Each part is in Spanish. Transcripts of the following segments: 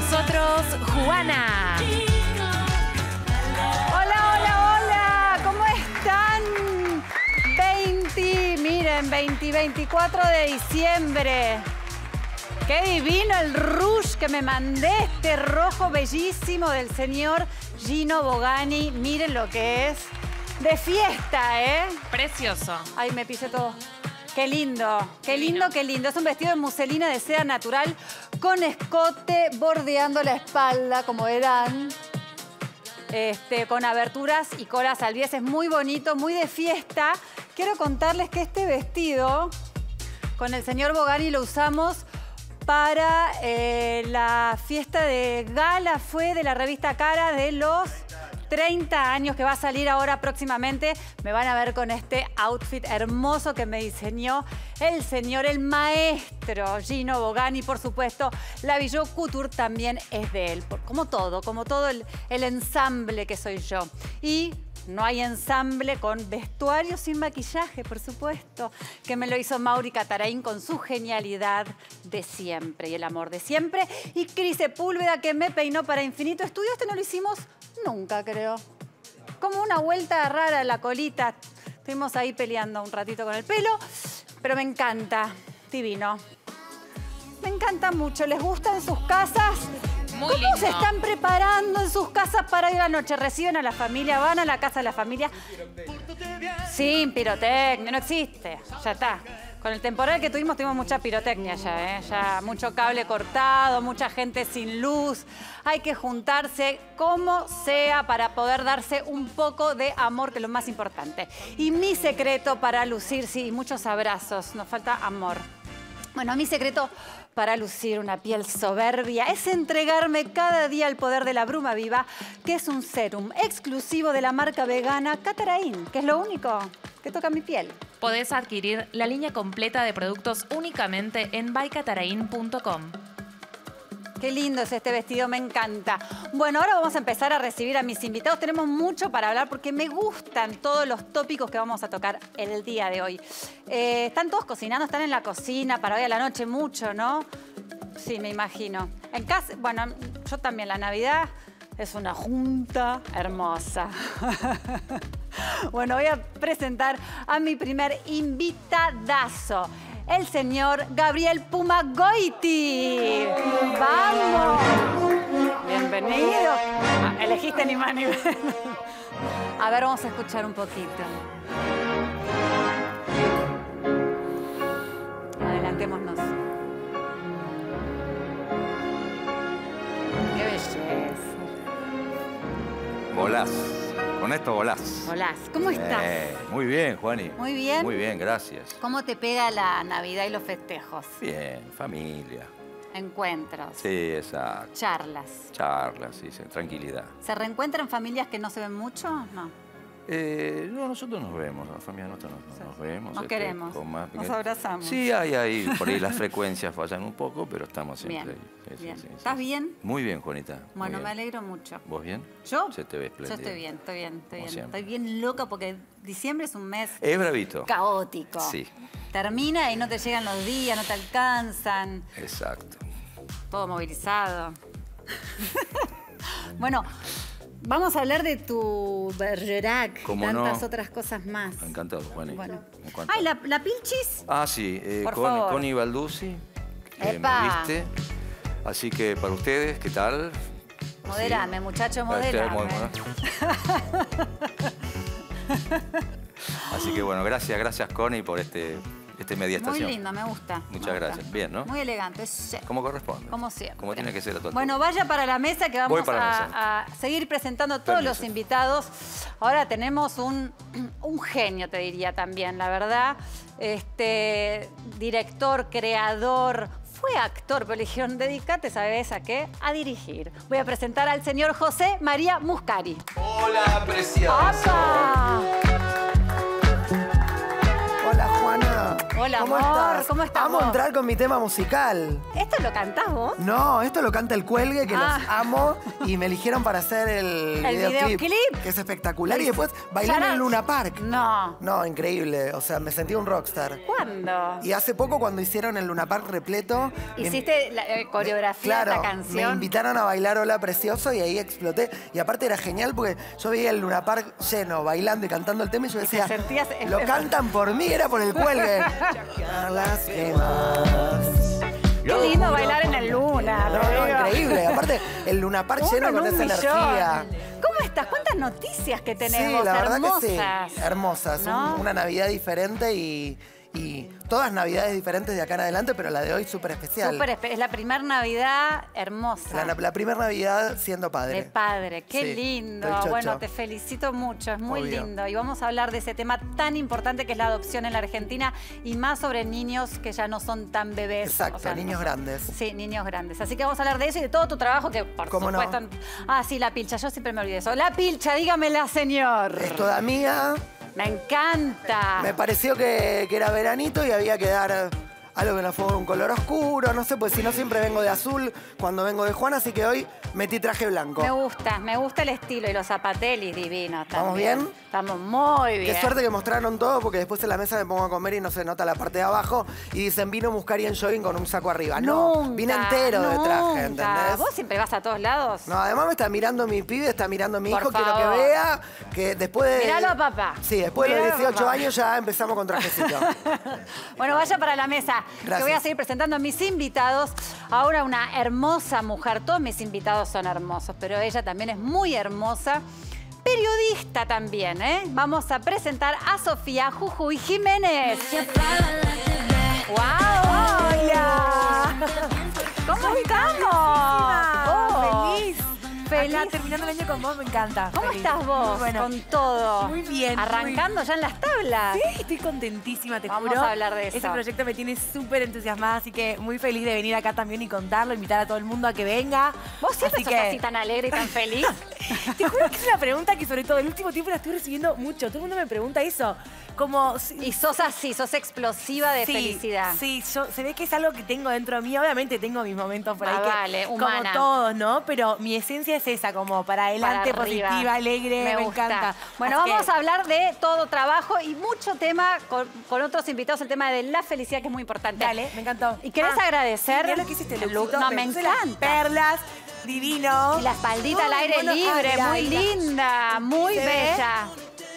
nosotros, Juana. Hola, hola, hola, ¿cómo están? 20, miren, 20, 24 de diciembre. Qué divino el rouge que me mandé, este rojo bellísimo del señor Gino Bogani. Miren lo que es. De fiesta, ¿eh? Precioso. Ay, me pisé todo. Qué lindo, qué lindo, qué lindo. Es un vestido de muselina de seda natural con escote bordeando la espalda, como verán. Este, con aberturas y colas al. Es muy bonito, muy de fiesta. Quiero contarles que este vestido con el señor Bogani lo usamos para eh, la fiesta de gala, fue de la revista Cara de los 30 años que va a salir ahora próximamente. Me van a ver con este outfit hermoso que me diseñó el señor, el maestro Gino Bogani, por supuesto. La Villot Couture también es de él, como todo, como todo el, el ensamble que soy yo. Y no hay ensamble con vestuario sin maquillaje, por supuesto, que me lo hizo Mauri Catarain con su genialidad de siempre y el amor de siempre. Y Cris Sepúlveda, que me peinó para Infinito Estudio. Este no lo hicimos nunca, creo. Como una vuelta rara en la colita. Estuvimos ahí peleando un ratito con el pelo, pero me encanta. Divino. Me encanta mucho. ¿Les gusta en sus casas? Muy ¿Cómo lindo. se están preparando en sus casas para ir a la noche? ¿Reciben a la familia? ¿Van a la casa de la familia? Sin pirotecnia, no existe. Ya está. Con el temporal que tuvimos, tuvimos mucha pirotecnia ya, ¿eh? Ya mucho cable cortado, mucha gente sin luz. Hay que juntarse como sea para poder darse un poco de amor, que es lo más importante. Y mi secreto para lucir, sí, muchos abrazos. Nos falta amor. Bueno, mi secreto para lucir una piel soberbia es entregarme cada día al poder de la bruma viva, que es un serum exclusivo de la marca vegana Catarain, que es lo único que toca mi piel. Podés adquirir la línea completa de productos únicamente en bycatarain.com. Qué lindo es este vestido, me encanta. Bueno, ahora vamos a empezar a recibir a mis invitados. Tenemos mucho para hablar porque me gustan todos los tópicos que vamos a tocar el día de hoy. Eh, están todos cocinando, están en la cocina para hoy a la noche mucho, ¿no? Sí, me imagino. En casa, bueno, yo también, la Navidad es una junta hermosa. bueno, voy a presentar a mi primer invitadazo el señor Gabriel Pumagoiti. ¡Vamos! Bienvenido. Ah, elegiste ni más ni menos. A ver, vamos a escuchar un poquito. Adelantémonos. Qué belleza. Volás. Con esto volás. Hola, ¿cómo estás? Eh, muy bien, Juani. Muy bien. Muy bien, gracias. ¿Cómo te pega la Navidad y los festejos? Bien, familia. Encuentros, Sí, exacto. charlas. Charlas, sí, sí, tranquilidad. ¿Se reencuentran familias que no se ven mucho? No. Eh, no, nosotros nos vemos, la familia nuestra nos, nos vemos. Nos este, queremos, con más- nos abrazamos. Sí, hay ahí, por ahí las frecuencias fallan un poco, pero estamos siempre Bien, ahí. Sí, sí, bien. sí, sí, ¿Estás bien? Muy bien, Juanita. Bueno, bien. me alegro mucho. ¿Vos bien? ¿Yo? Se te ve Yo espléndido. estoy bien, estoy bien, estoy Como bien. siempre. Estoy bien loca porque diciembre es un mes Es bravito. caótico. Sí. Termina y no te llegan los días, no te alcanzan, Exacto. todo movilizado. bueno, vamos a hablar de tu Bergerac y ¿Cómo tantas no? otras cosas más. Encantado, Juani. Bueno. Ay, la, la pilchis. Ah, sí, eh, Por con, favor. Connie Balduzzi, que Epa. me viste. Así que para ustedes, ¿qué tal? Moderame, Sí. muchacho, este, moderame. Así que bueno, gracias, gracias Connie por este, este media Muy estación. lindo, me gusta. Muchas me gusta. gracias. Bien, ¿no? Muy elegante, sí. Como corresponde. Como siempre. Como tiene que ser a tu Bueno, vaya para la mesa que vamos a, seguir presentando a todos Permiso. los invitados. Ahora tenemos un, un genio, te diría también, la verdad. Este, director, creador, fue actor, pero le dijeron, dedícate, ¿sabes a qué? A dirigir. Voy a presentar al señor José María Muscari. Hola, preciosa. Hola, Juana. Hola, ¿Cómo amor. estás? ¿Cómo estás Amo vos? entrar con mi tema musical. ¿Esto lo cantás vos? No, esto lo canta el Cuelgue, que Ah. los amo. Y me eligieron para hacer el, ¿El videoclip? Que es espectacular. Y después bailé en el Luna Park. No. No, increíble. O sea, me sentí un rockstar. ¿Cuándo? Y hace poco, cuando hicieron el Luna Park repleto. me- Hiciste la eh, coreografía Claro, de la me canción. invitaron a bailar Hola Precioso y ahí exploté. Y aparte era genial porque yo veía el Luna Park lleno, bailando y cantando el tema y yo te decía, sentías- lo cantan por mí, era por el cuelgue. A las que más. Qué lindo bailar en el Luna. No, increíble. Aparte, el Luna Park Uno lleno en con esa millón. energía. ¿Cómo estás? ¿Cuántas noticias que tenés Sí, la verdad hermosas. que sí. Hermosas. ¿No? Un- una Navidad diferente y, y todas Navidades diferentes de acá en adelante, pero la de hoy súper especial. Súper es la primera Navidad hermosa. La, la primera Navidad siendo padre. De padre, qué Sí, lindo. Bueno, te felicito mucho, es muy Obvio. lindo. Y vamos a hablar de ese tema tan importante que es la adopción en la Argentina y más sobre niños que ya no son tan bebés. Exacto, niños no- grandes. Sí, niños grandes. Así que vamos a hablar de eso y de todo tu trabajo, que por ¿Cómo no? supuesto. Ah, sí, la pilcha, yo siempre me olvido de eso. La pilcha, dígamela, señor. Es toda mía. Me encanta. Me pareció que, que era veranito y había que dar algo que no fue un color oscuro, no sé, pues si no siempre vengo de azul cuando vengo de Juan, así que hoy metí traje blanco. Me gusta, me gusta el estilo y los zapatelis divinos también. ¿Vamos bien? Estamos muy bien. Qué suerte que mostraron todo porque después en la mesa me pongo a comer y no se nota la parte de abajo y dicen vino muscari en jogging con un saco arriba. No, Nunca, vine entero de traje, nunca. ¿entendés? ¿Vos siempre vas a todos lados? No, además me está mirando mi pibe, está mirando mi Por hijo, quiero favor. que vea que después de... Míralo a papá. Sí, después de los a 18 papá. años ya empezamos con trajecito. Bueno, vaya para la mesa. Gracias. Que voy a seguir presentando a mis invitados. Ahora una hermosa mujer. Todos mis invitados son hermosos, pero ella también es muy hermosa. Periodista también, ¿eh? Vamos a presentar a Sofía Jujuy Jiménez. ¡Wow! ¡Hola! ¿Cómo estamos? Feliz. Feliz. Acá terminando el año con vos me encanta. ¿Cómo Feliz. estás vos? Bueno. Con todo. Muy bien, muy Arrancando ya en las tablas. Sí, estoy contentísima, te Vamos juro. a hablar de eso. Este proyecto me tiene súper entusiasmada, así que muy feliz de venir acá también y contarlo, invitar a todo el mundo a que venga. ¿Vos siempre Así sos que- así tan alegre y tan feliz? Te juro que es una pregunta que sobre todo el último tiempo la estoy recibiendo mucho. Todo el mundo me pregunta eso. Como... Y sos así, sos explosiva de Sí, felicidad. Sí, yo, se ve que es algo que tengo dentro de mí. Obviamente tengo mis momentos por ahí Ah, que, vale, humana. como todos, ¿no? Pero mi esencia es esa, como para adelante, Para positiva, alegre, me, encanta. Bueno, Así vamos que- a hablar de todo trabajo y mucho tema con, con otros invitados, el tema de la felicidad que es muy importante. Dale, me encantó. ¿Y querés Ah, agradecer? Mirá lo que hiciste, el Luxito? No, me encanta. perlas, divino. Y la espaldita al aire libre, ah, muy la- linda, muy bella.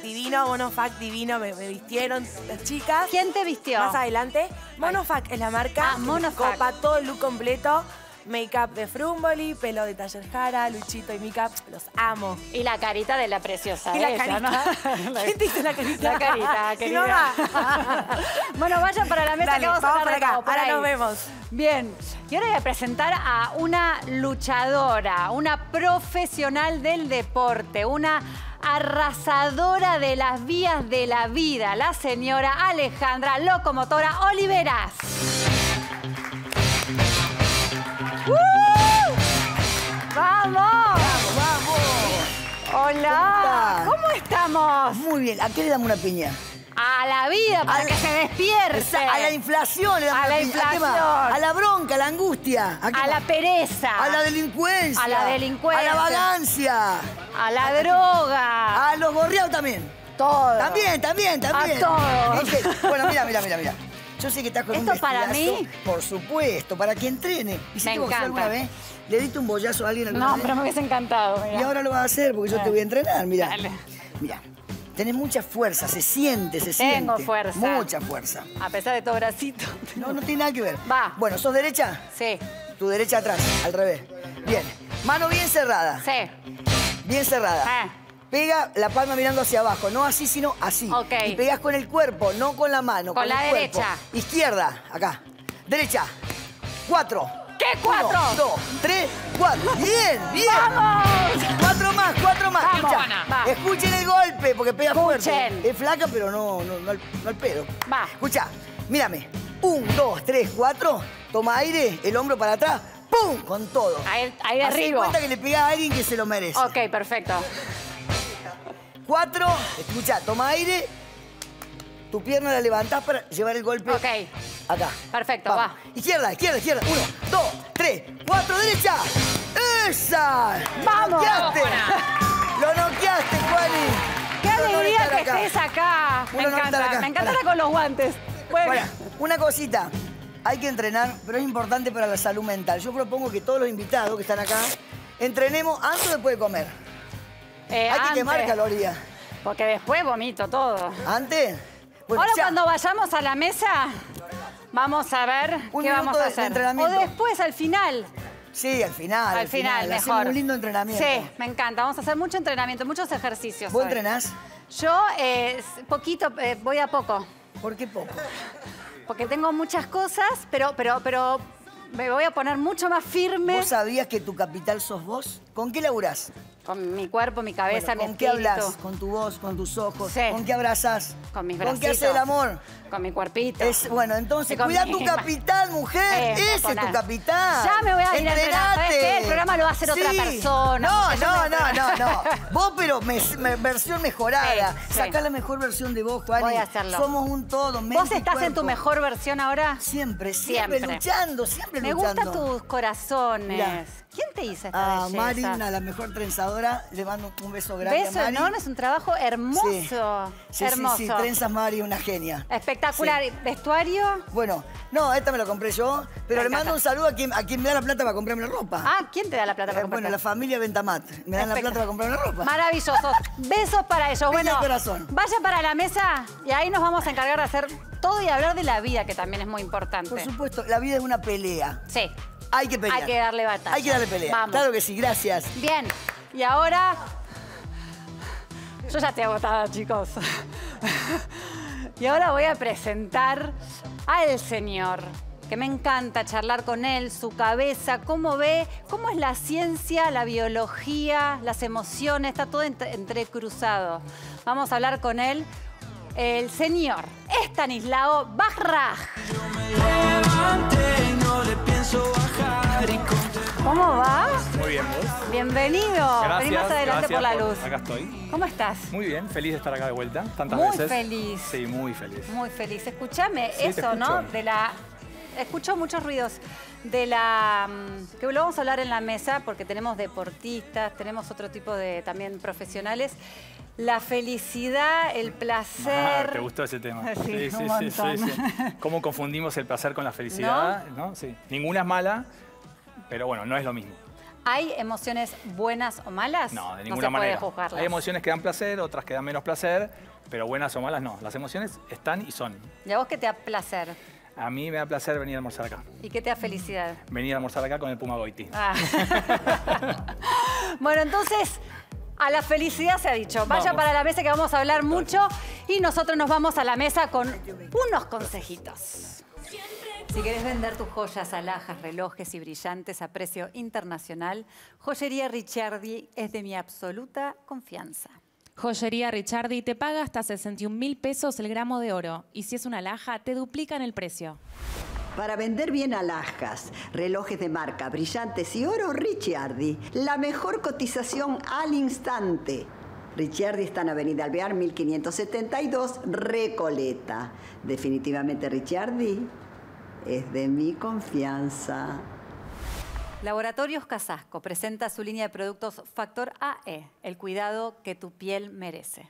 Divino, Monofac divino, me, me vistieron las chicas. ¿Quién te vistió? Más adelante. Monofac es la marca. Ah, Monofac. Copa todo el look completo. Make-up de Frumboli, pelo de Taller Jara, Luchito y Mika, los amo. Y la carita de la preciosa Y la ella, carita. ¿no? ¿Quién te hizo la carita? La carita, querida. mamá. bueno, vayan para la mesa Dale, que vamos, vamos a hablar acá. todo, Ahora ahí. nos vemos. Bien, y ahora voy a presentar a una luchadora, una profesional del deporte, una arrasadora de las vías de la vida, la señora Alejandra Locomotora Oliveras. ¡Uh! ¡Vamos! Hola, ¿Cómo ¿cómo estamos? Muy bien, ¿a qué le damos una piña? A la vida, para Al- que se despierte. A la inflación le damos A una la piña. ¿A inflación. A la bronca, a la angustia. ¿A, A la pereza. A la delincuencia. A la delincuencia. A la vagancia. A la droga. A los gorreados también. todo. También, también, también. todo. Es que- bueno, mira, mira, mira, mira. Yo sé que estás con un ¿Esto para mí? Por supuesto, para que entrene. ¿Y si Me te boxeo alguna vez? ¿Le diste un bollazo a alguien alguna No, vez? pero me hubiese encantado. mira. Y ahora lo vas a hacer porque yo te voy a entrenar, mira. Dale. Mira, tenés mucha fuerza, se siente, se siente. Tengo fuerza. Mucha fuerza. A pesar de todo bracito. No, no tiene nada que ver. Va. Bueno, ¿sos derecha? Sí, Tu derecha atrás, al revés. Bien. Mano bien cerrada. sí. Bien cerrada. Ah. Pega la palma mirando hacia abajo, no así, sino así. Y pegás con el cuerpo, no con la mano. Con Con, la el cuerpo. derecha. Izquierda, acá. Derecha. Cuatro. ¿Qué cuatro? Uno, dos, tres, cuatro. Bien, bien. ¡Vamos! Cuatro más, cuatro más. Vamos. Escucha, Va. Escuchen el golpe, porque pega Escuchen. fuerte. Es flaca, pero no, no, no, al, no al pedo. Va. Escucha, mírame. Un, dos, tres, cuatro. Toma aire, el hombro para atrás. ¡Pum! Con todo. Ahí, ahí arriba. cuenta que le pegás a alguien que se lo merece. Ok, perfecto. Cuatro. Escucha, toma aire. Tu pierna la levantás para llevar el golpe. Ok. Acá. Perfecto, Vamos. va. Izquierda, izquierda, izquierda. Uno, dos, tres, cuatro, derecha. ¡Esa! ¡Vamos! ¡Lo noqueaste! ¡Lo noqueaste, Juani! ¡Qué alegría que acá. estés acá! Me encanta, acá. me encanta con los guantes. Bueno, Bueno, una cosita. Hay que entrenar, pero es importante para la salud mental. Yo propongo que todos los invitados que están acá entrenemos antes o después de comer. Eh, Hay que antes, quemar calorías. Porque después vomito todo. ¿Antes? Bueno, Ahora ya. cuando vayamos a la mesa, vamos a ver Un qué vamos a hacer. entrenamiento. O después, al final. Sí, al final. al final, Hacemos mejor. un lindo entrenamiento. Sí, me encanta. Vamos a hacer mucho entrenamiento, muchos ejercicios. ¿Vos hoy. entrenás? Yo, eh, poquito, eh, voy a poco. ¿Por qué poco? Porque tengo muchas cosas, pero, pero, pero me voy a poner mucho más firme ¿Vos sabías que tu capital sos vos? ¿Con qué laburás? Con mi cuerpo, mi cabeza, Bueno, mi ¿Con qué espíritu. hablas? ¿Con tu voz? ¿Con tus ojos? Sí. ¿Con qué abrazás? Con mis ¿Con qué bracitos. hace el amor? Con mi cuerpito. Es, bueno, entonces, cuida tu capital, mujer. Eh, Ese es tu capital. Ya me voy a ir a entrenar. ¿Sabes Entrenate. qué? El programa lo va a hacer otra persona, No, no, me no, no, no. Vos, pero me- me- versión mejorada. Sí. Sacá la mejor versión de vos, Juani. Voy a hacerlo. Somos un todo, mente ¿Vos y estás en tu mejor versión ahora? Siempre, siempre, Siempre. luchando, siempre Me luchando. gustan tus corazones. Mirá. ¿Quién te hizo esta A belleza? Mari, una, la mejor trenzadora, le mando un beso grande Beso a Mari. enorme, es un trabajo hermoso. Sí. Sí, hermoso. sí, sí, trenzas Mari, una genia. Espectacular. ¿Vestuario? Bueno, no, esta me la compré yo, pero Me le mando encanta. un saludo a quien, a quien me da la plata para comprarme la ropa. Ah, ¿quién te da la plata Eh, para bueno, la familia Ventamat. Me dan la plata para comprarme la ropa. Maravillosos. Besos para ellos. Bueno, corazón. vaya para la mesa y ahí nos vamos a encargar de hacer todo y hablar de la vida, que también es muy importante. Por supuesto, la vida es una pelea. Sí. Hay que pelear. Hay que darle batalla. Hay que darle pelea. Vamos. Claro que sí, gracias. Bien. Y ahora. Yo ya estoy agotada, chicos. Y ahora voy a presentar al señor, que me encanta charlar con él, su cabeza, cómo ve, cómo es la ciencia, la biología, las emociones, está todo entre- entrecruzado. Vamos a hablar con él, el señor Estanislao Bajraj. ¿Cómo va? Muy bien, vos. Bienvenido. Gracias. Vení más adelante por la luz. Acá estoy. ¿Cómo estás? Muy bien, feliz de estar acá de vuelta, tantas Muy veces. feliz. Sí, muy feliz. Muy feliz. Escúchame, Sí, eso, ¿no? De la. Escucho muchos ruidos. De la. mm, que lo vamos a hablar en la mesa porque tenemos deportistas, tenemos otro tipo de también profesionales. La felicidad, el placer. Ah, ¿Te gustó ese tema? Sí, un montón. ¿Cómo confundimos el placer con la felicidad? ¿No? Sí. Ninguna es mala, pero bueno, no es lo mismo. ¿Hay emociones buenas o malas? No, de se ninguna manera. puede juzgarlas. Hay emociones que dan placer, otras que dan menos placer, pero buenas o malas no. Las emociones están y son. ¿Y a vos qué te da placer? A mí me da placer venir a almorzar acá. ¿Y qué te da felicidad? Venir a almorzar acá con el Puma Goiti. Ah. bueno, entonces, a la felicidad se ha dicho. Vaya Vamos. para la mesa que vamos a hablar mucho y nosotros nos vamos a la mesa con unos consejitos. Si querés vender tus joyas, alhajas, relojes y brillantes a precio internacional, Joyería Ricciardi es de mi absoluta confianza. Joyería Richardi te paga hasta 61 mil pesos el gramo de oro y si es una alhaja te duplican el precio. Para vender bien alhajas, relojes de marca, brillantes y oro, Ricciardi. La mejor cotización al instante. Ricciardi está en Avenida Alvear 1572, Recoleta. Definitivamente Ricciardi es de mi confianza. Laboratorios Casasco presenta su línea de productos Factor AE, el cuidado que tu piel merece.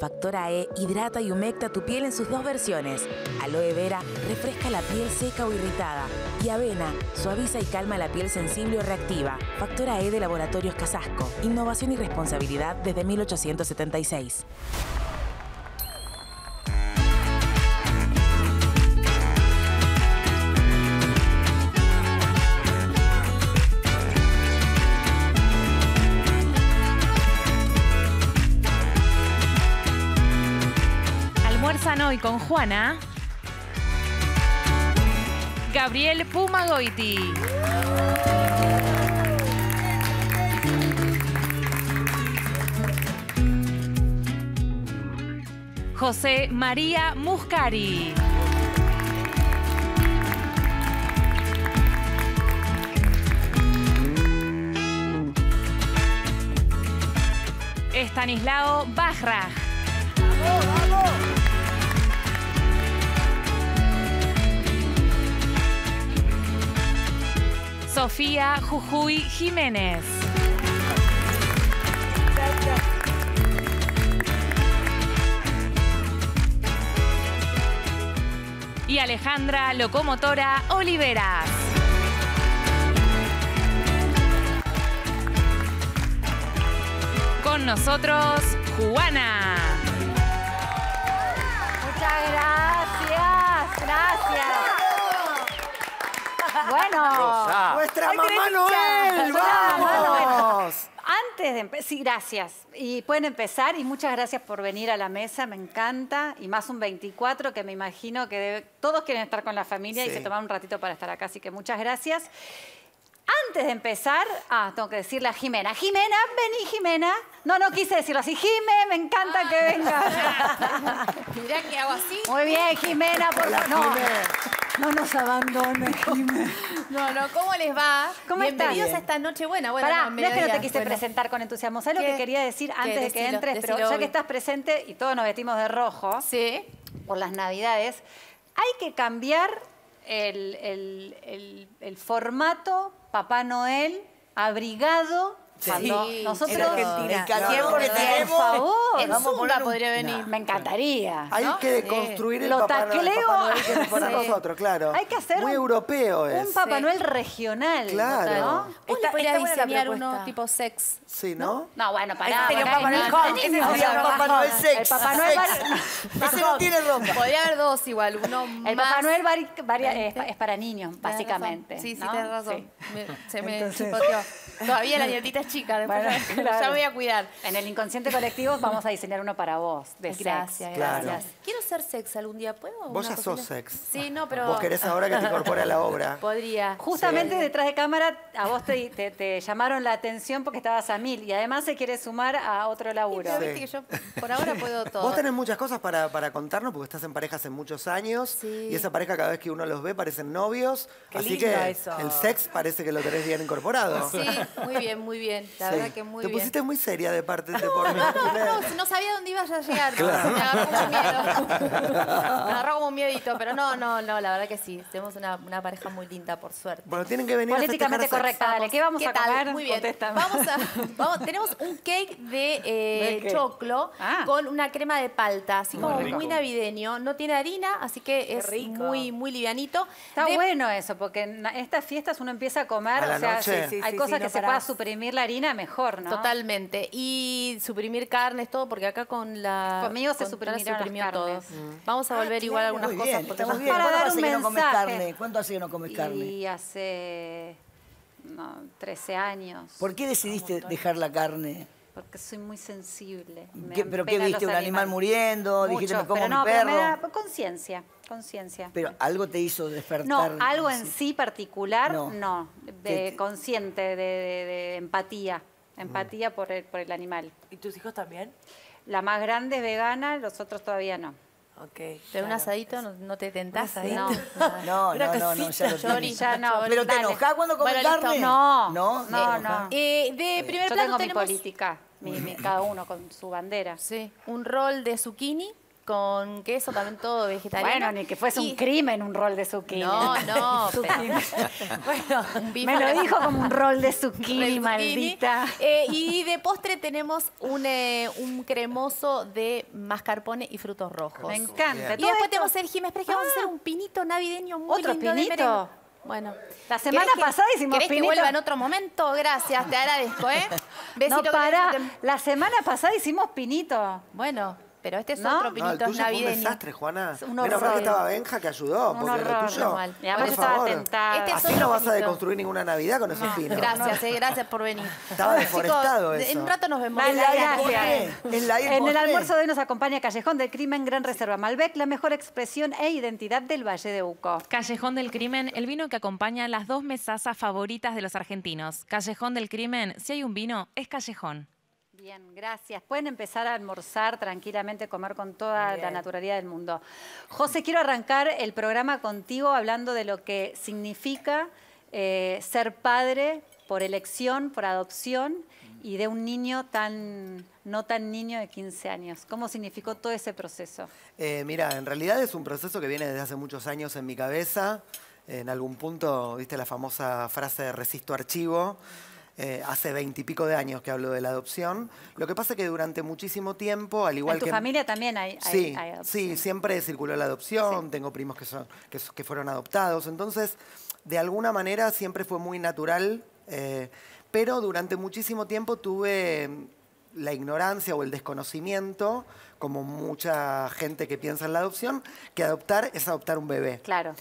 Factora E hidrata y humecta tu piel en sus dos versiones. Aloe vera refresca la piel seca o irritada. Y avena suaviza y calma la piel sensible o reactiva. Factora E de Laboratorios Casasco. Innovación y responsabilidad desde 1876. Con Juana. Gabriel Pumagoiti. José María Muscari. Estanislao Bajraj. Sofía Jujuy Jiménez. Y Alejandra Locomotora Oliveras. Con nosotros, Juana. Bueno, ¡Nuestra Ay, mamá Noel! ¡Vamos! Antes de empezar, sí, gracias. Y pueden empezar y muchas gracias por venir a la mesa, me encanta. Y más un 24 que me imagino que debe- todos quieren estar con la familia y se tomaron un ratito para estar acá, así que muchas gracias. Antes de empezar, ah, tengo que decirle a Jimena. Jimena, vení Jimena. No, no quise decirlo así. Jime, me encanta que vengas. Mirá que hago así. Muy bien, Jimena, por favor. No, no nos abandones, Jimena. No, no, ¿cómo les va? ¿Cómo Bienvenidos a esta noche buena. Bueno, Pará, no, no es que no te quise Bueno. presentar con entusiasmo. ¿Sabes lo que quería decir antes de que Decilo, entres? Pero ya que estás presente y todos nos vestimos de rojo Sí. por las navidades, hay que cambiar el, el- el- el formato Papá Noel abrigado cuando Sí, nosotros... en Argentina. El Siempre, que por tenemos, favor. En Vamos Zumba un- podría venir. Me encantaría. Hay ¿no? que deconstruir el Lo Papá Noel, tacleo. Papá Noel que es para Sí. nosotros, claro. Hay que hacer Muy un- europeo es. Un Papá Sí. Noel regional. Claro. ¿no? Vos Está- le podrías diseñar uno tipo sex. Sí, ¿no? No, bueno, pará. sería Papá Noel no, Hot. no, Ese no, sería no, Papá no, Noel sex. El Papá Noel Ese no tiene ropa. Podría haber dos igual. Uno El más... Papá Noel es, pa- es para niños, básicamente. Sí, sí, ¿no? tenés razón. Sí. Se me chipoteó. Todavía la nietita es chica, después Bueno, ya, claro. ya me voy a cuidar. En el inconsciente colectivo vamos a diseñar uno para vos, de sex. Gracias, Claro. gracias. Quiero ser sex algún día, ¿puedo? Vos ya sos sex. Sí, no, pero... Vos querés ahora que te incorpore a la obra. Podría. Justamente detrás de cámara a vos te, te- te llamaron la atención porque estabas a mil y además se quiere sumar a otro laburo. Pero viste que yo por ahora puedo todo. Vos tenés muchas cosas para, para contarnos porque estás en pareja hace muchos años Sí. y esa pareja cada vez que uno los ve parecen novios. Qué así lindo que eso. el sex parece que lo tenés bien incorporado. Sí, muy bien, muy bien. La Sí. verdad que muy Te bien. pusiste muy seria de parte de por mí. No, no, no, no sabía dónde ibas a llegar. Me agarró como miedo. Me agarró como un miedito, pero no, no, no, la verdad que sí. Tenemos una, una pareja muy linda, por suerte. Bueno, tienen que venir Políticamente a correcta, dale. ¿Qué vamos ¿Qué a tal? comer? Muy bien. Contéstame. Vamos a, vamos- tenemos un cake de, eh, ¿De qué? choclo Ah. con una crema de palta, así como rico. muy navideño. No tiene harina, así que es rico. muy, muy livianito. Está De- bueno eso, porque en estas fiestas uno empieza a comer, A la o sea, noche. Sí, sí, hay sí, cosas sí, que no se pueda suprimir la harina, mejor, ¿no? Totalmente. Y suprimir carnes, todo, porque acá con la. Conmigo se con suprimieron Tara las suprimió carnes. todo. Vamos a volver igual a algunas Muy cosas. bien, porque muy bien. Para ¿Cuánto dar hace un que no comes mensaje. carne? ¿Cuánto hace que no comes carne? Y hace no, 13 años. ¿Por qué decidiste dejar la carne? Porque soy muy sensible. me ¿Qué- pero qué viste? ¿Un animal muriendo? ¿Dijiste, me como pero mi no, pero me perro? da conciencia, conciencia. Pero algo te hizo despertar. No, algo en sí. particular, No. no. ¿Qué De te- consciente, de, de- de empatía. Empatía por, el, por el animal. ¿Y tus hijos también? La más grande es vegana, los otros todavía no. Ok. Pero un asadito no, no te tentás. No. No, no, no, no, ya lo Chori. Ya no. ¿Pero te enojás cuando comes Bueno, carne? No, ¿No? no, no. Eh, de primer Yo plato tengo mi tenemos política, mi, mi- cada uno con su bandera. sí, un rol de zucchini con queso, también todo vegetariano. Bueno, ni que fuese Y- un crimen un rol de zucchini. No, no, pero- bueno, Un bife me lo de- dijo como un rol de zucchini, de maldita. Eh, y de postre tenemos un, eh, un cremoso de mascarpone y frutos rojos. Me encanta. Y después esto- tenemos el Jiménez Pérez, que vamos a hacer un pinito navideño muy ¿Otro lindo de pinito? merengue. Bueno. La semana ¿Querés que- pasada hicimos ¿Querés que pinito? vuelva en otro momento? Gracias, te agradezco, ¿eh? Besito No, para. La semana pasada hicimos pinito. Bueno, pero este es ¿No? otro No, pinito el tuyo fue un desastre, Juana. un Menos mal que estaba Benja que ayudó, Un porque horror. lo tuyo, por favor. tentada. Este es Así no vas a deconstruir ninguna Navidad con esos pinos. Gracias, eh, gracias por venir. Estaba deforestado Chicos, eso. En un rato nos vemos. ¿Es la En el almuerzo de hoy nos acompaña Callejón del Crimen Gran Reserva Malbec, la mejor expresión e identidad del Valle de Uco. Callejón del Crimen, el vino que acompaña las dos mesazas favoritas de los argentinos. Callejón del Crimen, si hay un vino, es Callejón. Bien, gracias. Pueden empezar a almorzar tranquilamente, comer con toda la naturalidad del mundo. José, quiero arrancar el programa contigo hablando de lo que significa eh, ser padre por elección, por adopción y de un niño tan no tan niño de 15 años. ¿Cómo significó todo ese proceso? Eh, mira, en realidad es un proceso que viene desde hace muchos años en mi cabeza. En algún punto, viste la famosa frase resisto archivo. Eh, hace veintipico de años que hablo de la adopción. Lo que pasa es que durante muchísimo tiempo, al igual en tu que... familia también hay, hay- Sí, hay adopción. sí, siempre circuló la adopción, tengo primos que, son, que, que fueron adoptados, entonces de alguna manera siempre fue muy natural, eh, pero durante muchísimo tiempo tuve mm, la ignorancia o el desconocimiento, como mucha gente que piensa en la adopción, que adoptar es adoptar un bebé. Claro.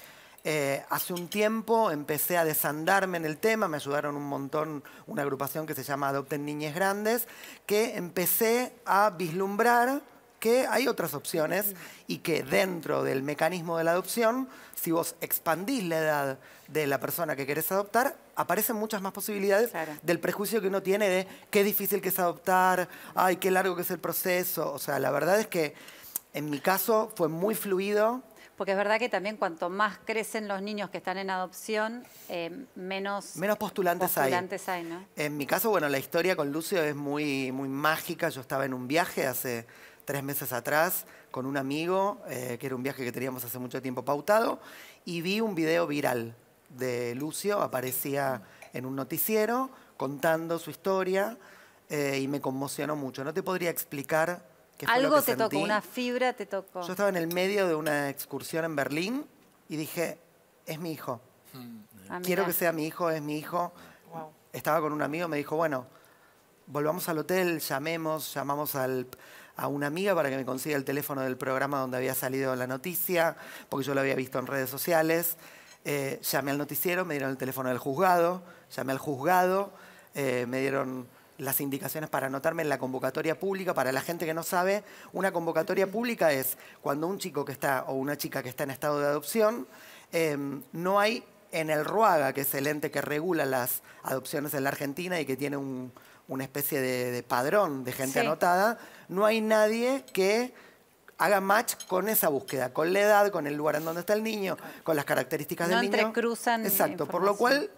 Eh, hace un tiempo empecé a desandarme en el tema, me ayudaron un montón una agrupación que se llama Adopten Niñez Grandes, que empecé a vislumbrar que hay otras opciones y que dentro del mecanismo de la adopción, si vos expandís la edad de la persona que querés adoptar, aparecen muchas más posibilidades del prejuicio que uno tiene de qué difícil que es adoptar, ay, qué largo que es el proceso. O sea, la verdad es que en mi caso fue muy fluido. Porque es verdad que también cuanto más crecen los niños que están en adopción, eh, menos, Menos postulantes hay. postulantes hay, ¿no? En mi caso, bueno, la historia con Lucio es muy, muy mágica. Yo estaba en un viaje hace tres meses atrás con un amigo, eh, que era un viaje que teníamos hace mucho tiempo pautado, y vi un video viral de Lucio, aparecía en un noticiero contando su historia eh, y me conmocionó mucho. No te podría explicar Algo que te tocó, una fibra te tocó. Yo estaba en el medio de una excursión en Berlín y dije, es mi hijo. Ah, Quiero que sea mi hijo, es mi hijo. Estaba con un amigo, me dijo, bueno, volvamos al hotel, llamemos, llamamos al- a una amiga para que me consiga el teléfono del programa donde había salido la noticia, porque yo lo había visto en redes sociales. Eh, llamé al noticiero, me dieron el teléfono del juzgado, llamé al juzgado, eh, me dieron las indicaciones para anotarme en la convocatoria pública. Para la gente que no sabe, una convocatoria pública es cuando un chico que está o una chica que está en estado de adopción, eh, no hay en el RUAGA, que es el ente que regula las adopciones en la Argentina y que tiene un- una especie de, de padrón de gente Sí. anotada, no hay nadie que haga match con esa búsqueda, con la edad, con el lugar en donde está el niño, con las características No del niño. entrecruzan Exacto, por lo cual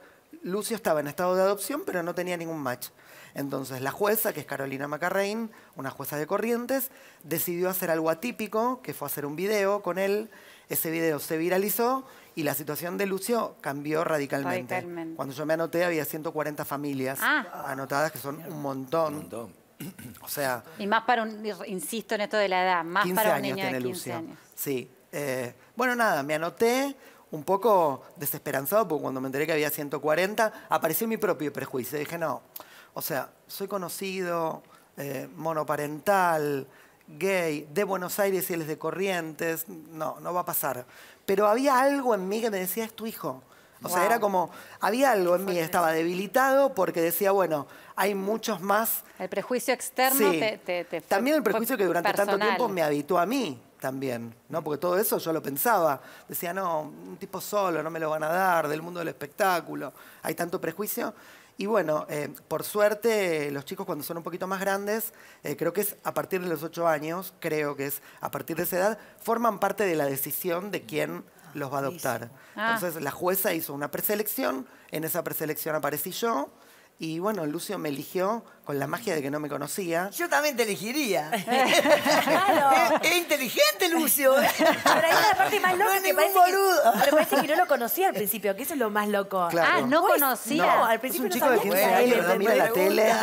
Lucio estaba en estado de adopción, pero no tenía ningún match. Entonces la jueza, que es Carolina Macarrein, una jueza de Corrientes, decidió hacer algo atípico, que fue hacer un video con él. Ese video se viralizó y la situación de Lucio cambió radicalmente. Radicalmente. Cuando yo me anoté había 140 familias Ah. anotadas, que son un montón. O sea, Y más para un, insisto en esto de la edad, más 15 para un años niño de tiene 15 Lucio. años. Sí. eh, bueno, nada, me anoté un poco desesperanzado porque cuando me enteré que había 140, apareció mi propio prejuicio. Dije, no, o sea, soy conocido, eh, monoparental, gay, de Buenos Aires y él es de Corrientes. No, no va a pasar. Pero había algo en mí que me decía, es tu hijo. O sea, Wow. era como, había algo en mí, estaba debilitado porque decía, bueno, hay muchos más El prejuicio externo Sí. te, te- te fue- También el prejuicio que durante tanto tiempo me habitó a mí también, ¿no? Porque todo eso yo lo pensaba. Decía, no, un tipo solo, no me lo van a dar, del mundo del espectáculo. Hay tanto prejuicio. Y bueno, eh, por suerte, los chicos cuando son un poquito más grandes, eh, creo que es a partir de los ocho años, creo que es a partir de esa edad, forman parte de la decisión de quién los va a adoptar. Ah. Entonces la jueza hizo una preselección, en esa preselección aparecí yo, y bueno, Lucio me eligió con la magia de que no me conocía. Yo también te elegiría. Claro. Es, es inteligente, Lucio. Pero hay una parte más No loca es que ningún parece que, boludo. pero parece que no lo conocía al principio, que eso es lo más loco. Claro. Ah, no Vos- conocía. No, al Es principio un no chico de sabía 15 que era años que no mira la tele.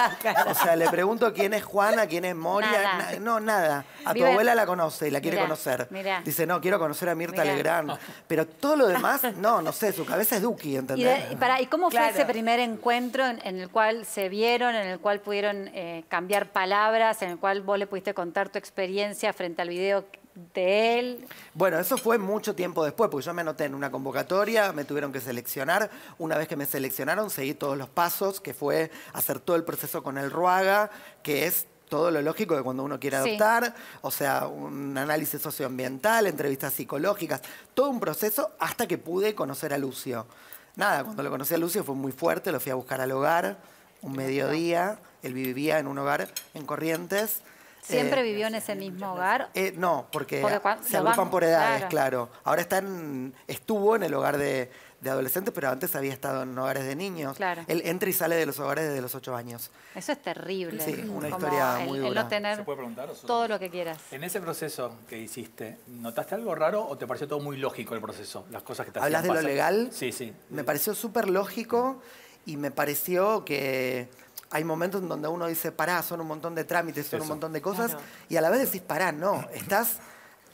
O sea, le pregunto quién es Juana, quién es Moria. Nada. na- no, nada. A tu Vive- abuela la conoce y la quiere Mirá, conocer. mirá. Dice, no, quiero conocer a Mirta Mirá. Legrand. Pero todo lo demás, no, no sé, su cabeza es Duki, ¿Y, ¿entendés? de- y para, ¿Y cómo fue Claro. ese primer encuentro en, en el cual se vieron, en el cual pudieron eh, cambiar palabras, en el cual vos le pudiste contar tu experiencia frente al video de él? Bueno, eso fue mucho tiempo después, porque yo me anoté en una convocatoria, me tuvieron que seleccionar. Una vez que me seleccionaron, seguí todos los pasos, que fue hacer todo el proceso con el Ruaga, que es todo lo lógico de cuando uno quiere Sí. adoptar, o sea, un análisis socioambiental, entrevistas psicológicas, todo un proceso hasta que pude conocer a Lucio. Nada, cuando lo conocí a Lucio fue muy fuerte, lo fui a buscar al hogar, un mediodía, él vivía en un hogar en Corrientes. ¿Siempre Eh, vivió en ese mismo hogar? eh, no, porque, se agrupan van- por edades, claro. claro. Ahora está en- estuvo en el hogar de, de adolescentes, pero antes había estado en hogares de niños. Claro. Él entra y sale de los hogares desde los ocho años. Eso es terrible. Sí, una Como historia el- muy el dura. no tener ¿Se puede preguntar todo lo que quieras. En ese proceso que hiciste, ¿notaste algo raro o te pareció todo muy lógico el proceso? Las cosas que te ¿Hablas de lo legal? Sí, sí. Me pareció súper lógico y me pareció que hay momentos en donde uno dice, pará, son un montón de trámites, son un montón de cosas, Claro. y a la vez decís, pará, no, estás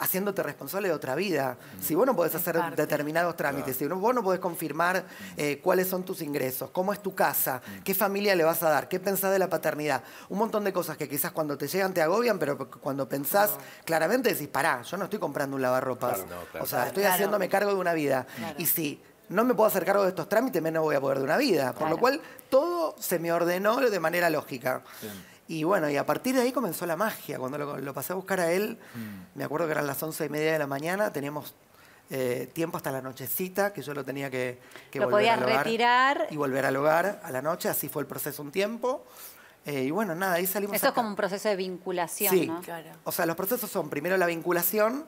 haciéndote responsable de otra vida. Si vos no podés hacer parte. determinados trámites, si vos no podés confirmar eh, cuáles son tus ingresos, cómo es tu casa, qué familia le vas a dar, qué pensás de la paternidad, un montón de cosas que quizás cuando te llegan te agobian, pero cuando pensás claramente decís, pará, yo no estoy comprando un lavarropas, Claro, no, claro. o sea, estoy Claro. haciéndome cargo de una vida. Y si no me puedo hacer cargo de estos trámites, menos voy a poder de una vida. Por lo cual, todo se me ordenó de manera lógica. Y bueno, y a partir de ahí comenzó la magia. Cuando lo, lo pasé a buscar a él, me acuerdo que eran las once y media de la mañana, teníamos eh, tiempo hasta la nochecita, que yo lo tenía que, que Lo volver podías al hogar retirar. Y volver al hogar a la noche, así fue el proceso un tiempo. Eh, y bueno, nada, ahí salimos Eso es como un proceso de vinculación, Sí. ¿no? Claro. O sea, los procesos son primero la vinculación,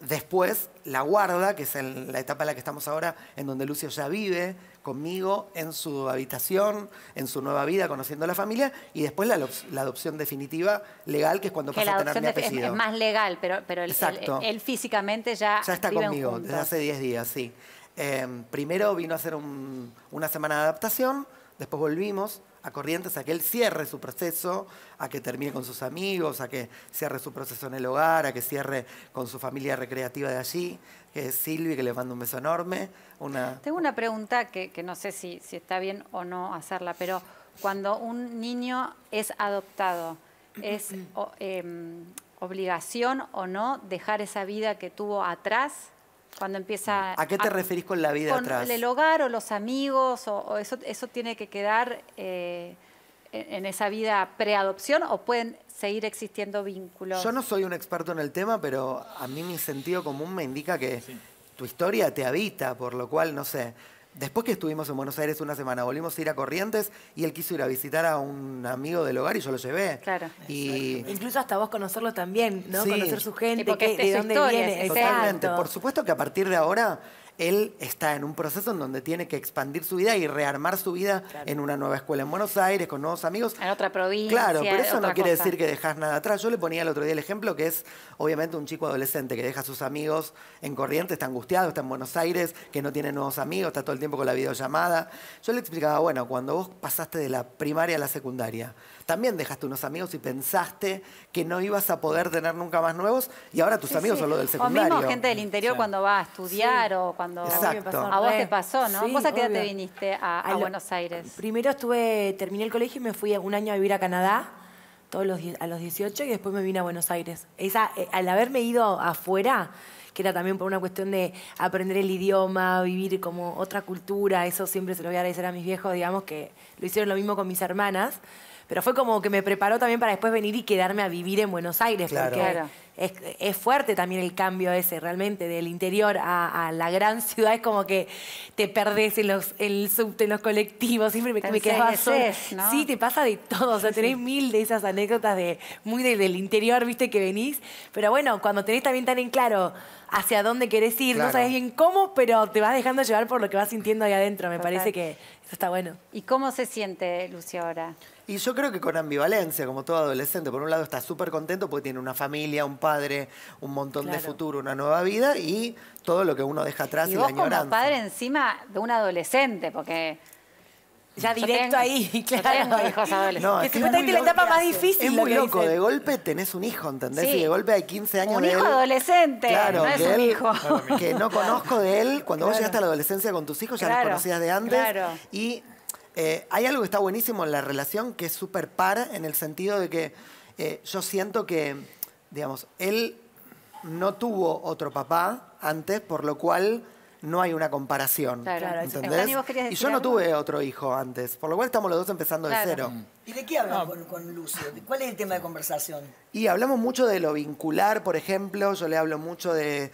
después la guarda, que es el- la etapa en la que estamos ahora, en donde Lucio ya vive conmigo en su habitación, en su nueva vida, conociendo a la familia, y después la, adop- la adopción definitiva legal, que es cuando Que pasa la a tener mi apellido. es más legal, pero, pero él, Exacto. él- él físicamente ya, Ya está conmigo juntos. desde hace 10 días, sí. Eh, primero vino a hacer un- una semana de adaptación, después volvimos a Corrientes a que él cierre su proceso, a que termine con sus amigos, a que cierre su proceso en el hogar, a que cierre con su familia recreativa de allí, que es Silvi, que le mando un beso enorme. Una, Tengo una pregunta que, que no sé si, si está bien o no hacerla, pero cuando un niño es adoptado, ¿es em, obligación o no dejar esa vida que tuvo atrás cuando empieza ¿A qué te referís con la vida con atrás? el hogar o los amigos o, o eso, eso tiene que quedar eh, en, en esa vida preadopción o pueden seguir existiendo vínculos? Yo no soy un experto en el tema, pero a mí mi sentido común me indica que tu historia te habita, por lo cual, no sé. Después que estuvimos en Buenos Aires una semana, volvimos a ir a Corrientes y él quiso ir a visitar a un amigo del hogar y yo lo llevé. Claro. Y Incluso hasta vos conocerlo también, ¿no? Sí. Conocer su gente, porque qué- de su dónde historia, viene. Totalmente. exacto. Por supuesto que a partir de ahora él está en un proceso en donde tiene que expandir su vida y rearmar su vida en una nueva escuela en Buenos Aires, con nuevos amigos. En otra provincia. Claro, pero eso no quiere cosa. decir que dejas nada atrás. Yo le ponía el otro día el ejemplo que es, obviamente, un chico adolescente que deja a sus amigos en Corrientes, está angustiado, está en Buenos Aires, que no tiene nuevos amigos, está todo el tiempo con la videollamada. Yo le explicaba, bueno, cuando vos pasaste de la primaria a la secundaria, también dejaste unos amigos y pensaste que no ibas a poder tener nunca más nuevos y ahora tus Sí, amigos sí. son los del O secundario. mismo gente del interior Sí. cuando va a estudiar o cuando... Exacto. A vos te pasó, ¿no? Sí, ¿Vos a qué edad te viniste a, a A lo- Buenos Aires? Primero estuve, terminé el colegio y me fui un año a vivir a Canadá, todos los, a los 18, y después me vine a Buenos Aires. Esa, eh, al haberme ido afuera, que era también por una cuestión de aprender el idioma, vivir como otra cultura, eso siempre se lo voy a agradecer a mis viejos, digamos, que lo hicieron lo mismo con mis hermanas. Pero fue como que me preparó también para después venir y quedarme a vivir en Buenos Aires, Claro. porque Claro. es, es fuerte también el cambio ese, realmente, del interior a, a la gran ciudad. Es como que te perdés en, los, en el subte, en los colectivos, siempre me, me quedaba sola. encegueces, ¿no? Sí, te pasa de todo. O sea, tenés mil de esas anécdotas de muy de- del interior, viste, que venís. Pero bueno, cuando tenés también tan en claro hacia dónde querés ir, Claro. no sabes bien cómo, pero te vas dejando llevar por lo que vas sintiendo ahí adentro. Me Total. parece que eso está bueno. ¿Y cómo se siente Lucio ahora? Y yo creo que con ambivalencia, como todo adolescente. Por un lado está súper contento porque tiene una familia, un padre, un montón de futuro, una nueva vida y todo lo que uno deja atrás y, Y la vos como añoranza. padre encima de un adolescente, porque... Ya directo tengo- ahí, claro. tengo hijos adolescentes. No, que la etapa loco. más difícil. Es muy loco, dicen. de golpe tenés un hijo, ¿entendés? Sí. Y de golpe hay 15 años Un de hijo él. adolescente, Claro, no es que un él- hijo. que no conozco de él. Cuando vos llegaste a la adolescencia con tus hijos, ya Claro, los conocías de antes. claro. Y eh, hay algo que está buenísimo en la relación que es súper par en el sentido de que eh, yo siento que, digamos, él no tuvo otro papá antes, por lo cual no hay una comparación. Claro. ¿entendés? Dani, ¿vos querías y decir yo no algo? tuve otro hijo antes, por lo cual estamos los dos empezando Claro. de cero. ¿Y de qué hablan con, con Lucio? ¿Cuál es el tema de conversación? Y hablamos mucho de lo vincular, por ejemplo, yo le hablo mucho de...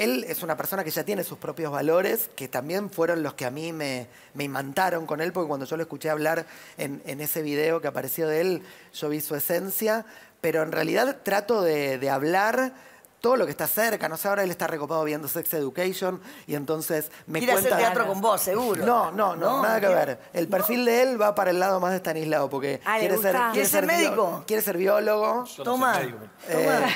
Él es una persona que ya tiene sus propios valores, que también fueron los que a mí me, me imantaron con él, porque cuando yo lo escuché hablar en, en ese video que apareció de él, yo vi su esencia, pero en realidad trato de, de hablar todo lo que está cerca. No sé, ahora él está recopado viendo Sex Education y entonces me Quiere hacer cuenta... teatro con vos, seguro. No, no, no, No, nada que ¿qué? ver. El perfil de él va para el lado más de Stanislao porque Ah, ¿le quiere ser, médico? quiere ser biólogo. Yo no Toma. eh,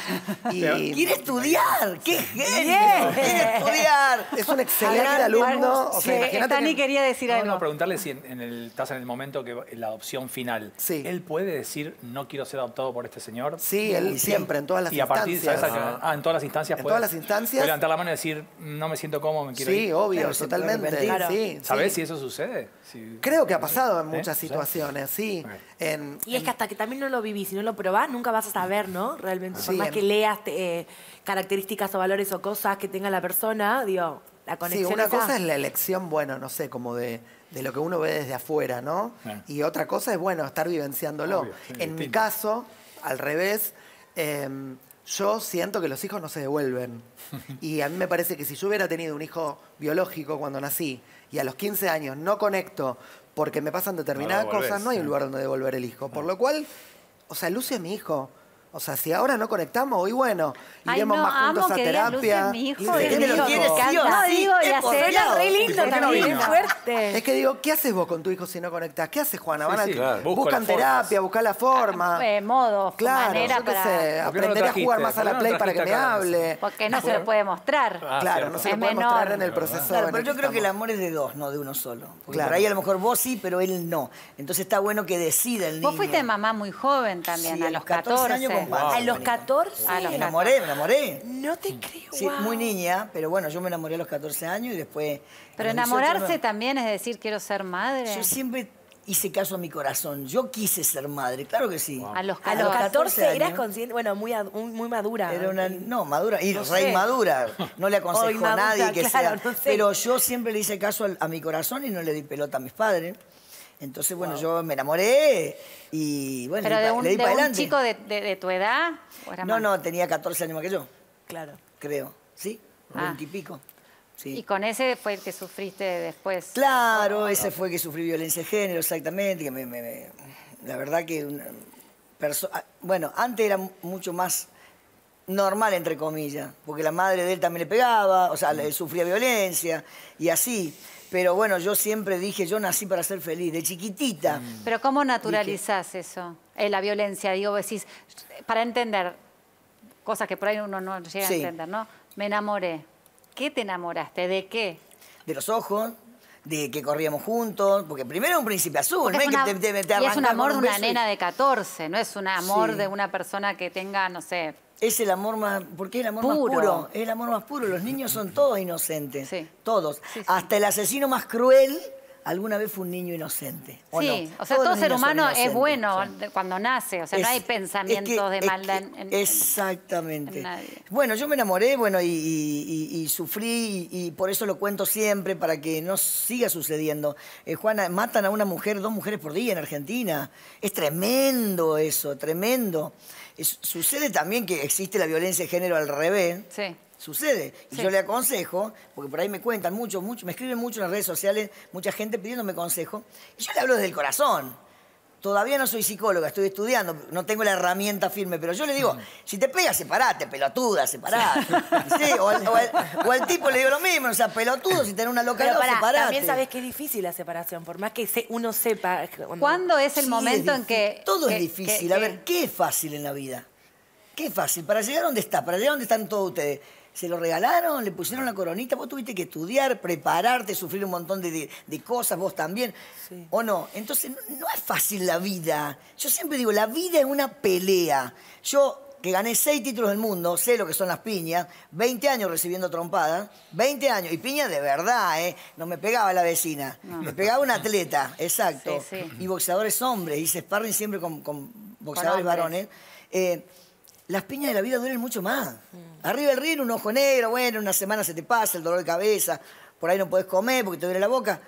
y Quiere estudiar. ¡Qué genio! Quiere estudiar. es un excelente alumno. O sea, Stani que- quería decir No, algo. no, preguntarle si en, en el, estás en el momento que la adopción final. Sí. ¿Él puede decir no quiero ser adoptado por este señor? Sí, él siempre, en todas las y a partir, instancias. ¿sabes a qué? Ah, en todas las instancias En puede. todas las instancias. Puede levantar la mano y decir no me siento cómodo, me quiero Sí, ir. obvio, Claro, totalmente. Claro. Sí, ¿Sabés sí. si eso sucede? Si- Creo que ha pasado en muchas ¿Sí? situaciones, sí. En- Y es que hasta que también no lo vivís, si no lo probás, nunca vas a saber, ¿no? Realmente, por Sí, más en- que leas eh, características o valores o cosas que tenga la persona, digo, la Sí, conexión una esa- cosa es la elección, bueno, no sé, como de, de lo que uno ve desde afuera, ¿no? Y otra cosa es, bueno, estar vivenciándolo. Obvio, sí, en mi caso, al revés, em, yo siento que los hijos no se devuelven. y a mí me parece que si yo hubiera tenido un hijo biológico cuando nací y a los 15 años no conecto porque me pasan determinadas No cosas, no hay un lugar donde devolver el hijo. Por lo cual, o sea, Lucio es mi hijo. O sea, si ahora no conectamos, hoy bueno, Ay, iremos no, más juntos amo a que terapia. es que digo, ¿qué haces vos con tu hijo si no conectás? ¿Qué haces, Juana? Van Sí, a- sí, claro. Buscan terapia, buscan la forma. Eh, modo, claro, manera yo qué para... sé, ¿Por qué no aprender a jugar más a ¿Por la no play para que me hable. Porque no se lo puede mostrar. Ah, claro, no se lo puede mostrar en el proceso. Claro, pero yo creo que el amor es de dos, no de uno solo. Porque Claro. por ahí a lo mejor vos sí, pero él no. Entonces está bueno que decida el niño. Vos fuiste mamá muy joven también, a los 14. años A los 14. A los Me enamoré, me enamoré. No te creo. Sí, muy niña, pero bueno, yo me enamoré a los 14 años y después... Pero los 18 enamorarse no. también es decir, quiero ser madre. Yo siempre hice caso a mi corazón. Yo quise ser madre, claro que sí. A los A los 14. 14 eras consciente, bueno, muy, muy, madura. Era una, no, madura, y No re sé. madura. No le aconsejo Hoy a nadie que claro, sea. no sé. Pero yo siempre le hice caso a, mi corazón y no le di pelota a mis padres. Entonces, bueno, yo me enamoré y bueno, Pero le, de un, le di de para un adelante. chico de, de- de tu edad. ¿o era No, más? no, tenía 14 años más que yo, Claro. creo. ¿Sí? Ah. 20 y pico. Sí. Y con ese fue el que sufriste después. Claro, ese fue que sufrí violencia de género, exactamente. Que me, me- me- la verdad que una ah, bueno, antes era mucho más normal, entre comillas, porque la madre de él también le pegaba, o sea, le sufría violencia y así. Pero bueno, yo siempre dije, yo nací para ser feliz, de chiquitita. Pero ¿cómo naturalizás eso? Eh, la violencia, digo, decís, para entender cosas que por ahí uno no llega Sí. a entender, ¿no? Me enamoré. ¿Qué te enamoraste? ¿De qué? De los ojos, de que corríamos juntos, porque primero un príncipe azul, no es una- que te, te- te y es un amor de una y- nena de 14, no es un amor Sí. de una persona que tenga, no sé, Es el amor más, porque es el amor Puro. más puro, es el amor más puro. Los niños son todos inocentes, Sí. todos. Sí, sí. Hasta el asesino más cruel alguna vez fue un niño inocente. ¿o sí, no? o sea, Todos todo ser humano es bueno cuando nace, o sea, no hay es pensamientos que- de es maldad que- en, en- exactamente. en nadie. Bueno, yo me enamoré, bueno, y, y- y- y sufrí, y, y por eso lo cuento siempre, para que no siga sucediendo. Eh, Juana, matan a una mujer, dos mujeres por día en Argentina. Es tremendo eso, tremendo. Es- sucede también que existe la violencia de género al revés. Sí. Sucede. Y Sí. yo le aconsejo, porque por ahí me cuentan mucho, mucho, me escriben mucho en las redes sociales, mucha gente pidiéndome consejo. Y yo le hablo desde el corazón. Todavía no soy psicóloga, estoy estudiando, no tengo la herramienta firme, pero yo le digo, si te pegas, separate, pelotuda, separate. Sí, o, al, o al- o al tipo le digo lo mismo, o sea, pelotudo, si tenés una loca, Pero pará, separate. también sabes que es difícil la separación, por más que se- uno sepa. cuando- ¿Cuándo es el Sí, momento es en que... Todo que- es difícil. que- a ver, ¿qué es fácil en la vida? ¿Qué es fácil? Para llegar a donde está, para llegar a donde están todos ustedes. ¿Se lo regalaron? ¿Le pusieron la coronita? Vos tuviste que estudiar, prepararte, sufrir un montón de, de- de cosas, vos también. ¿O no? Entonces, no, no es fácil la vida. Yo siempre digo, la vida es una pelea. Yo, que gané seis títulos del mundo, sé lo que son las piñas, 20 años recibiendo trompadas, 20 años, y piña de verdad, ¿eh? No me pegaba la vecina, me pegaba un atleta, exacto. Sí, sí. Y boxeadores hombres, hice sparring siempre con, con boxeadores varones. Eh, las piñas de la vida duelen mucho más. Arriba el río, un ojo negro, bueno, una semana se te pasa, el dolor de cabeza, por ahí no podés comer porque te duele la boca,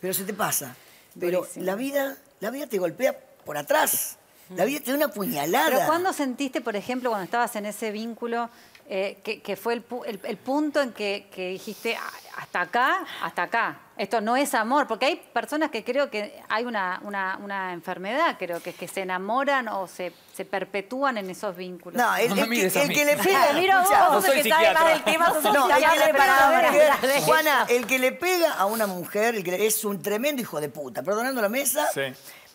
pero se te pasa. Pero la vida, la vida te golpea por atrás. La vida te da una puñalada. Pero ¿cuándo sentiste, por ejemplo, cuando estabas en ese vínculo, eh, que, que fue el, pu- el- el punto en que, que dijiste, "Ah, hasta acá, hasta acá. Esto no es amor, porque hay personas que creo que hay una, una, una enfermedad, creo que es que se enamoran o se, se perpetúan en esos vínculos. No, el, No me el que, el le pega. Te miro a vos, No soy que sabe más del tema, No, el que, le pega a una preparadora. mujer, Juana, el que le pega a una mujer, el que le- es un tremendo hijo de puta, perdonando la mesa, Sí.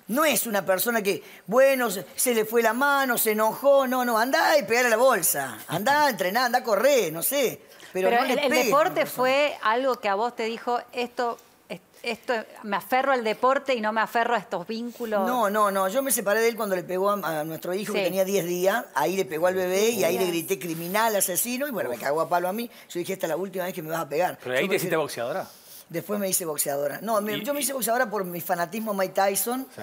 no es una persona que, bueno, se, se le fue la mano, se enojó, no, no, andá y pegale a la bolsa, andá a entrenar, andá a correr, no sé. Pero, Pero, no le el, deporte fue algo que a vos te dijo, esto, es- esto, me aferro al deporte y no me aferro a estos vínculos. No, no, no. Yo me separé de él cuando le pegó a, a nuestro hijo, que tenía 10 días. Ahí le pegó al bebé y ahí le grité criminal, asesino. Y bueno, me cagó a palo a mí. Yo dije, esta es la última vez que me vas a pegar. Pero ahí Yo te hiciste boxeadora. Después me hice boxeadora. No, me- yo me hice boxeadora por mi fanatismo a Mike Tyson, Sí.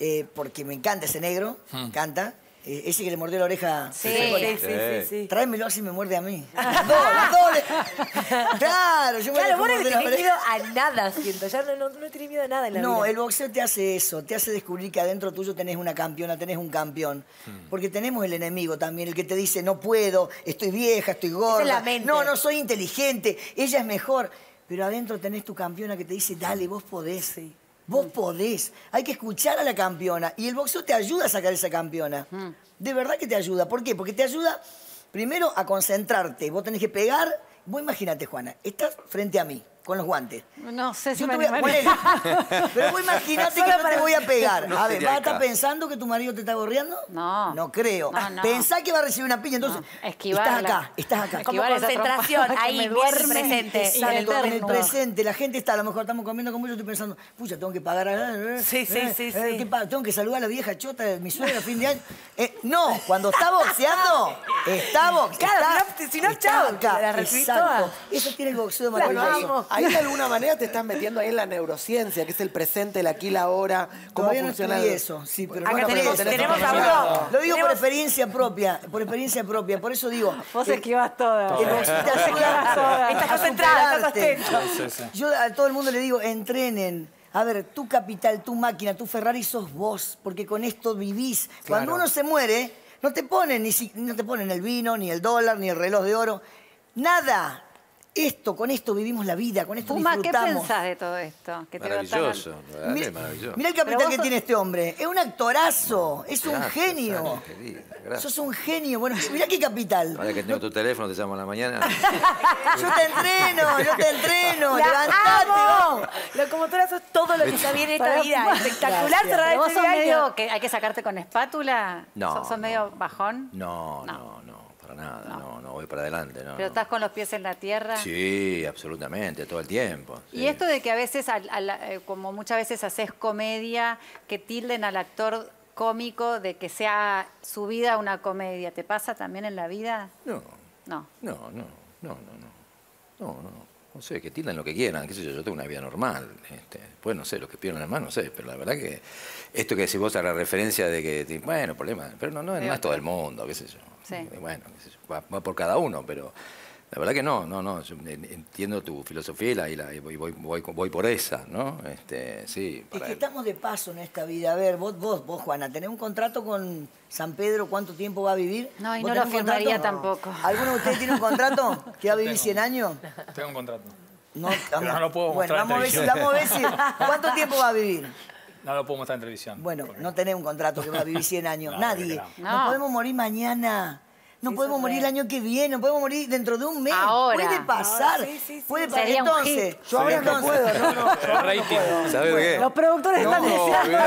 eh, porque me encanta ese negro, me encanta. Eh, ese que le mordió la oreja. Sí. Sí, sí, sí, sí. Tráemelo así me muerde a mí. Las dos, las dos Claro, yo me Claro, vos no le tenés miedo a nada, siento. Ya no, no, no tenés miedo a nada en la No, vida. el boxeo te hace eso, te hace descubrir que adentro tuyo tenés una campeona, tenés un campeón. Porque tenemos el enemigo también, el que te dice, no puedo, estoy vieja, estoy gorda. la mente. No, no soy inteligente, ella es mejor. Pero adentro tenés tu campeona que te dice, dale, vos podés. Vos podés. Hay que escuchar a la campeona. Y el boxeo te ayuda a sacar esa campeona. De verdad que te ayuda. ¿Por qué? Porque te ayuda, primero, a concentrarte. Vos tenés que pegar. Vos imagínate, Juana, estás frente a mí, con los guantes. No sé si Yo me te voy a- ponele. Pero vos imaginate que no te para- voy a pegar. No a ver, ¿vas a estar pensando que tu marido te está gorreando? No. No creo. No, no. Pensá que va a recibir una piña, entonces. No, esquivarla. Estás acá, estás acá. Como concentración, ahí, duerme presente. Exacto, en el presente, la gente está, a lo mejor estamos comiendo con mucho, yo estoy pensando, pucha, tengo que pagar a... Sí, sí, sí, sí. ¿qué pa- tengo que saludar a la vieja chota de mi suegra a fin de año. Eh, no, cuando está boxeando, está boxeando. Claro, si no- chao, la recibís Exacto. toda. Eso tiene el boxeo de maravilloso. Ahí de alguna manera te estás metiendo ahí en la neurociencia, que es el presente, el aquí, la ahora, cómo Todavía no funciona el- eso, sí, pero Acá bueno, tenemos- pero- tenemos a Lo digo por experiencia propia, por experiencia propia, por eso digo. Vos el- esquivas todas. boxeo te ayuda Estás concentrada, estás. Yo a todo el mundo le digo, entrenen. A ver, tu capital, tu máquina, tu Ferrari sos vos, porque con esto vivís. Cuando uno se muere, no te ponen ni si- no te ponen el vino, ni el dólar, ni el reloj de oro, nada. Esto, con esto vivimos la vida, con esto Puma, ¿qué disfrutamos. pensás de todo esto? Que te veo tan- Maravilloso, Mirá, maravilloso. mirá el capital que sos- tiene este hombre. Es un actorazo, es un genio. Ana, querida, gracias. Sos un genio. Bueno, mirá qué capital. Ahora que tengo tu teléfono, te llamo a la mañana. Yo te entreno, yo te entreno. ¡La Levantate, amo! vos. Locomotora sos todo lo que está bien en esta vida. Espectacular cerrar ¿Pero vos este sos medio que hay que sacarte con espátula? No, ¿Sos, sos no. medio bajón? No, no, no, para nada, no, no, voy para adelante, no. ¿Pero no. estás con los pies en la tierra? Sí, absolutamente, todo el tiempo. Y sí. esto de que a veces, al- al- eh, como muchas veces haces comedia, que tilden al actor cómico de que sea su vida una comedia, ¿te pasa también en la vida? No, No. no, no, no, no, no. No, no. No sé, que tildan lo que quieran, qué sé yo, yo tengo una vida normal. Este, pues no sé, los que piden las manos, no sé, pero la verdad que esto que decís vos a la referencia de que, bueno, problema, pero no, no, no es todo el mundo, qué sé yo. Sí. Bueno, va, va por cada uno, pero la verdad que no, no, no, yo en- entiendo tu filosofía y, la, y, la- y voy, voy, voy, voy por esa, ¿no? Este, sí, Es que estamos de paso en esta vida. A ver, vos, vos, vos, Juana, ¿tenés un contrato con San Pedro? ¿Cuánto tiempo va a vivir? No, y ¿Vos no lo firmaría tampoco. ¿Alguno de ustedes tiene un contrato que va a vivir Tengo. 100 años? Tengo un contrato. No, Pero no lo puedo Bueno, mostrar vamos a ver si, vamos a ver si- ¿Cuánto tiempo va a vivir? No lo puedo mostrar en televisión. Bueno, porque- no tenés un contrato que va a vivir 100 años. No, Nadie. No. no. podemos morir mañana. No podemos morir el año que viene, no podemos morir dentro de un mes. Ahora. Puede pasar. Ahora, sí, sí, sí. Puede pasar. Entonces, yo ahora no puedo, no, no. Pero. Los productores están diciendo...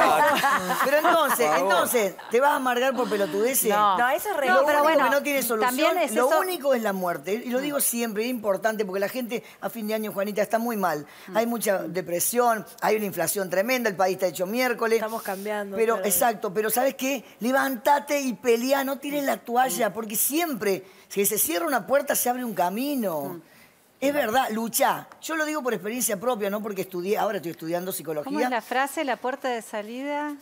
Pero entonces, entonces, ¿te vas a amargar por pelotudeces? No. No, eso es re Lo único pero bueno, que no tiene solución, también es lo eso- único es la muerte. Y lo digo siempre, es importante, porque la gente a fin de año, Juanita, está muy mal. Mm. Hay mucha depresión, hay una inflación tremenda, el país está hecho miércoles. Estamos cambiando, Pero, claro. exacto, pero ¿sabes qué? Levántate y pelea, no tires la toalla, porque siempre, si se cierra una puerta, se abre un camino. Mm. Es verdad, lucha. Yo lo digo por experiencia propia, no porque estudié, ahora estoy estudiando psicología. ¿Cómo es la frase? ¿La puerta de salida?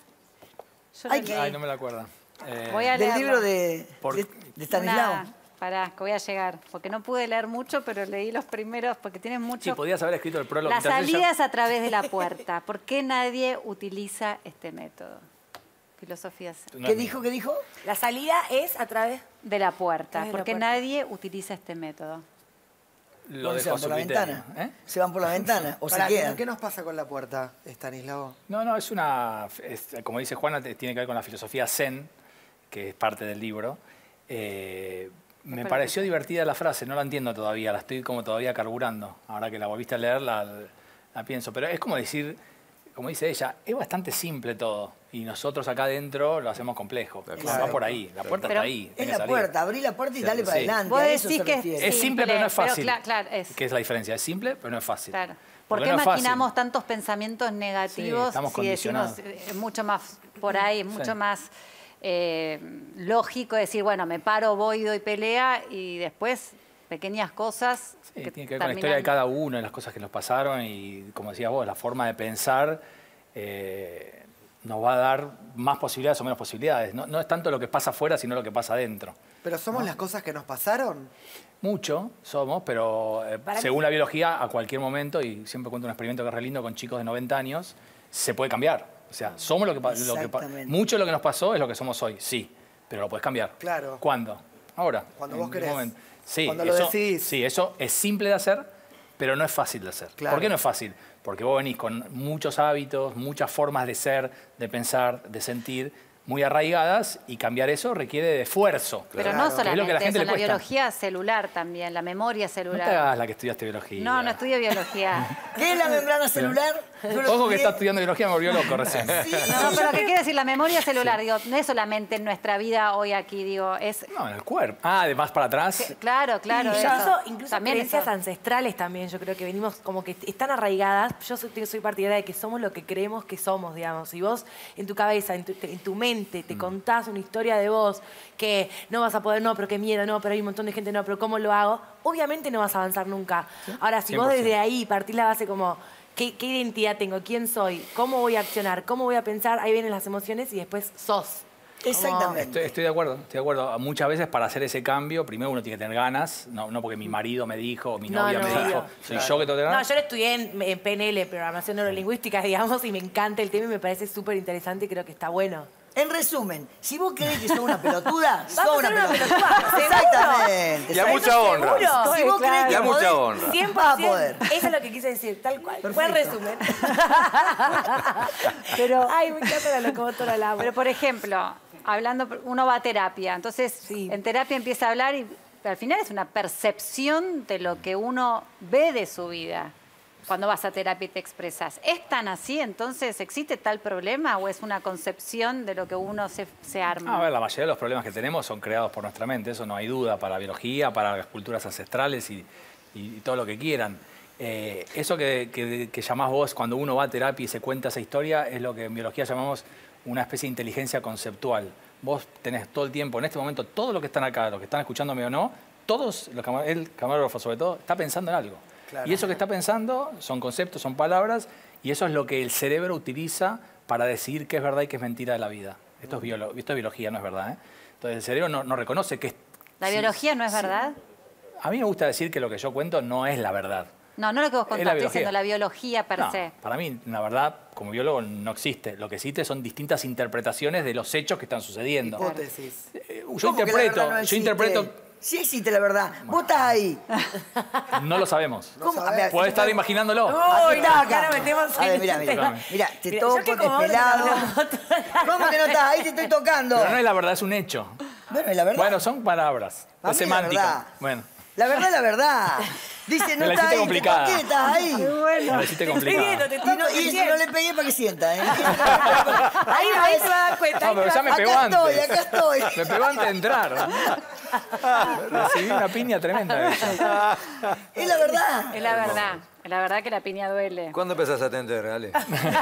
Yo la Hay que-. Ay, no me la acuerdo. Eh, Voy a Del leerlo. libro de, Por- de, de Stanislao. Una- Pará, que voy a llegar, porque no pude leer mucho, pero leí los primeros, porque tienen Sí, mucho... podías haber escrito el prólogo. La Entonces ya- salida es a través de la puerta. ¿Por qué nadie utiliza este método? ¿Qué dijo? ¿Qué dijo? La salida es a través de la puerta, través de la porque puerta. nadie utiliza este método. Lo ¿Dónde se van por la criterio. ventana? ¿eh? ¿Se van por la ventana o Pará, se ¿qué, quedan? qué nos pasa con la puerta, Stanislao? No, no, es una. es- como dice Juana, tiene que ver con la filosofía Zen, que es parte del libro. Eh, me Espera, pareció divertida la frase, no la entiendo todavía, la estoy como todavía carburando. Ahora que la volviste a leer, la, la pienso. Pero es como decir, como dice ella, es bastante simple todo. Y nosotros acá adentro lo hacemos complejo. Va por ahí, la puerta Pero está ahí. Es la salir. puerta, abrí la puerta y dale para Sí. adelante. Vos eso que es simple, pero no es fácil. cla- claro, es, ¿Qué es la diferencia? Es simple, pero no es fácil. claro. ¿Por Porque qué no fácil. maquinamos tantos pensamientos negativos estamos si decimos eh, es mucho más por ahí, es mucho Sí. más eh, lógico decir, bueno, me paro, voy, doy pelea y después pequeñas cosas Tiene que ver con la historia de cada uno, de las cosas que nos pasaron y, como decías vos, la forma de pensar eh, nos va a dar más posibilidades o menos posibilidades. No, no es tanto lo que pasa afuera, sino lo que pasa adentro. ¿Pero somos las cosas que nos pasaron? Mucho somos, pero eh, según mí- la biología, a cualquier momento, y siempre cuento un experimento que es re lindo con chicos de 90 años, se puede cambiar. O sea, somos lo que, lo que mucho de lo que nos pasó es lo que somos hoy, sí, pero lo puedes cambiar. Claro. ¿Cuándo? Ahora. Cuando en vos querés. momento. Sí, Cuando lo eso, decís. Sí, eso es simple de hacer, pero no es fácil de hacer. Claro. ¿Por qué no es fácil? Porque vos venís con muchos hábitos, muchas formas de ser, de pensar, de sentir, muy arraigadas, y cambiar eso requiere de esfuerzo. Pero Claro. no Que es lo que solamente la gente eso, le la cuesta. biología celular también, la memoria No celular. te hagas la que estudiaste biología. No, no estudio biología. ¿Qué es la membrana celular? Ojo que está estudiando biología, me volvió loco recién. Sí, No, pero ¿qué quiere decir? La memoria celular, digo, no es solamente en nuestra vida hoy aquí, digo, es... No, en el cuerpo. Ah, de más para atrás. Claro, claro. Y eso. incluso, incluso También creencias eso. ancestrales también, yo creo que venimos como que están arraigadas. Yo soy, soy partidaria de que somos lo que creemos que somos, digamos. Si vos en tu cabeza, en tu, en tu mente, te contás una historia de vos que no vas a poder, no, pero qué miedo, no, pero hay un montón de gente, no, pero ¿cómo lo hago? Obviamente no vas a avanzar nunca. Ahora, si vos 100%. desde ahí partís la base como... ¿Qué, ¿Qué identidad tengo? ¿Quién soy? ¿Cómo voy a accionar? ¿Cómo voy a pensar? Ahí vienen las emociones y después sos. Exactamente. Estoy, estoy de acuerdo, estoy de acuerdo. Muchas veces para hacer ese cambio, primero uno tiene que tener ganas, no, no porque mi marido me dijo, o mi No, novia no, me dijo, soy yo que tengo que tener No, ganas. yo lo estudié en, en PNL, programación neurolingüística, digamos, y me encanta el tema y me parece súper interesante y creo que está bueno. En resumen, si vos crees que sos una pelotuda, sos una pelotuda. Exactamente. Y a mucha honra. seguro. Si vos crees que Y a mucha honra. 100%. vas a poder. Eso es lo que quise decir, tal cual. Buen resumen. Pero, Ay, me encanta la locomotora, la pero, por ejemplo, hablando, uno va a terapia, entonces Sí. en terapia empieza a hablar y al final es una percepción de lo que uno ve de su vida. Cuando vas a terapia y te expresas. ¿Es tan así entonces? ¿Existe tal problema o es una concepción de lo que uno se, se arma? Ah, a ver, la mayoría de los problemas que tenemos son creados por nuestra mente, eso no hay duda, para la biología, para las culturas ancestrales y, y todo lo que quieran. Eh, eso que, que- que llamás vos cuando uno va a terapia y se cuenta esa historia es lo que en biología llamamos una especie de inteligencia conceptual. Vos tenés todo el tiempo, en este momento, todo lo que están acá, los que están escuchándome o no, todos, los el camarógrafo sobre todo, está pensando en algo. Claro. Y eso que está pensando son conceptos, son palabras, y eso es lo que el cerebro utiliza para decidir qué es verdad y qué es mentira de la vida. Esto es, biolo- esto es biología, no es verdad. ¿eh? Entonces el cerebro no, no reconoce que es... ¿La sí, biología no es verdad? A mí me gusta decir que lo que yo cuento no es la verdad. No, no lo que vos Es la contás, estoy biología. diciendo la biología per No, se. para mí, la verdad, como biólogo no existe. Lo que existe son distintas interpretaciones de los hechos que están sucediendo. Hipótesis. Eh, Yo ¿Cómo que la interpreto, no yo interpreto, Sí existe la verdad. Vos estás ahí. no lo sabemos. ¿Cómo? Puede te- estar imaginándolo. No, acá. acá metemos A ver, en mira, el mira. tema. Mira, te toco, te pelado. ¿Cómo que no estás ahí? Te estoy tocando. Pero no es la verdad, es un hecho. Bueno, y la verdad. Bueno, son palabras, es semántica. Bueno, La verdad es la verdad. Dice, no la hiciste ahí, complicada. toqué, estás ahí. me la hiciste Te estoy viendo, complicada. te Y, estoy no, y eso no le pegué para que sienta, ¿eh? Ahí, ahí se va a dar cuenta. No, pero ya me Acá pegó estoy, antes. acá estoy. Me pegó antes de entrar. Recibí una piña tremenda. de ella. Es la verdad. Es la verdad. La verdad que la piña duele. ¿Cuándo empezás a atender, Ale?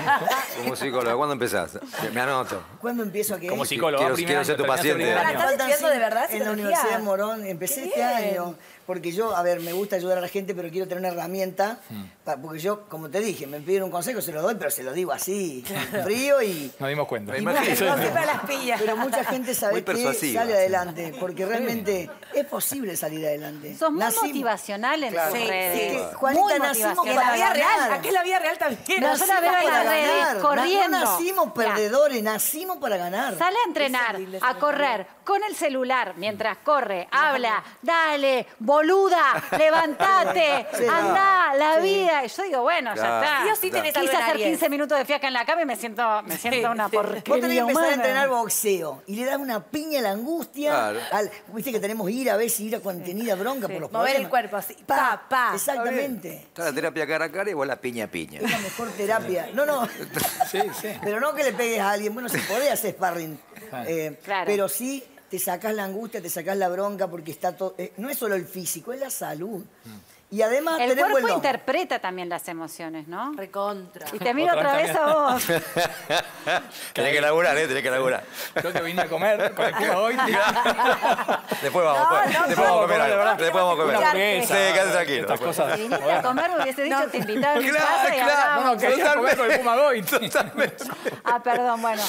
Como psicóloga, ¿cuándo empezás? Me anoto. ¿Cuándo empiezo a qué? Como psicólogo, Quiero- primer quiero año, ser tu paciente. ¿Estás de verdad En la? Universidad de Morón. Empecé este año. Porque yo, a ver, me gusta ayudar a la gente, pero quiero tener una herramienta. Hmm. porque yo, como te dije, me piden un consejo, se lo doy, pero se lo digo así, frío y... Nos dimos cuenta. y No, las pillas. pero mucha gente sabe que sale adelante, porque realmente es posible salir adelante. Sos muy Nacimos- motivacional en Claro. tus Sí, redes. Es que, Muy Juanita, nacimos Y en motivacional. la vida real, acá en la vida real también. No, yo la veo en para las redes, ganar. Na- corriendo. No nacimos perdedores, nacimos para ganar. Sale a entrenar, a correr con el celular mientras corre, habla, dale, boluda, levantate, Sí. anda, la Sí. vida. Y yo digo, bueno, Claro. ya está. Sí o sí tenés Quise hacer Aries. 15 minutos de fiaca en la cama y me siento, me siento una porquería Vos tenés que empezar a entrenar boxeo y le das una piña a la angustia. Claro. al- Viste que tenemos ira a veces, ira contenida, bronca por los Mover problemas. el cuerpo así, pa, pa. Exactamente. La terapia cara a cara y vos la piña a piña. Es la mejor terapia. No, no. Sí, sí. Pero no que le pegues a alguien. Bueno, se podés hacer sparring. Eh, Claro. Pero sí te sacás la angustia, te sacás la bronca porque está todo. eh, no es solo el físico, es la salud. Y además El tenemos cuerpo interpreta también las emociones, ¿no? Recontra. Y te miro Otra otra vez a vos. tenés que laburar, ¿eh? Tenés que laburar. Creo que vine a comer con el Puma hoy. Después vamos, No, después, no, después vamos a comer no, algo. de verdad. Después vamos a comer Una hamburguesa. Sí, quédate tranquilo. Estas cosas. Si viniste a comer, me hubiese dicho, te invitaba a mi Claro, casa y claro. hablábamos. No, no, quería comer con el Puma Goy. Ah, perdón, bueno.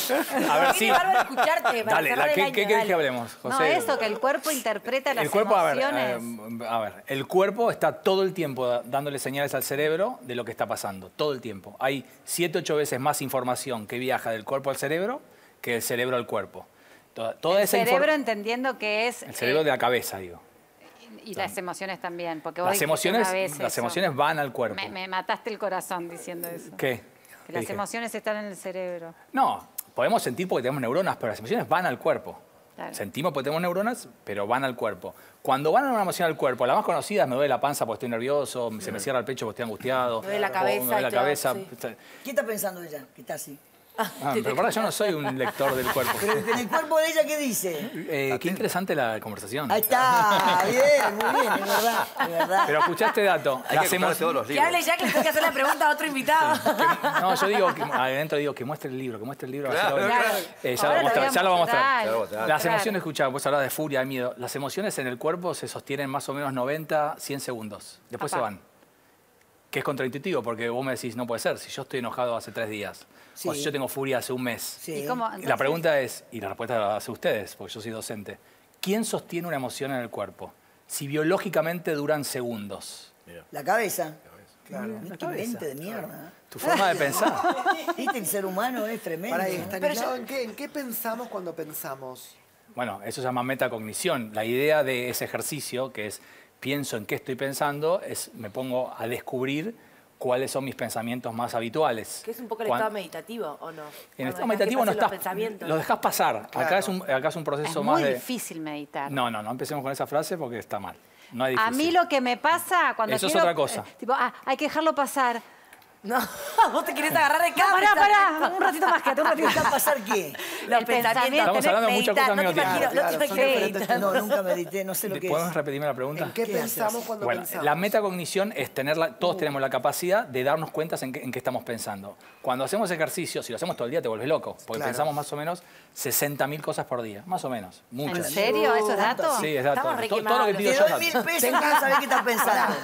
A ver, sí. Qué bárbaro escucharte para Dale, la- ¿qué, año, qué querés que hablemos, José? No, eso, que el cuerpo interpreta las el cuerpo, a ver, emociones. eh, a ver, el cuerpo está todo el tiempo dándole señales al cerebro de lo que está pasando, todo el tiempo. Hay 7, 8 veces más información que viaja del cuerpo al cerebro que del cerebro al cuerpo. Toda, toda el esa cerebro entendiendo que es... el cerebro eh, de la cabeza, digo. Y las emociones también, porque vos Las emociones, vez las eso. emociones van al cuerpo. Me, me mataste el corazón diciendo eso. ¿Qué? Que ¿Qué las dije? emociones están en el cerebro. No, podemos sentir porque tenemos neuronas, pero las emociones van al cuerpo. Claro. Sentimos porque tenemos neuronas, pero van al cuerpo. Cuando van a una emoción al cuerpo, la más conocida es me duele la panza porque estoy nervioso, se me cierra el pecho porque estoy angustiado. Me duele la cabeza Me duele la y todo, cabeza. sí. ¿Qué está pensando ella? Que está así. Ah, pero para yo no soy un lector del cuerpo. Pero en el cuerpo de ella, ¿qué dice? Eh, qué interesante la conversación. Ahí está, bien, muy bien, es verdad, es verdad. Pero escuchaste dato. Hay que emo- todos los Que libros. hable ya que le tengo que hacer la pregunta a otro invitado. No, yo digo, que, adentro digo que muestre el libro, que muestre el libro. Claro, claro. Eh, ya, Ahora lo lo voy a mostrar, ya lo vamos a mostrar. mostrar. Las Claro. emociones, escuchá, vos hablabas de furia, de miedo. Las emociones en el cuerpo se sostienen más o menos 90, 100 segundos. Después Ajá. se van. Que es contraintuitivo, porque vos me decís, no puede ser, si yo estoy enojado hace tres días, o Sí. si yo tengo furia hace un mes. Sí. ¿Y cómo? La pregunta es, y la respuesta la hace ustedes, porque yo soy docente, ¿quién sostiene una emoción en el cuerpo? Si biológicamente duran segundos. La cabeza. Claro. Mirá qué mente de mierda. Tu forma de pensar. Viste, el ser humano es tremendo. Para ahí, Estanislao, ¿en qué, ¿en qué pensamos cuando pensamos? Bueno, eso se llama metacognición. La idea de ese ejercicio, que es pienso en qué estoy pensando, es me pongo a descubrir cuáles son mis pensamientos más habituales. Que es un poco el Cuan- estado meditativo, ¿o no? En el Cuando estado meditativo no los estás, pensamientos. lo dejas pasar. Acá, Claro. es un, acá es un es proceso muy más de... difícil meditar. No, no, no empecemos con esa frase porque está mal. No es A difícil. mí lo que me pasa cuando Eso es quiero, otra cosa. eh, tipo, ah, hay que dejarlo pasar. No, vos te querés agarrar de cada Pará, pensamiento. pará, un ratito más, quédate un ratito ¿Deja más. pasar qué? Los El pensamientos. pensamiento. Estamos hablando de muchas cosas no te imagino, no Claro, te son imagino. No, nunca medité, no sé lo que ¿Podemos es. repetirme la pregunta? ¿En qué, ¿Qué pensamos haces? cuando Bueno, pensamos? la metacognición es tener, la- todos tenemos la capacidad de darnos cuenta en qué, en qué estamos pensando. Cuando hacemos ejercicio, si lo hacemos todo el día te vuelves loco, porque Claro. pensamos más o menos 60.000 cosas por día, más o menos, ¿En muchas. serio? ¿Eso es dato? Sí, es dato. Estamos Todo, todo lo que pido Te yo doy es mil dato. pesos para saber qué estás pensando.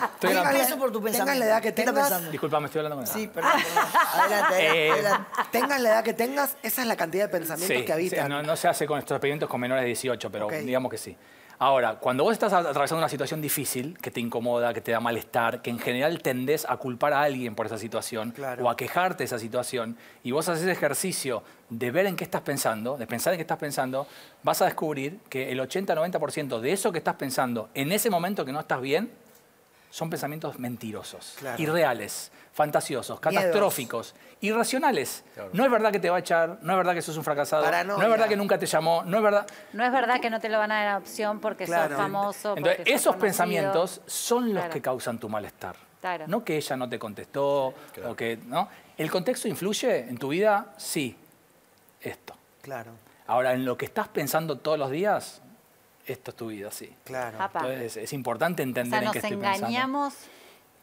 Mil tengas la edad que ¿Qué estás tengas. pensando? Disculpame, estoy hablando con Sí, perdón. perdón. Adelante, Eh, adelante. Tengas la edad que tengas, esa es la cantidad de pensamientos Sí, que habitan. sí, no, no se hace con estos experimentos con menores de 18, pero digamos que sí. Ahora, cuando vos estás atravesando una situación difícil, que te incomoda, que te da malestar, que en general tendés a culpar a alguien por esa situación Claro. o a quejarte de esa situación, y vos haces ejercicio de ver en qué estás pensando, de pensar en qué estás pensando, vas a descubrir que el 80-90% de eso que estás pensando en ese momento que no estás bien, son pensamientos mentirosos, Claro. irreales, fantasiosos, Miedos. catastróficos, irracionales. No es verdad que te va a echar, no es verdad que sos un fracasado, Paranoia. no es verdad que nunca te llamó, no es verdad. No es verdad que no te lo van a dar opción porque Claro. sos famoso. Entonces, porque esos pensamientos son los Claro. que causan tu malestar. Claro. No que ella no te contestó o que, ¿no? ¿El contexto influye en tu vida? Sí. Esto. Claro, Ahora, en lo que estás pensando todos los días, esto es tu vida, sí. claro. Entonces, es importante O entender sea, en nos qué estoy pensando. engañamos,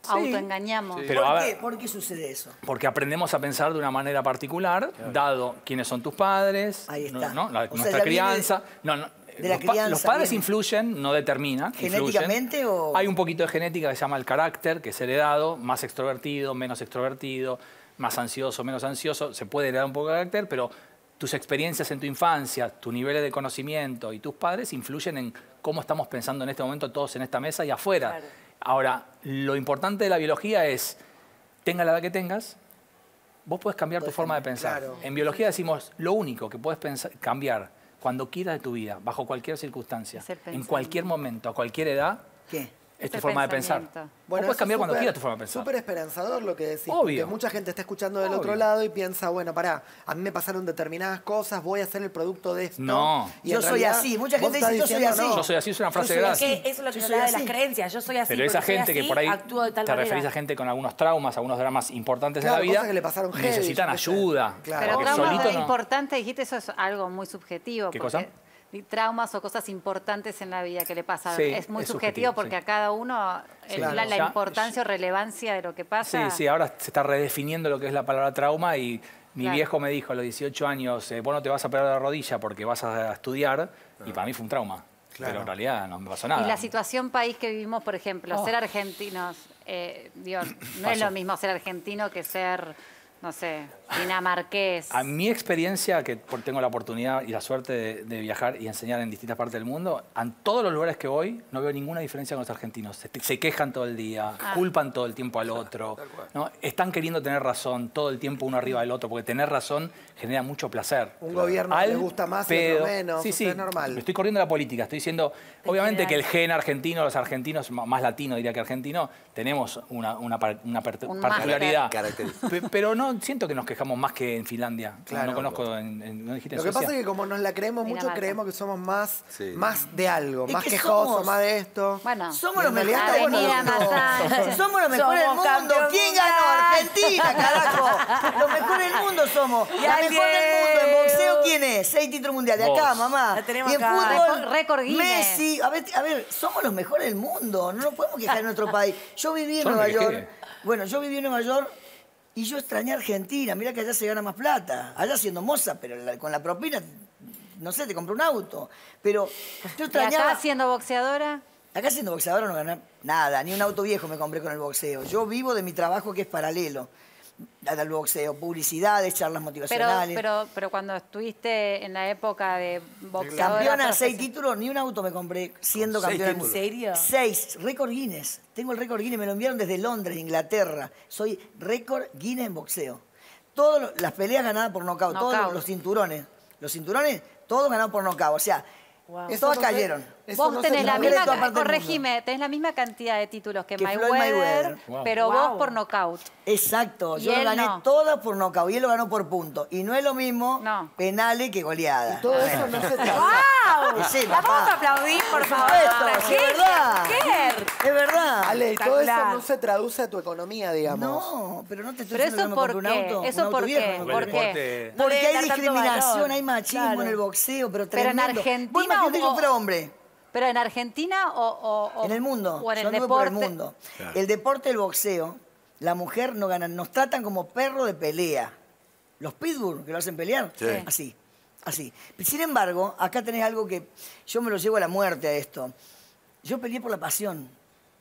Sí. autoengañamos. Pero a ¿Por ver, qué? ¿Por qué sucede eso? Porque aprendemos a pensar de una manera particular, dado quiénes son tus padres, Ahí no- está. ¿no? La- O sea, nuestra crianza. No, no, De la los, pa- crianza, los padres viene. influyen, no determinan. influyen. ¿Genéticamente o...? Hay un poquito de genética que se llama el carácter, que es heredado, más extrovertido, menos extrovertido, más ansioso, menos ansioso. Se puede heredar un poco de carácter, pero tus experiencias en tu infancia, tus niveles de conocimiento y tus padres influyen en cómo estamos pensando en este momento todos en esta mesa y afuera. Ahora, lo importante de la biología es, tenga la edad que tengas, vos puedes cambiar tu forma de pensar. claro. En biología decimos, lo único que puedes pensar- cambiar cuando quieras de tu vida, bajo cualquier circunstancia, en cualquier momento, a cualquier edad, ¿Qué? Es tu el forma de pensar. Vos puedes cambiar cuando quieras tu forma de pensar. Súper esperanzador lo que decís. Obvio. Porque mucha gente está escuchando del otro lado y piensa, bueno, pará, a mí me pasaron determinadas cosas, voy a ser el producto de esto. No. Y Yo soy realidad, así. Mucha gente dice, yo soy diciendo, así. no. Yo soy así, es una frase de gracia. Que eso es lo que Yo da de las creencias. Yo soy así. Pero esa gente que por ahí actúo de tal te manera. referís a gente con algunos traumas, algunos dramas importantes Claro, de la vida, cosas que le pasaron heavy, necesitan ayuda. Claro. Pero traumas importantes, dijiste, eso es algo muy subjetivo. ¿Qué cosa? Traumas o cosas importantes en la vida que le pasan. Sí, es muy es subjetivo, subjetivo, porque sí. a cada uno eh, Sí. la, la Ya- importancia o relevancia de lo que Sí, pasa. sí, ahora se está redefiniendo lo que es la palabra trauma y mi Claro. viejo me dijo a los 18 años, eh, vos no te vas a operar la rodilla porque vas a estudiar, y para mí fue un trauma. Pero en realidad no me pasó nada. Y la situación país que vivimos, por ejemplo, Oh. ser argentinos, eh, digo, no es lo mismo ser argentino que ser, no sé, dinamarqués. A mi experiencia, que por- tengo la oportunidad y la suerte de, de viajar y enseñar en distintas partes del mundo, en todos los lugares que voy no veo ninguna diferencia con los argentinos. Se, se quejan todo el día, Ah. culpan todo el tiempo al otro, ¿no? están queriendo tener razón todo el tiempo uno arriba del otro, porque tener razón genera mucho placer. Un gobierno que Al le gusta más y otro pedo. menos, Sí, sí, es normal. me estoy corriendo la política, estoy diciendo, obviamente general. que el gen argentino, los argentinos, más latino diría que argentino, tenemos una, una par- una per- Un particularidad. Pero no siento que nos quejamos más que en Finlandia. No- Claro. No conozco en, en- ¿no dijiste en Lo que Suecia? pasa es que como nos la creemos mucho, Dinamarca. creemos que somos más, Sí. más de algo, Es más que quejosos, somos- más de esto. Bueno, Somos los mejores. está bueno Avenida lo- Massage. Somos los mejores del Somos mundo. campeón ¿Quién mundial. ganó? Argentina, carajo. Los mejores del mundo somos. La Ya mejor del mundo. En boxeo, ¿quién es? Seis títulos mundiales. De acá, Vos. mamá. La tenemos y en acá. fútbol, Récord- récord Guinness. Messi. A ver, a ver, somos los mejores del mundo. No nos podemos quejar en nuestro país. Yo viví en Yo no Nueva quejé. York. Bueno, yo viví en Nueva York y yo extrañé a Argentina. Mira que allá se gana más plata. Allá siendo moza, pero la- con la propina, no sé, te compré un auto. Pero yo ¿Y extrañaba... acá siendo boxeadora? Acá siendo boxeadora no gané nada, ni un auto viejo me compré con el boxeo. Yo vivo de mi trabajo que es paralelo al boxeo, publicidades, charlas motivacionales. pero, pero cuando estuviste en la época de boxeadora... Campeona, seis títulos, ni un auto me compré siendo campeona. ¿En Seis, récord Guinness. Tengo el récord Guinness, me lo enviaron desde Londres, Inglaterra. Soy récord Guinness en boxeo. Todas las peleas ganadas por nocaut, todos los, los cinturones. Los cinturones, todos ganados por nocaut. O sea, Eso todas se- cayeron. Eso Vos no tenés la misma, corregime, tenés la misma cantidad de títulos que, Que Mayweather, Mayweather. Wow. pero Wow. vos por nocaut. Exacto, Y yo lo él gané no. todas por nocaut y él lo ganó por punto. Y no es lo mismo No. penales que goleada. Todo eso no se traduce. ¡Wow! Sí, ¿La vamos a aplaudir, por favor? es verdad. ¿Qué? Es verdad. Ale, todo eso no se traduce a tu economía, digamos. No, pero no te estoy Pero diciendo eso que me un qué, auto. eso un por qué, ¿por qué? Porque hay discriminación, hay machismo en el boxeo, pero Pero en tremendo. Argentina Vos imagínate o- yo fuera hombre. ¿Pero en Argentina o, o- o- En el mundo. o en Yo el por deporte? el mundo. El deporte del boxeo, la mujer no gana, nos tratan como perro de pelea. Los pitbull que lo hacen pelear, Sí. así, así. Sin embargo, acá tenés algo que yo me lo llevo a la muerte a esto. Yo peleé por la pasión.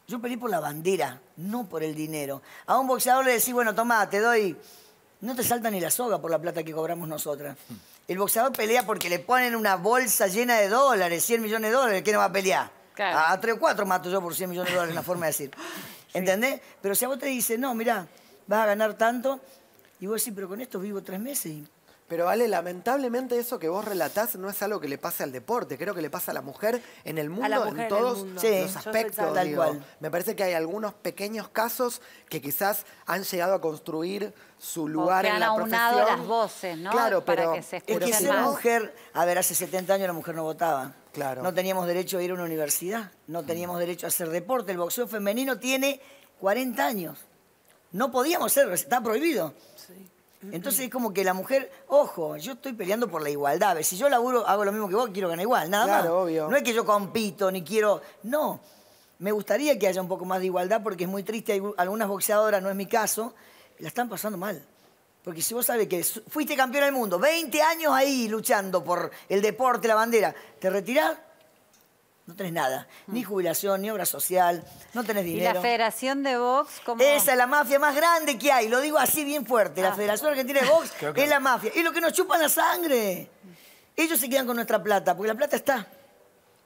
Yo peleé por la bandera, no por el dinero. A un boxeador le decís, bueno, toma, te doy. No te salta ni la soga por la plata que cobramos nosotras. El boxeador pelea porque le ponen una bolsa llena de dólares, 100 millones de dólares. ¿Qué no va a pelear? Claro. A tres o cuatro mato yo por 100 millones de dólares, es una forma de decir. ¿Entendés? Pero si a vos te dicen, no, mirá, vas a ganar tanto, y vos decís, pero con esto vivo tres meses y Pero Ale, lamentablemente eso que vos relatás no es algo que le pase al deporte, creo que le pasa a la mujer en el mundo, en todos mundo. Sí, los aspectos. pensaba tal digo. cual. Me parece que hay algunos pequeños casos que quizás han llegado a construir su lugar que en han la aunado profesión. las voces, ¿no? Claro, Para pero que se Es que escuchen ser más. mujer, a ver, hace 70 años la mujer no votaba. Claro. No teníamos derecho a ir a una universidad, no teníamos derecho a hacer deporte. El boxeo femenino tiene 40 años. No podíamos ser, está prohibido. Entonces es como que la mujer, ojo, yo estoy peleando por la igualdad. A ver, si yo laburo, hago lo mismo que vos, quiero ganar igual, nada más. Claro, obvio. No es que yo compito ni quiero. No. Me gustaría que haya un poco más de igualdad porque es muy triste. Hay algunas boxeadoras, no es mi caso, la están pasando mal. Porque si vos sabes que fuiste campeón del mundo, 20 años ahí luchando por el deporte, la bandera, te retirás No tenés nada. Ni jubilación, ni obra social, no tenés ¿Y dinero. la Federación de Box cómo? Esa es la mafia más grande que hay, lo digo así bien fuerte. Ah. La Federación Argentina de Box que- es la mafia. Es lo que nos chupan la sangre. Ellos se quedan con nuestra plata, porque la plata está.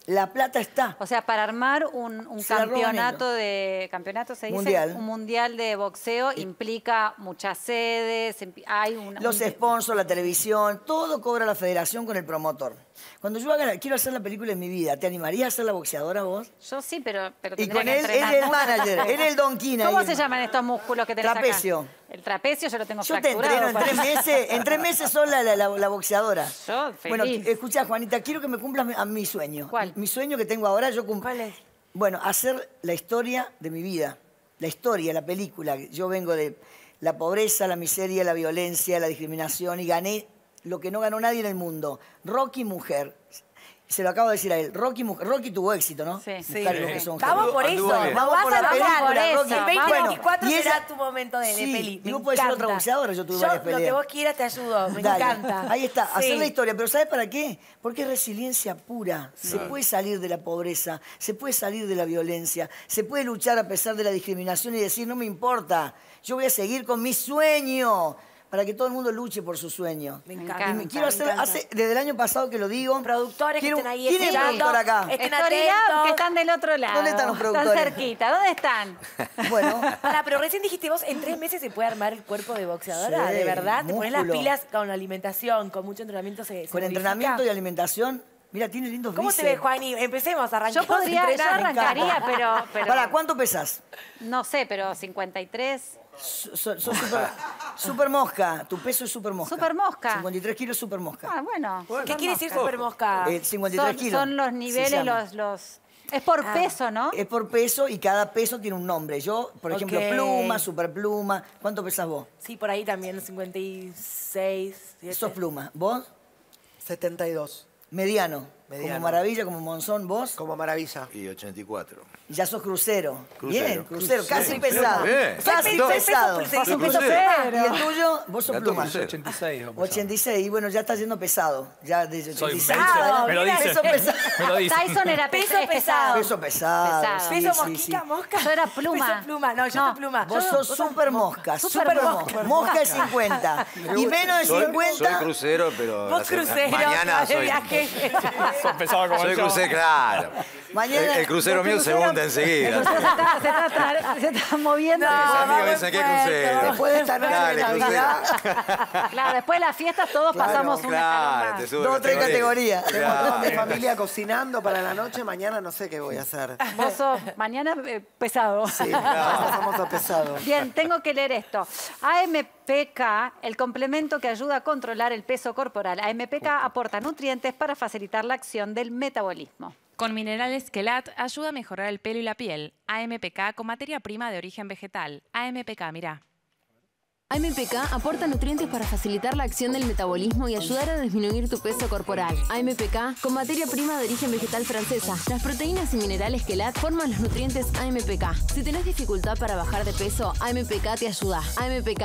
La plata está. O sea, para armar un, un campeonato de campeonato se dice Mundial. un mundial de boxeo implica muchas sedes, hay una Los un- sponsors, la televisión, todo cobra la federación con el promotor. Cuando yo haga, quiero hacer la película de mi vida, ¿te animarías a ser la boxeadora vos? Yo sí, pero, pero Y con que él, él es el manager, él es el Don Quina. ¿Cómo se llaman estos músculos que tenés acá? Trapecio. El trapecio yo lo tengo Yo te fracturado. entreno en tres meses, en tres meses sos la, la- la- la boxeadora. Yo, Bueno, feliz. escucha, Juanita, quiero que me cumplas a mi sueño. ¿Cuál? Mi sueño que tengo ahora, yo cumplo. ¿Cuál es? Bueno, hacer la historia de mi vida. La historia, la película. Yo vengo de la pobreza, la miseria, la violencia, la discriminación y gané lo que no ganó nadie en el mundo. Rocky Mujer. Se lo acabo de decir a él. Rocky, Mujer. Rocky tuvo éxito, ¿no? Sí. Sí. Claro que son Vamos por eso. Vamos vas por a la película, El Rocky. 2024 Bueno, y será esa- tu momento de, de Sí, peli. y vos podés ser otra boxeadora, yo tuve Yo, varias Lo que peleas. vos quieras te ayudo. Me Dale, encanta. Ahí está, Sí. hacer la historia. Pero ¿sabes para qué? Porque es resiliencia pura. Se puede salir de la pobreza, se puede salir de la violencia, se puede luchar a pesar de la discriminación y decir, no me importa, yo voy a seguir con mi sueño. Para que todo el mundo luche por su sueño. Me Y encanta. me quiero me hacer, encanta. hace, desde el año pasado que lo digo. Productores quiero- que estén ahí ¿Quién es productor acá? Lab, atentos. que están del otro lado. ¿Dónde están los Están productores? cerquita. ¿Dónde están? Bueno, Para, pero recién dijiste vos, en tres meses se puede armar el cuerpo de boxeadora, Sí, de verdad. Te pones las músculo. pilas con la alimentación, con mucho entrenamiento se, se con modifica. entrenamiento y alimentación. Mira, tiene lindos ¿Cómo te bíceps. ves, Juani? Empecemos, Yo arranquemos. podría, yo arrancaría, pero, pero Pará, ¿cuánto pesas? no sé, pero 53. So- so- Sos super, super mosca. Tu peso es super mosca. Super mosca. 53 kilos super mosca. Ah, bueno. ¿Qué quiere decir super mosca? Eh, 53 Son, kilos. son los niveles, los, los... Es por Ah. peso, ¿no? Es por peso y cada peso tiene un nombre. Yo, por ejemplo, Ok. pluma, super pluma. ¿Cuánto pesas vos? Sí, por ahí también, 56. siete. Sos pluma. ¿Vos? 72, Mediano. Mediano. Como maravilla, como monzón, vos. como maravilla. Y 84. Y ya sos crucero. Crucero. Bien, crucero. Casi Crucero. pesado. Bien. Casi peso pesado. crucero. Crucero. pesado. ¿Y el tuyo? Vos sos pluma. crucero. 86. o pesado. 86. Y bueno, ya está yendo pesado. Ya de Soy 86. pesado, Me lo dicen. Peso pesado. Me lo dicen. Tyson era Peso es pesado. Peso pesado. ¿Peso sí, mosquita, sí. mosca? Yo era pluma. Peso pluma. No, yo No. soy pluma. Vos Yo- sos super mosca, Super mosca. mosca. Mosca es 50. Y menos de Soy, 50. soy crucero, pero crucero, mañana de soy, pesado como soy yo. crucero, claro. Mañana- el, el crucero mío se crucero- monta enseguida. Se está, se está- se está moviendo. No, Mis amigos vamos dicen, ¿qué crucero? Después de esta noche Dale, de crucero. Navidad, Claro, después de las fiestas todos pasamos Claro, escalón te más. sube dos o tres categorías. Tengo a toda mi Claro. familia cocinando para la noche, mañana no sé qué voy a hacer. Vos sos mañana eh, pesado. Sí, pasamos a pesado. Bien, tengo que leer esto. AMPK, el complemento que ayuda a controlar el peso corporal. AMPK aporta nutrientes para facilitar la acción del metabolismo. Con minerales Quelat ayuda a mejorar el pelo y la piel. AMPK con materia prima de origen vegetal. AMPK, mirá. AMPK aporta nutrientes para facilitar la acción del metabolismo y ayudar a disminuir tu peso corporal. AMPK con materia prima de origen vegetal francesa. Las proteínas y minerales Quelat forman los nutrientes AMPK. Si tenés dificultad para bajar de peso, AMPK te ayuda. AMPK.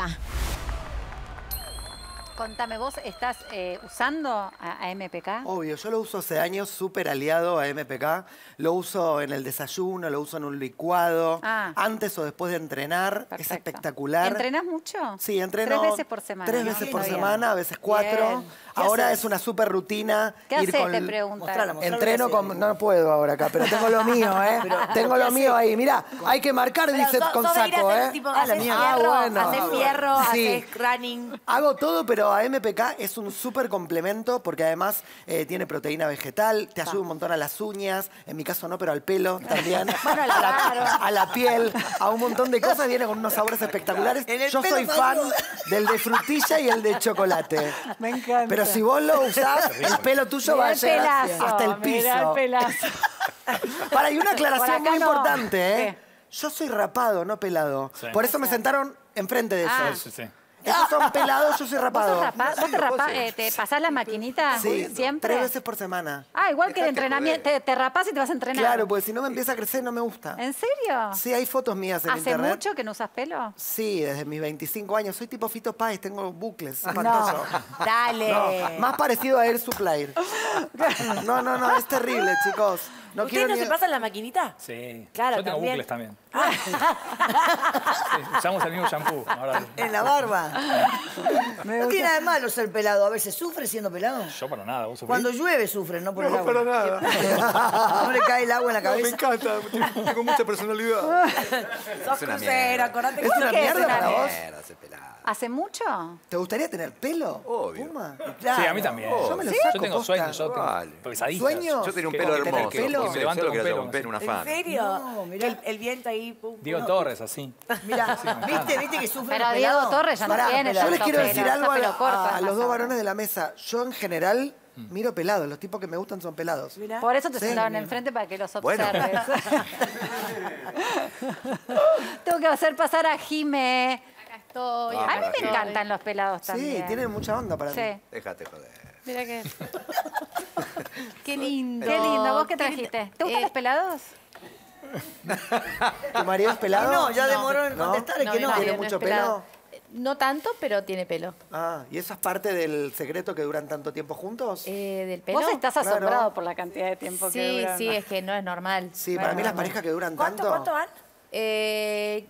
Contame, ¿vos estás eh, usando a, a MPK? Obvio, yo lo uso hace años, súper aliado a MPK. Lo uso en el desayuno, lo uso en un licuado, Ah. antes o después de entrenar. Es espectacular. ¿Entrenás mucho? Sí, entreno. Tres veces por semana. Tres ¿no? veces por semana, a veces cuatro. Bien. ¿Qué Ahora haces? es una súper rutina. ¿Qué ir haces? con Te. Mostrala, mostrala Entreno con. No puedo ahora acá, pero tengo lo mío, ¿eh? tengo ¿qué lo mío ahí. Mirá, hay que marcar Pero sos- con saco, hacer, ¿eh? tipo, Ah, la haces mía. fierro, Ah, bueno. haces fierro, Sí. haces running. Hago todo, pero a MPK es un súper complemento porque además eh, tiene proteína vegetal, te ayuda un montón a las uñas, en mi caso no, pero al pelo también, a, la, a la piel, a un montón de cosas, viene con unos sabores espectaculares. Yo soy fan del de frutilla y el de chocolate. Me encanta. Pero si vos lo usás, el pelo tuyo va a llegar pelazo, hasta el piso. mirá el pelazo. Para, y una aclaración muy no. importante, ¿eh? Yo soy rapado, no pelado. Sí. Por eso me sentaron enfrente de eso. Ah. Sí, sí. Esos son pelados, yo soy ¿Vos, rapado. ¿Vos te, rapás, eh, te pasás la maquinita Sí, siempre? tres veces por semana. Ah, igual que el entrenamiento. Te, te rapás y te vas a entrenar. Claro, porque si no me empieza a crecer no me gusta. ¿En serio? Sí, hay fotos mías en ¿Hace internet. mucho que no usas pelo? Sí, desde mis 25 años. Soy tipo Fito Páez, tengo bucles. espantoso. Dale. No, más parecido a Air Supplier. No, no, no, es terrible, chicos. No ¿Ustedes no ni- se pasan la maquinita? Sí. Claro, Yo tengo también. bucles también. Sí, usamos el mismo shampoo. Ahora, En la barba. No tiene nada de malo ser pelado. A veces sufre siendo pelado. yo para nada, vos sufrís? Cuando llueve sufre, no por el No, agua. para nada. No le cae el agua en la No, me cabeza. encanta, tengo mucha personalidad. Sos una crucero, mierda. acordate ¿Es que una ¿Qué es mierda para vos? Mierda, pelado. ¿Hace mucho? ¿Te gustaría tener pelo? Obvio. Puma. Sí, a mí también. Yo me lo Yo saco tengo posta. sueños, yo tengo Vale. pesadillas. ¿Sueños? Yo tenía un Que- pelo tener hermoso. pelo. y Me levanto lo con pelo, un pelo, una ¿En fan. serio? No, mirá. El, el viento ahí. pum, Diego pum. Torres, así. Mira, ¿viste, ¿viste que sufre Pero el Diego pelado? Torres ya no Pará, tiene. Yo les tanto quiero pelo, decir algo a, pelo corto, a es más los dos varones de la mesa. Yo en general miro pelados. Los tipos que me gustan son pelados. Mirá. Por eso te Sí. sentaban enfrente para que los Bueno. observes. Tengo que hacer pasar a Jime. Estoy. Ah, A mí me encantan los pelados Sí, también. tienen mucha onda para Sí. mí. Déjate joder. Mira que. Qué lindo. Qué lindo. ¿Vos qué trajiste? ¿Te gustan Eh, los pelados? ¿Tu marido es pelado? No, ya demoró en ¿No? contestar, es No, que no. ¿Tiene mucho pelo? No tanto, pero tiene pelo. Ah, ¿y eso es parte del secreto que duran tanto tiempo juntos? Eh, ¿Del pelo? Vos estás Claro. asombrado por la cantidad de tiempo que Sí, duran. sí, es que no es normal. sí, No para mí las parejas que duran ¿Cuánto, tanto... cuánto van? Eh,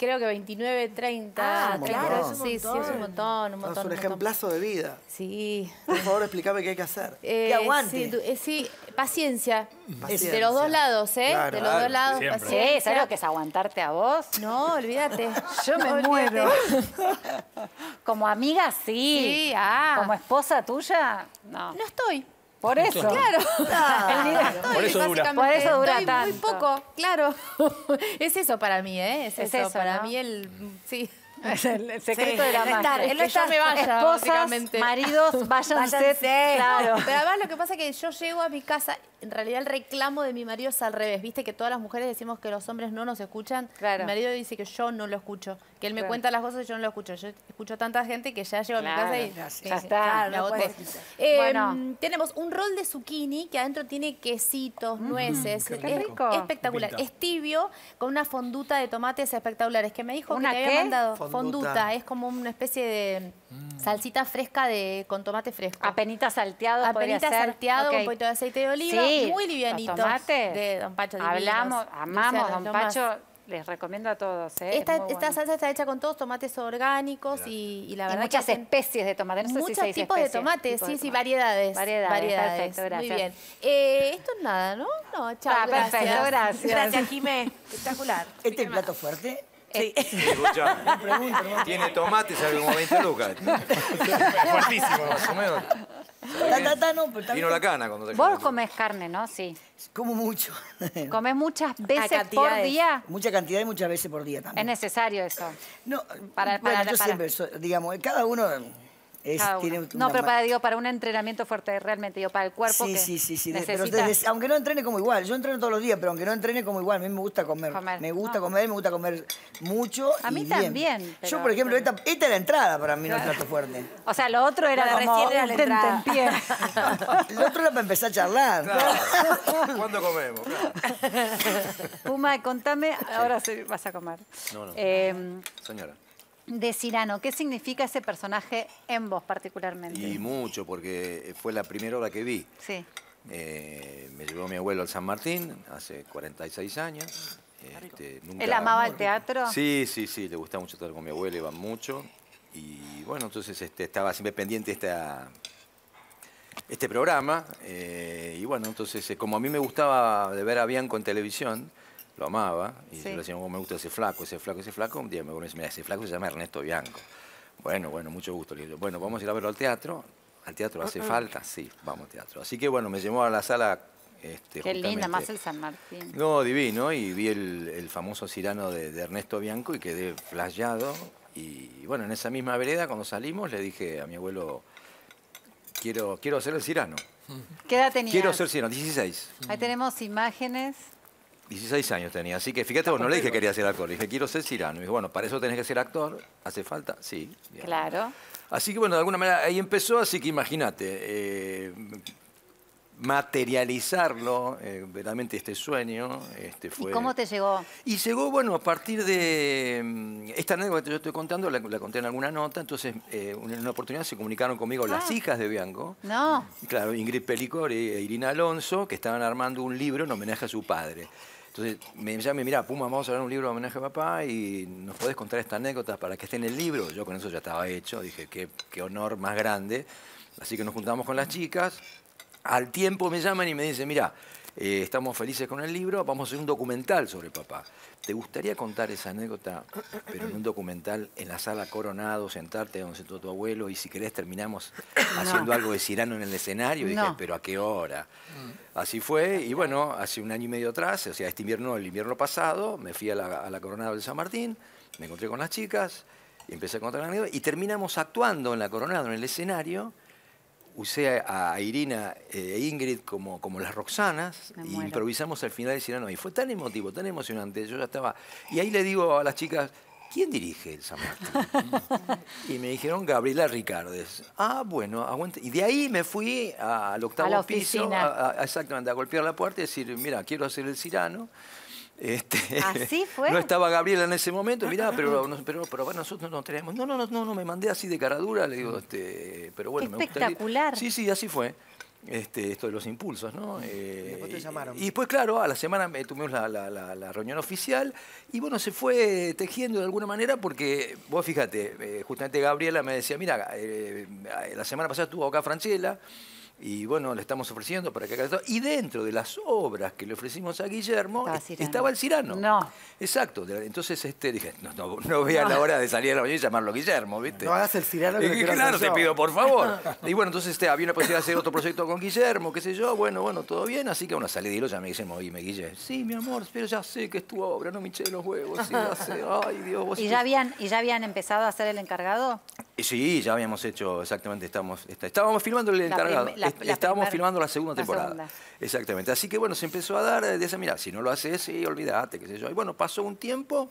creo que 29, 30. Ah, un claro, montón. sí, sí, es un montón, un montón. un un montón. ejemplazo de vida. Sí. Por favor, explícame qué hay que hacer. Eh, Que aguante. Sí, eh, sí, paciencia. Paciencia. De los dos lados, ¿eh? Claro. de los Claro, dos lados, siempre. paciencia. Sí, ¿sabes lo que es aguantarte a vos? No, olvídate. Yo me muero. Como amiga, sí. Sí, ah. Como esposa tuya, no. No estoy. Por eso. Claro. El nivel- Estoy, Por eso dura. básicamente. Por eso dura Estoy Muy tanto. poco, claro. es eso para mí, ¿eh? Es, Es eso, eso, para ¿no? mí el... Sí. Es el, secreto Sí, de la el estar, magia. el Es que yo me vaya, Esposas, maridos, váyanse. Váyanse. Claro. Pero además lo que pasa es que yo llego a mi casa, en realidad el reclamo de mi marido es al revés. Viste que todas las mujeres decimos que los hombres no nos escuchan. Claro. Mi marido dice que yo no lo escucho. Que él me Claro. cuenta las cosas y yo no lo escucho. Yo escucho a tanta gente que ya llego a mi casa y ya está. me no. Eh, Bueno. Tenemos un rol de zucchini que adentro tiene quesitos, nueces. qué es rico. espectacular. Pinta. Es tibio con una fonduta de tomates espectaculares. Que me dijo ¿Una que te había qué? mandado. Fonduta. Fonduta. Es como una especie de salsita fresca de con tomate fresco. Apenita salteado Apenita salteado Ok. con un poquito de aceite de oliva, Sí, muy tomates. De Don Pacho divinos. Hablamos, amamos Don. Pacho. Les recomiendo a todos. ¿eh? Esta, Es muy esta bueno. salsa está hecha con todos tomates orgánicos y, y la Y verdad muchas que hacen especies de tomate. No sé muchos tipos de tomates, tipos sí, de sí, tomate. variedades. Variedades, perfecto, Muy gracias. bien. Eh, esto es nada, ¿no? No, chao, Ah, gracias. perfecto, gracias. Gracias, Jimé. Espectacular. ¿Este es el plato fuerte? Sí. Escucha, tiene tomate, sale como 20 lucas. Fuertísimo. Más o menos. Ta, ta, ta, no, pero está Vino bien. la cana cuando se Vos comés carne, ¿no? Sí. Como mucho. ¿Comés muchas veces por cantidades. día? Mucha cantidad y muchas veces por día Es también. necesario eso. No, Para- bueno, para- yo para- siempre, digamos, cada uno es, No, pero para, digo, para un entrenamiento fuerte, realmente, digo, para el cuerpo Sí, que sí, sí, sí. pero desde- aunque no entrene como igual, yo entreno todos los días, pero aunque no entrene como igual, a mí me gusta comer. Comer, Me gusta no. comer, me gusta comer mucho. A y mí bien. también, pero- Yo, por ejemplo, esta, esta es la entrada para mí, no es plato fuerte. O sea, lo otro era Lo de como recién era la un tentempié. El otro era para empezar a charlar. ¿Cuándo comemos? Claro. Puma, contame, ahora sí vas a comer. No, no. Eh, Señora. De Cirano, ¿qué significa ese personaje en vos particularmente? Y mucho, porque fue la primera obra que vi. Sí. Eh, me llevó mi abuelo al San Martín hace 46 años. Este, nunca- ¿Él amaba el teatro? Sí, sí, sí, le gustaba mucho estar con mi abuelo, iban mucho. Y bueno, entonces este, estaba siempre pendiente esta, este programa. eh, y bueno, entonces eh, como a mí me gustaba de ver a Bianco en televisión, lo amaba. Y Sí. yo le decía, "Oh, me gusta ese flaco, ese flaco, ese flaco. Un día me dice, mira, ese flaco se llama Ernesto Bianco. Bueno, bueno, mucho gusto. Le digo, bueno, vamos a ir a verlo al teatro. ¿Al teatro hace falta? Sí, vamos al teatro. Así que bueno, me llevó a la sala. Este, Qué linda, más el San Martín. no, divino, y vi el, el famoso Cirano de, de Ernesto Bianco y quedé flasheado. Y bueno, en esa misma vereda, cuando salimos, le dije a mi abuelo, quiero, quiero ser el Cirano. ¿Qué edad tenías? Quiero ser Cirano, 16. Ahí tenemos imágenes. 16 años tenía, así que fíjate, vos no le dije que quería ser actor, le dije, quiero ser Cirano. Y dije, bueno, para eso tenés que ser actor, ¿hace falta? Sí. bien. Claro. Así que bueno, de alguna manera ahí empezó, así que imagínate, eh, materializarlo, eh, verdaderamente este sueño. Este, fue... ¿Y cómo te llegó? Y llegó, bueno, a partir de mm, esta anécdota que yo estoy contando, la, la conté en alguna nota, entonces eh, en una oportunidad se comunicaron conmigo las Ah. hijas de Bianco, No. claro, Ingrid Pelicor e Irina Alonso, que estaban armando un libro en homenaje a su padre. Entonces me llaman, mira, Puma, vamos a hablar un libro en homenaje a papá y nos podés contar esta anécdota para que esté en el libro. Yo con eso ya estaba hecho, dije, qué, qué honor más grande. Así que nos juntamos con las chicas. Al tiempo me llaman y me dicen, mira, eh, estamos felices con el libro, vamos a hacer un documental sobre papá. ¿Te gustaría contar esa anécdota, pero en un documental en la sala Coronado, sentarte donde sentó tu abuelo y si querés terminamos haciendo algo de Cirano en el escenario? Y dije, pero ¿a qué hora? Así fue, y bueno, hace un año y medio atrás, o sea, este invierno, el invierno pasado, me fui a la, a la Coronado de San Martín, me encontré con las chicas, y empecé a contar la anécdota, y terminamos actuando en la Coronado, en el escenario, usé a, a Irina e Ingrid como, como las Roxanas y muero. improvisamos al final de Cirano. Y fue tan emotivo, tan emocionante. Yo ya estaba. Y ahí le digo a las chicas, ¿quién dirige el San Martín? y me dijeron Gabriela Ricardes. Ah, bueno, aguante. Y de ahí me fui al octavo A piso, a- a- exactamente, a golpear la puerta y decir, mira, quiero hacer el Cirano. Este, ¿Así fue? No estaba Gabriela en ese momento, mirá, pero, pero, pero bueno, nosotros no tenemos. No, no, no, no, no, me mandé así de caradura, le digo, este, pero bueno, me Espectacular. Sí, sí, así fue. Este, esto de los impulsos, ¿no? Eh, después te llamaron. Y después, claro, a la semana eh, tuvimos la, la- la- la reunión oficial y bueno, se fue tejiendo de alguna manera porque, vos fíjate, eh, justamente Gabriela me decía, mira, eh, la semana pasada estuvo acá Franchella y bueno, le estamos ofreciendo para que haga esto. Y dentro de las obras que le ofrecimos a Guillermo Estaba Cirano. estaba el Cirano. No. Exacto. Entonces este, dije, no, no, no vea la hora de salir a la mañana y llamarlo Guillermo, ¿viste? No hagas el Cirano que Y lo claro, hacer te yo. pido, por favor. Y bueno, entonces este, había una posibilidad de hacer otro proyecto con Guillermo, qué sé yo. Bueno, bueno, todo bien. Así que bueno, salí de hilo, ya me dicen, oye, me Guille. Sí, mi amor, pero ya sé que es tu obra, no me hinché los huevos. Sí, ya sé. Ay, Dios, vos ¿Y ya, habían, ¿Y ya habían empezado a ser el encargado? Y Sí, ya habíamos hecho exactamente, estamos, está- estábamos filmando el encargado, la- la estábamos primer- filmando la segunda la temporada. segunda. Exactamente, así que bueno, se empezó a dar eh, de esa, mira, si no lo haces, sí, olvídate, qué sé yo. Y bueno, pasó un tiempo,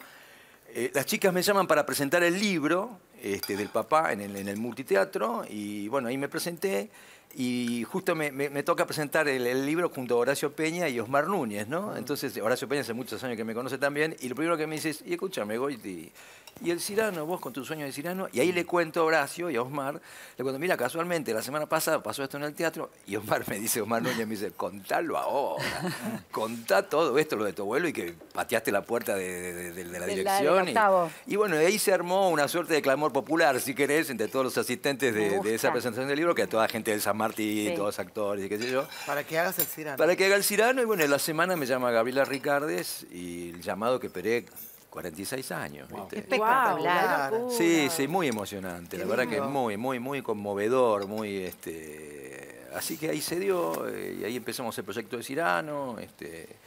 eh, las chicas me llaman para presentar el libro este, del papá en el, en el multiteatro, y bueno, ahí me presenté, y justo me, me- me toca presentar el, el libro junto a Horacio Peña y Osmar Núñez, ¿no? Entonces, Horacio Peña hace muchos años que me conoce también, y lo primero que me dice es, y escúchame, Goiti, y el Cirano, vos con tu sueño de Cirano, y ahí le cuento a Horacio y a Osmar, le cuento, mira, casualmente la semana pasada pasó esto en el teatro, y Osmar me dice, Osmar Núñez me dice, contalo ahora, contá todo esto, lo de tu abuelo, y que pateaste la puerta de, de- de- de la dirección. y- bueno, de ahí se armó una suerte de clamor popular, si querés, entre todos los asistentes de, esa presentación del libro, que a toda gente del San Martín, Sí. todos actores y qué sé yo. Para que hagas el Cirano. Para que haga el Cirano, y bueno, en la semana me llama Gabriela Ricardes y el llamado que esperé 46 años. ¿viste? Espectacular. Sí, sí, muy emocionante. Qué la verdad que lindo. muy, muy, muy conmovedor, muy este. Así que ahí se dio, eh, y ahí empezamos el proyecto de Cirano, este,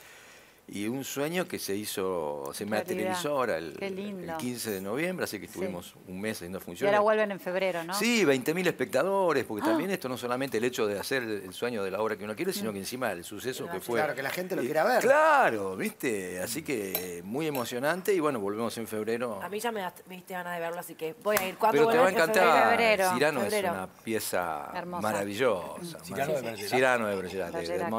y un sueño que se hizo, se Realidad. materializó ahora el, el 15 de noviembre, así que estuvimos un mes haciendo Y funciones. ahora vuelven en febrero, ¿no? Sí, 20.000 espectadores, porque Ah. también esto no solamente el hecho de hacer el sueño de la obra que uno quiere, sino que encima el suceso que fue. Claro, que la gente lo Y- quiera ver. Claro, ¿viste? Así que muy emocionante y bueno, volvemos en febrero. A mí ya me, das- me diste ganas de verlo, así que voy a ir. ¿Cuándo Pero te va a encantar. febrero. Cirano Febrero. es una pieza Hermosa. maravillosa. Cirano de. Bergerac. Cirano de Bergerac, de, de Bergerac.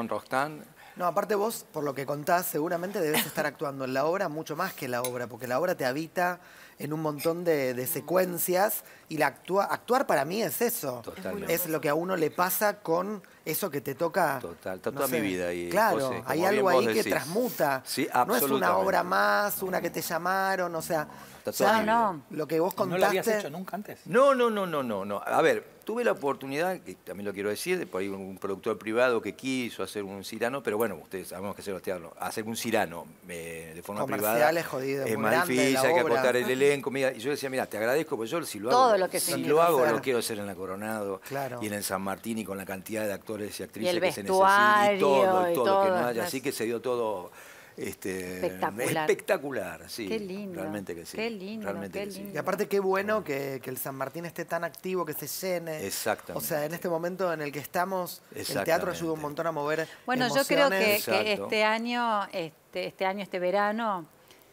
No, aparte vos, por lo que contás, seguramente debes estar actuando en la obra mucho más que la obra, porque la obra te habita en un montón de, de secuencias y la actua- actuar para mí es eso. Totalmente. Es lo que a uno le pasa con eso que te toca. Total, está no toda sé. mi vida ahí, Claro, José, hay algo ahí que transmuta. Sí, No es una absolutamente. obra más, una que te llamaron, o sea, Está toda ya mi vida. no. lo que vos ¿No contaste. lo habías hecho nunca antes? No, no, no, no, no, no. A ver, tuve la oportunidad, que también lo quiero decir, de por ahí un productor privado que quiso hacer un Cirano, pero bueno, ustedes sabemos que hacer hacer un Cirano eh, de forma privada es jodido, es más difícil, hay que acotar el elenco. Mira, y yo decía, mira, te agradezco, porque yo si lo Todo hago, lo que si se lo hago, hacer. lo quiero hacer en la Coronado Claro. y en el San Martín y con la cantidad de actores y actrices el que se necesitan y todo, y y todo, lo que no haya. las- Así que se dio todo este, Espectacular. espectacular, sí. Qué lindo. Realmente que sí. Qué lindo, realmente qué que sí. lindo. Y aparte qué bueno que, que el San Martín esté tan activo, que se llene. Exactamente. O sea, en este momento en el que estamos, el teatro ayuda un montón a mover Bueno, yo creo que, este año, este, este año, este verano,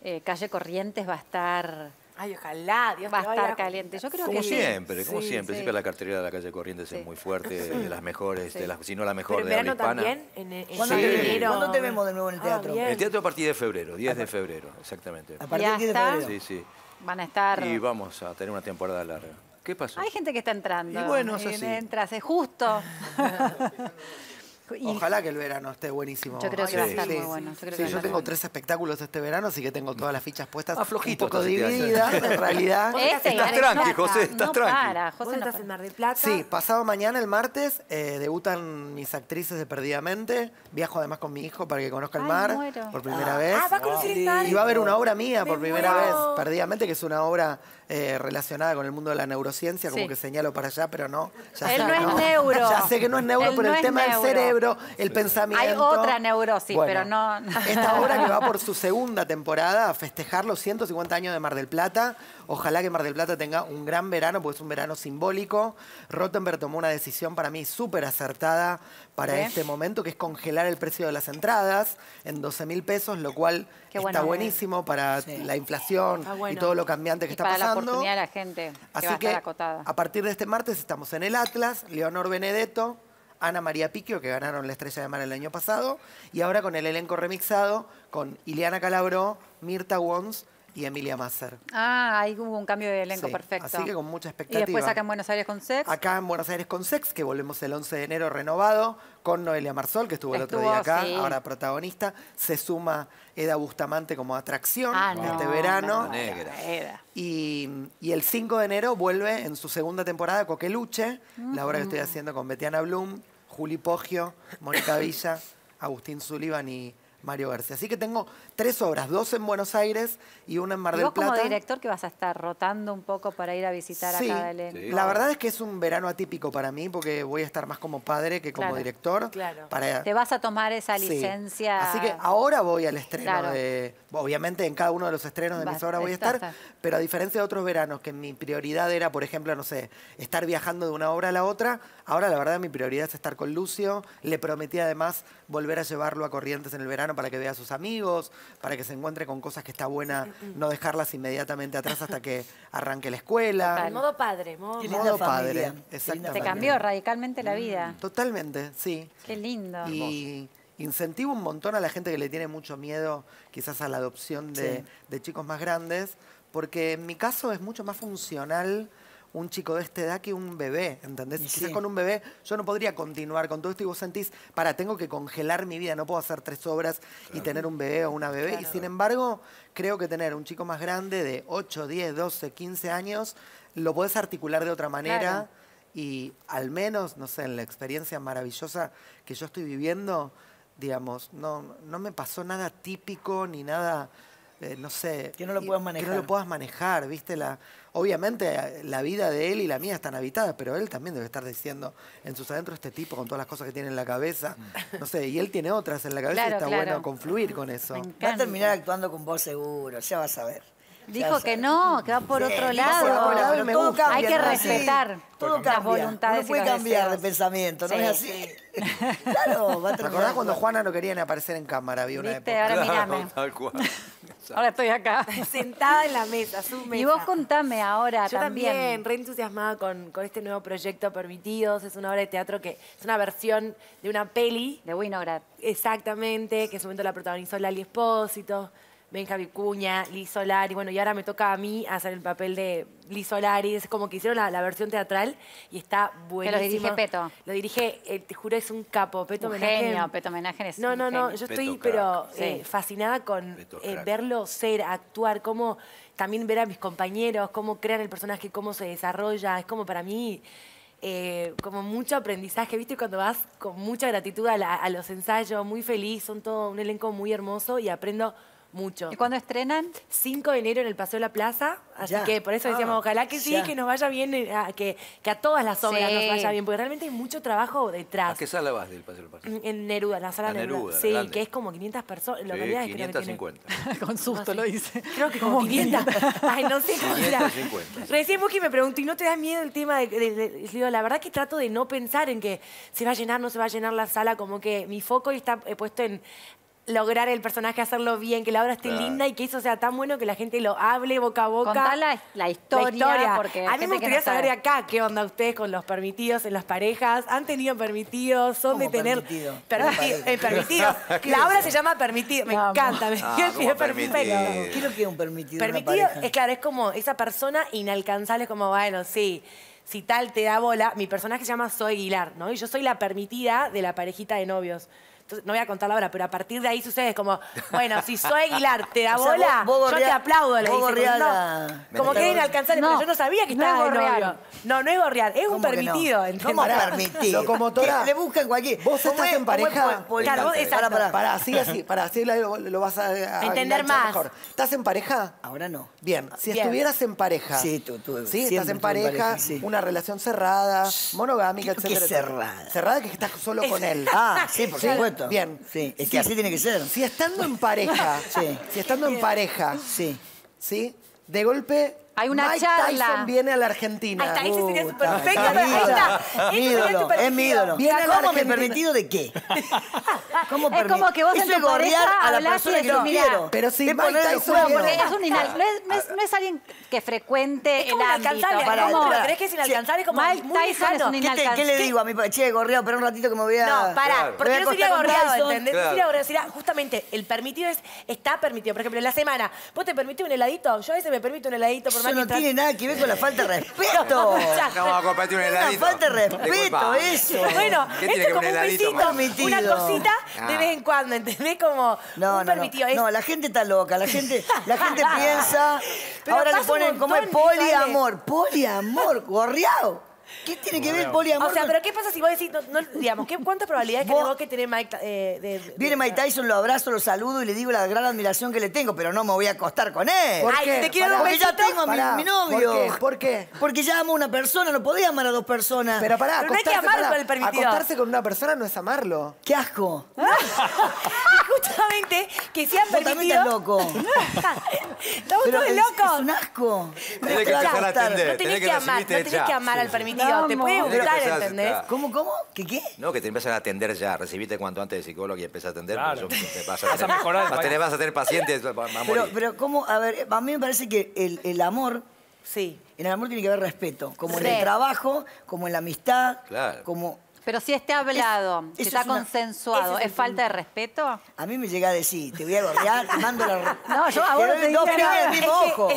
eh, Calle Corrientes va a estar Ay, ojalá, Dios Va a estar caliente. Yo creo Como que sí. siempre, como Sí, siempre. sí. Siempre la cartelera de la calle Corrientes es muy fuerte, de las mejores, de las, si no la mejor Pero en de habla hispana. también, en, en ¿Cuándo, Sí. te, enero. cuándo te vemos de nuevo en el Ah, teatro? bien. El teatro a partir de febrero, 10 de febrero, exactamente. a partir del 10 de febrero. Sí, sí. Van a estar... Y vamos a tener una temporada larga. ¿Qué pasó? Hay gente que está entrando. Y bueno, es Y así. Entras, es justo. Y- Ojalá que el verano esté buenísimo. Yo creo que va a Sí, estar sí. muy bueno, yo creo Sí, yo tengo bueno. tres espectáculos este verano, así que tengo todas las fichas puestas. Ah, flojito un poco este divididas, en realidad. Estás tranqui, Plata. José, estás no tranqui. para, ¿Vos José no estás para. en Mar del Plata? Sí, pasado mañana, el martes, eh, debutan mis actrices de Perdidamente. Viajo además con mi hijo para que conozca el Ay, mar muero. por primera vez. Ah, va a conocer el mar. Y va a haber una obra mía por Me primera muero. vez, Perdidamente, que es una obra eh, relacionada con el mundo de la neurociencia, como Sí. que señalo para allá, pero no. Ya Él sé no que es neuro. Ya sé que no es neuro, Él pero no el tema neuro. del cerebro, el pensamiento. Hay otra neurosis, Bueno, pero no... Esta obra que va por su segunda temporada a festejar los 150 años de Mar del Plata. Ojalá que Mar del Plata tenga un gran verano, porque es un verano simbólico. Rottenberg tomó una decisión para mí súper acertada para este momento, que es congelar el precio de las entradas en 12 mil pesos, lo cual Qué está bueno. buenísimo para la inflación Ah, bueno. y todo lo cambiante que Y está para la pasando. oportunidad de la gente que Así va a que acotada. a partir de este martes estamos en el Atlas, Leonor Benedetto, Ana María Piquio, que ganaron la Estrella de Mar el año pasado, y ahora con el elenco remixado con Ileana Calabró, Mirta Wons y Emilia Masser. Ah, ahí hubo un cambio de elenco Sí, perfecto. Así que con mucha Y expectativa. después acá en Buenos Aires con Sex. Acá en Buenos Aires con Sex, que volvemos el 11 de enero renovado, con Noelia Marsol, que estuvo el otro día acá, sí. ahora protagonista. Se suma Eda Bustamante como atracción Ah, no, este verano. no, negra. era. Y, y el 5 de enero vuelve en su segunda temporada Coqueluche, la obra que estoy haciendo con Betiana Blum, Juli Poggio, Mónica Villa, Agustín Sullivan y Mario García. Así que tengo tres obras, dos en Buenos Aires y una en Mar Y del vos como Plata. director que vas a estar rotando un poco para ir a visitar Sí, a cada elenco. la verdad es que es un verano atípico para mí porque voy a estar más como padre que como Claro. director. Claro. Para, Te vas a tomar esa Sí. licencia. Así que ahora voy al estreno Claro. de. Obviamente en cada uno de los estrenos de mis obras voy a estar, está. pero a diferencia de otros veranos, que mi prioridad era, por ejemplo, no sé, estar viajando de una obra a la otra, ahora la verdad mi prioridad es estar con Lucio. Le prometí además volver a llevarlo a Corrientes en el verano para que vea a sus amigos, para que se encuentre con cosas que está buena no dejarlas inmediatamente atrás hasta que arranque la escuela. En modo padre, modo, Modo padre, exactamente. Te cambió radicalmente la vida. Totalmente, sí. Qué lindo. Y incentivo un montón a la gente que le tiene mucho miedo quizás a la adopción de, Sí. de chicos más grandes, porque en mi caso es mucho más funcional un chico de esta edad que un bebé, ¿entendés? Y Quizás sí. con un bebé yo no podría continuar con todo esto y vos sentís, para, tengo que congelar mi vida, no puedo hacer tres obras y tener un bebé o una bebé. Y sin embargo, creo que tener un chico más grande de 8, 10, 12, 15 años, lo podés articular de otra manera. Claro. Y al menos, no sé, en la experiencia maravillosa que yo estoy viviendo, digamos, no, no me pasó nada típico ni nada, eh, no sé. Que no lo puedas Que manejar. no lo puedas manejar, ¿viste? La, obviamente la vida de él y la mía están habitadas, pero él también debe estar diciendo en sus adentros este tipo con todas las cosas que tiene en la cabeza. No sé, y él tiene otras en la cabeza Claro, y está claro. bueno confluir con eso. Va a terminar actuando con vos seguro, ya vas a ver. Dijo que no, que va por Sí, otro lado. por otro lado, y me todo gusta. cambia, Hay que ¿no? Sí, respetar todo las cambia. voluntades Uno puede cambiar de pensamiento, ¿no Sí, es así? claro, va a ¿Te terminar acordás cuando. Juana no quería ni aparecer en cámara? Había una ¿Viste? época. Ahora mírame. Ahora estoy acá. sentada en la mesa, su mesa. Y vos contame ahora Yo también, también. re entusiasmada con, con este nuevo proyecto Permitidos. Es una obra de teatro que es una versión de una peli, De Winograd. exactamente, que en su momento la protagonizó Lali Espósito, Benja Vicuña, Liz Solari. Bueno, y ahora me toca a mí hacer el papel de Liz Solari. Es como que hicieron la, la versión teatral y está buenísimo. dirige Peto. Lo dirige, eh, te juro, es un capo. Peto Un Homenaje- genio, Peto Homenaje es No, un no, no, yo Peto estoy crack. pero eh, Sí. fascinada con eh, verlo ser, actuar, cómo también ver a mis compañeros, cómo crean el personaje, cómo se desarrolla. Es como para mí eh, como mucho aprendizaje, ¿viste? Cuando vas con mucha gratitud a, la- a los ensayos, muy feliz, son todo un elenco muy hermoso y aprendo mucho. ¿Y cuándo estrenan? 5 de enero en el Paseo de la Plaza, así Ya. que por eso decíamos, Ah, ojalá que sí, ya. que nos vaya bien, eh, a- que, que a todas las obras Sí. nos vaya bien, porque realmente hay mucho trabajo ¿A detrás. qué sala vas del Paseo del Parque? En Neruda, en la sala La Neruda. Neruda, la sí, grande. que es como 500 personas. Sí, localidades creo que tiene. 550. Con susto lo dice. Creo que como 500. Ay, no sé cómo será. 550. Recién Buki me preguntó, ¿y no te da miedo el tema de, de- de- le digo, la verdad que trato de no pensar en que se va a llenar, no se va a llenar la sala, como que mi foco está eh, puesto en lograr el personaje, hacerlo bien, que la obra esté Claro. linda y que eso sea tan bueno que la gente lo hable boca a boca. Contá la, la historia, porque a mí me gustaría no saber sabe. de acá qué onda ustedes con los permitidos en las parejas. ¿Han tenido permitidos? ¿Son de ¿Cómo tener permitido? permiti- eh, permitidos? la obra se llama Permitido. Me encanta, me Ah, es ¿cómo perfecto. permitido? ¿Qué es lo que es un permitido? Permitido, es claro, es como esa persona inalcanzable, es como, bueno, sí, si tal te da bola. Mi personaje se llama Zoe Aguilar, ¿no? Y yo soy la permitida de la parejita de novios. Entonces, no voy a contar la hora, pero a partir de ahí sucede es como, bueno, si Zoe Aguilar te da O sea, bola, vos- vos yo te aplaudo, le dice. gorreás no, la- como que era inalcanzable, No, pero yo no sabía que no estaba es de gorrear. novio. No, no es gorrear, es un ¿Cómo que no? permitido, ¿Cómo permitido? Locomotora. Le buscan cualquier... ¿Vos ¿Cómo estás es- en es pareja? Claro, vos- Pará, exacto. pará. Para, así, así, para así lo, lo vas a, a Entender más. mejor. ¿Estás en pareja? Ahora no. Bien, si Bien. estuvieras en pareja. Sí, tú- tú- Sí, estás en pareja, una relación cerrada, monogámica, ¿Qué es etcétera. etcétera. cerrada? Cerrada que estás solo con él. Ah, sí, por supuesto. Bien. Sí, es que así tiene que ser. Si estando en pareja, Sí. si estando en pareja, Sí. ¿sí? De golpe Hay una Mike charla. Tyson viene a la Argentina. Ahí está, ese sería su perfecto. Ahí está. Mi ídolo, es mi ídolo. Viene a la ¿Cómo me Argentina. permitido de qué? ¿Cómo Es como que vos en tu es pareja a la persona y que "Mirá, quiero. pero si Es Mike Tyson viene- Porque es un inal- no, es, no es- no es alguien que frecuente Es como el ámbito. inalcanzable. Pará, ¿Cómo? pará. ¿Crees que es inalcanzable? Como Mike muy Tyson es lejano. un ¿Qué, te- qué le inalcanzable. digo a mi pa- Che, gorreado, pero un ratito que me voy a... No, para, Claro. porque no sería gorreado. ¿entendés? No sería gorreado, sería justamente el permitido es, está permitido. Por ejemplo, en la semana, ¿vos te permitís un heladito? Yo a veces me permito un heladito por Eso no tiene nada que ver con la falta de respeto. Ya. Vamos a compartir un Es una heladito. falta de respeto, eso. Bueno, ¿Qué esto es como un un heladito, besito, una cosita de Ah. vez en cuando, ¿entendés? Como No, un no, permitido. no. Es- No, la gente está loca. La gente, la gente piensa. Pero ahora le ponen como es poliamor. Poliamor, gorreado. ¿Qué tiene que ver poliamor? O sea, con- pero ¿qué pasa si vos decís, no, no, digamos, ¿qué, ¿cuántas probabilidades Vos- que tenés Mike eh, de, de- Viene Mike Tyson, lo abrazo, lo saludo y le digo la gran admiración que le tengo, pero no me voy a acostar con él. ¿Por Ay, qué? te quiero un Porque ya besito. tengo a mi, Pará, mi novio. ¿Por qué? ¿Por qué? Porque ya amo a una persona, no podía amar a dos personas. Pero pará, Pero no hay que acostarse, amar pará, con el permitido. acostarse con una persona no es amarlo. ¡Qué asco! Y justamente que sea Vos también permitido. estás loco. Estamos Pero todos es, locos. es un asco. Tenés que Claro, empezar a estar- atender. No tenés tenés que, que amar, no recibirte tenés ya. que amar al permitido. Te puede gustar, ¿entendés? ¿Cómo, cómo? ¿Qué qué? No, que te empiezan a atender ya. Recibite cuanto antes de psicólogo y empieza a atender. Claro. porque yo- te vas, a Vas a tener, mejorar vas, a tener, país. vas a tener pacientes. va- va a Pero, morir. pero ¿cómo? A ver, a mí me parece que el, el amor, Sí. en el amor tiene que haber respeto. Como en el trabajo, como en la amistad, Claro. como... Pero si esté hablado, si está es una- consensuado, es ¿es el falta de respeto? A mí me llega a decir, te voy a gorrear, te mando la... No, yo a vos no te doy dos piñas mismo ojo.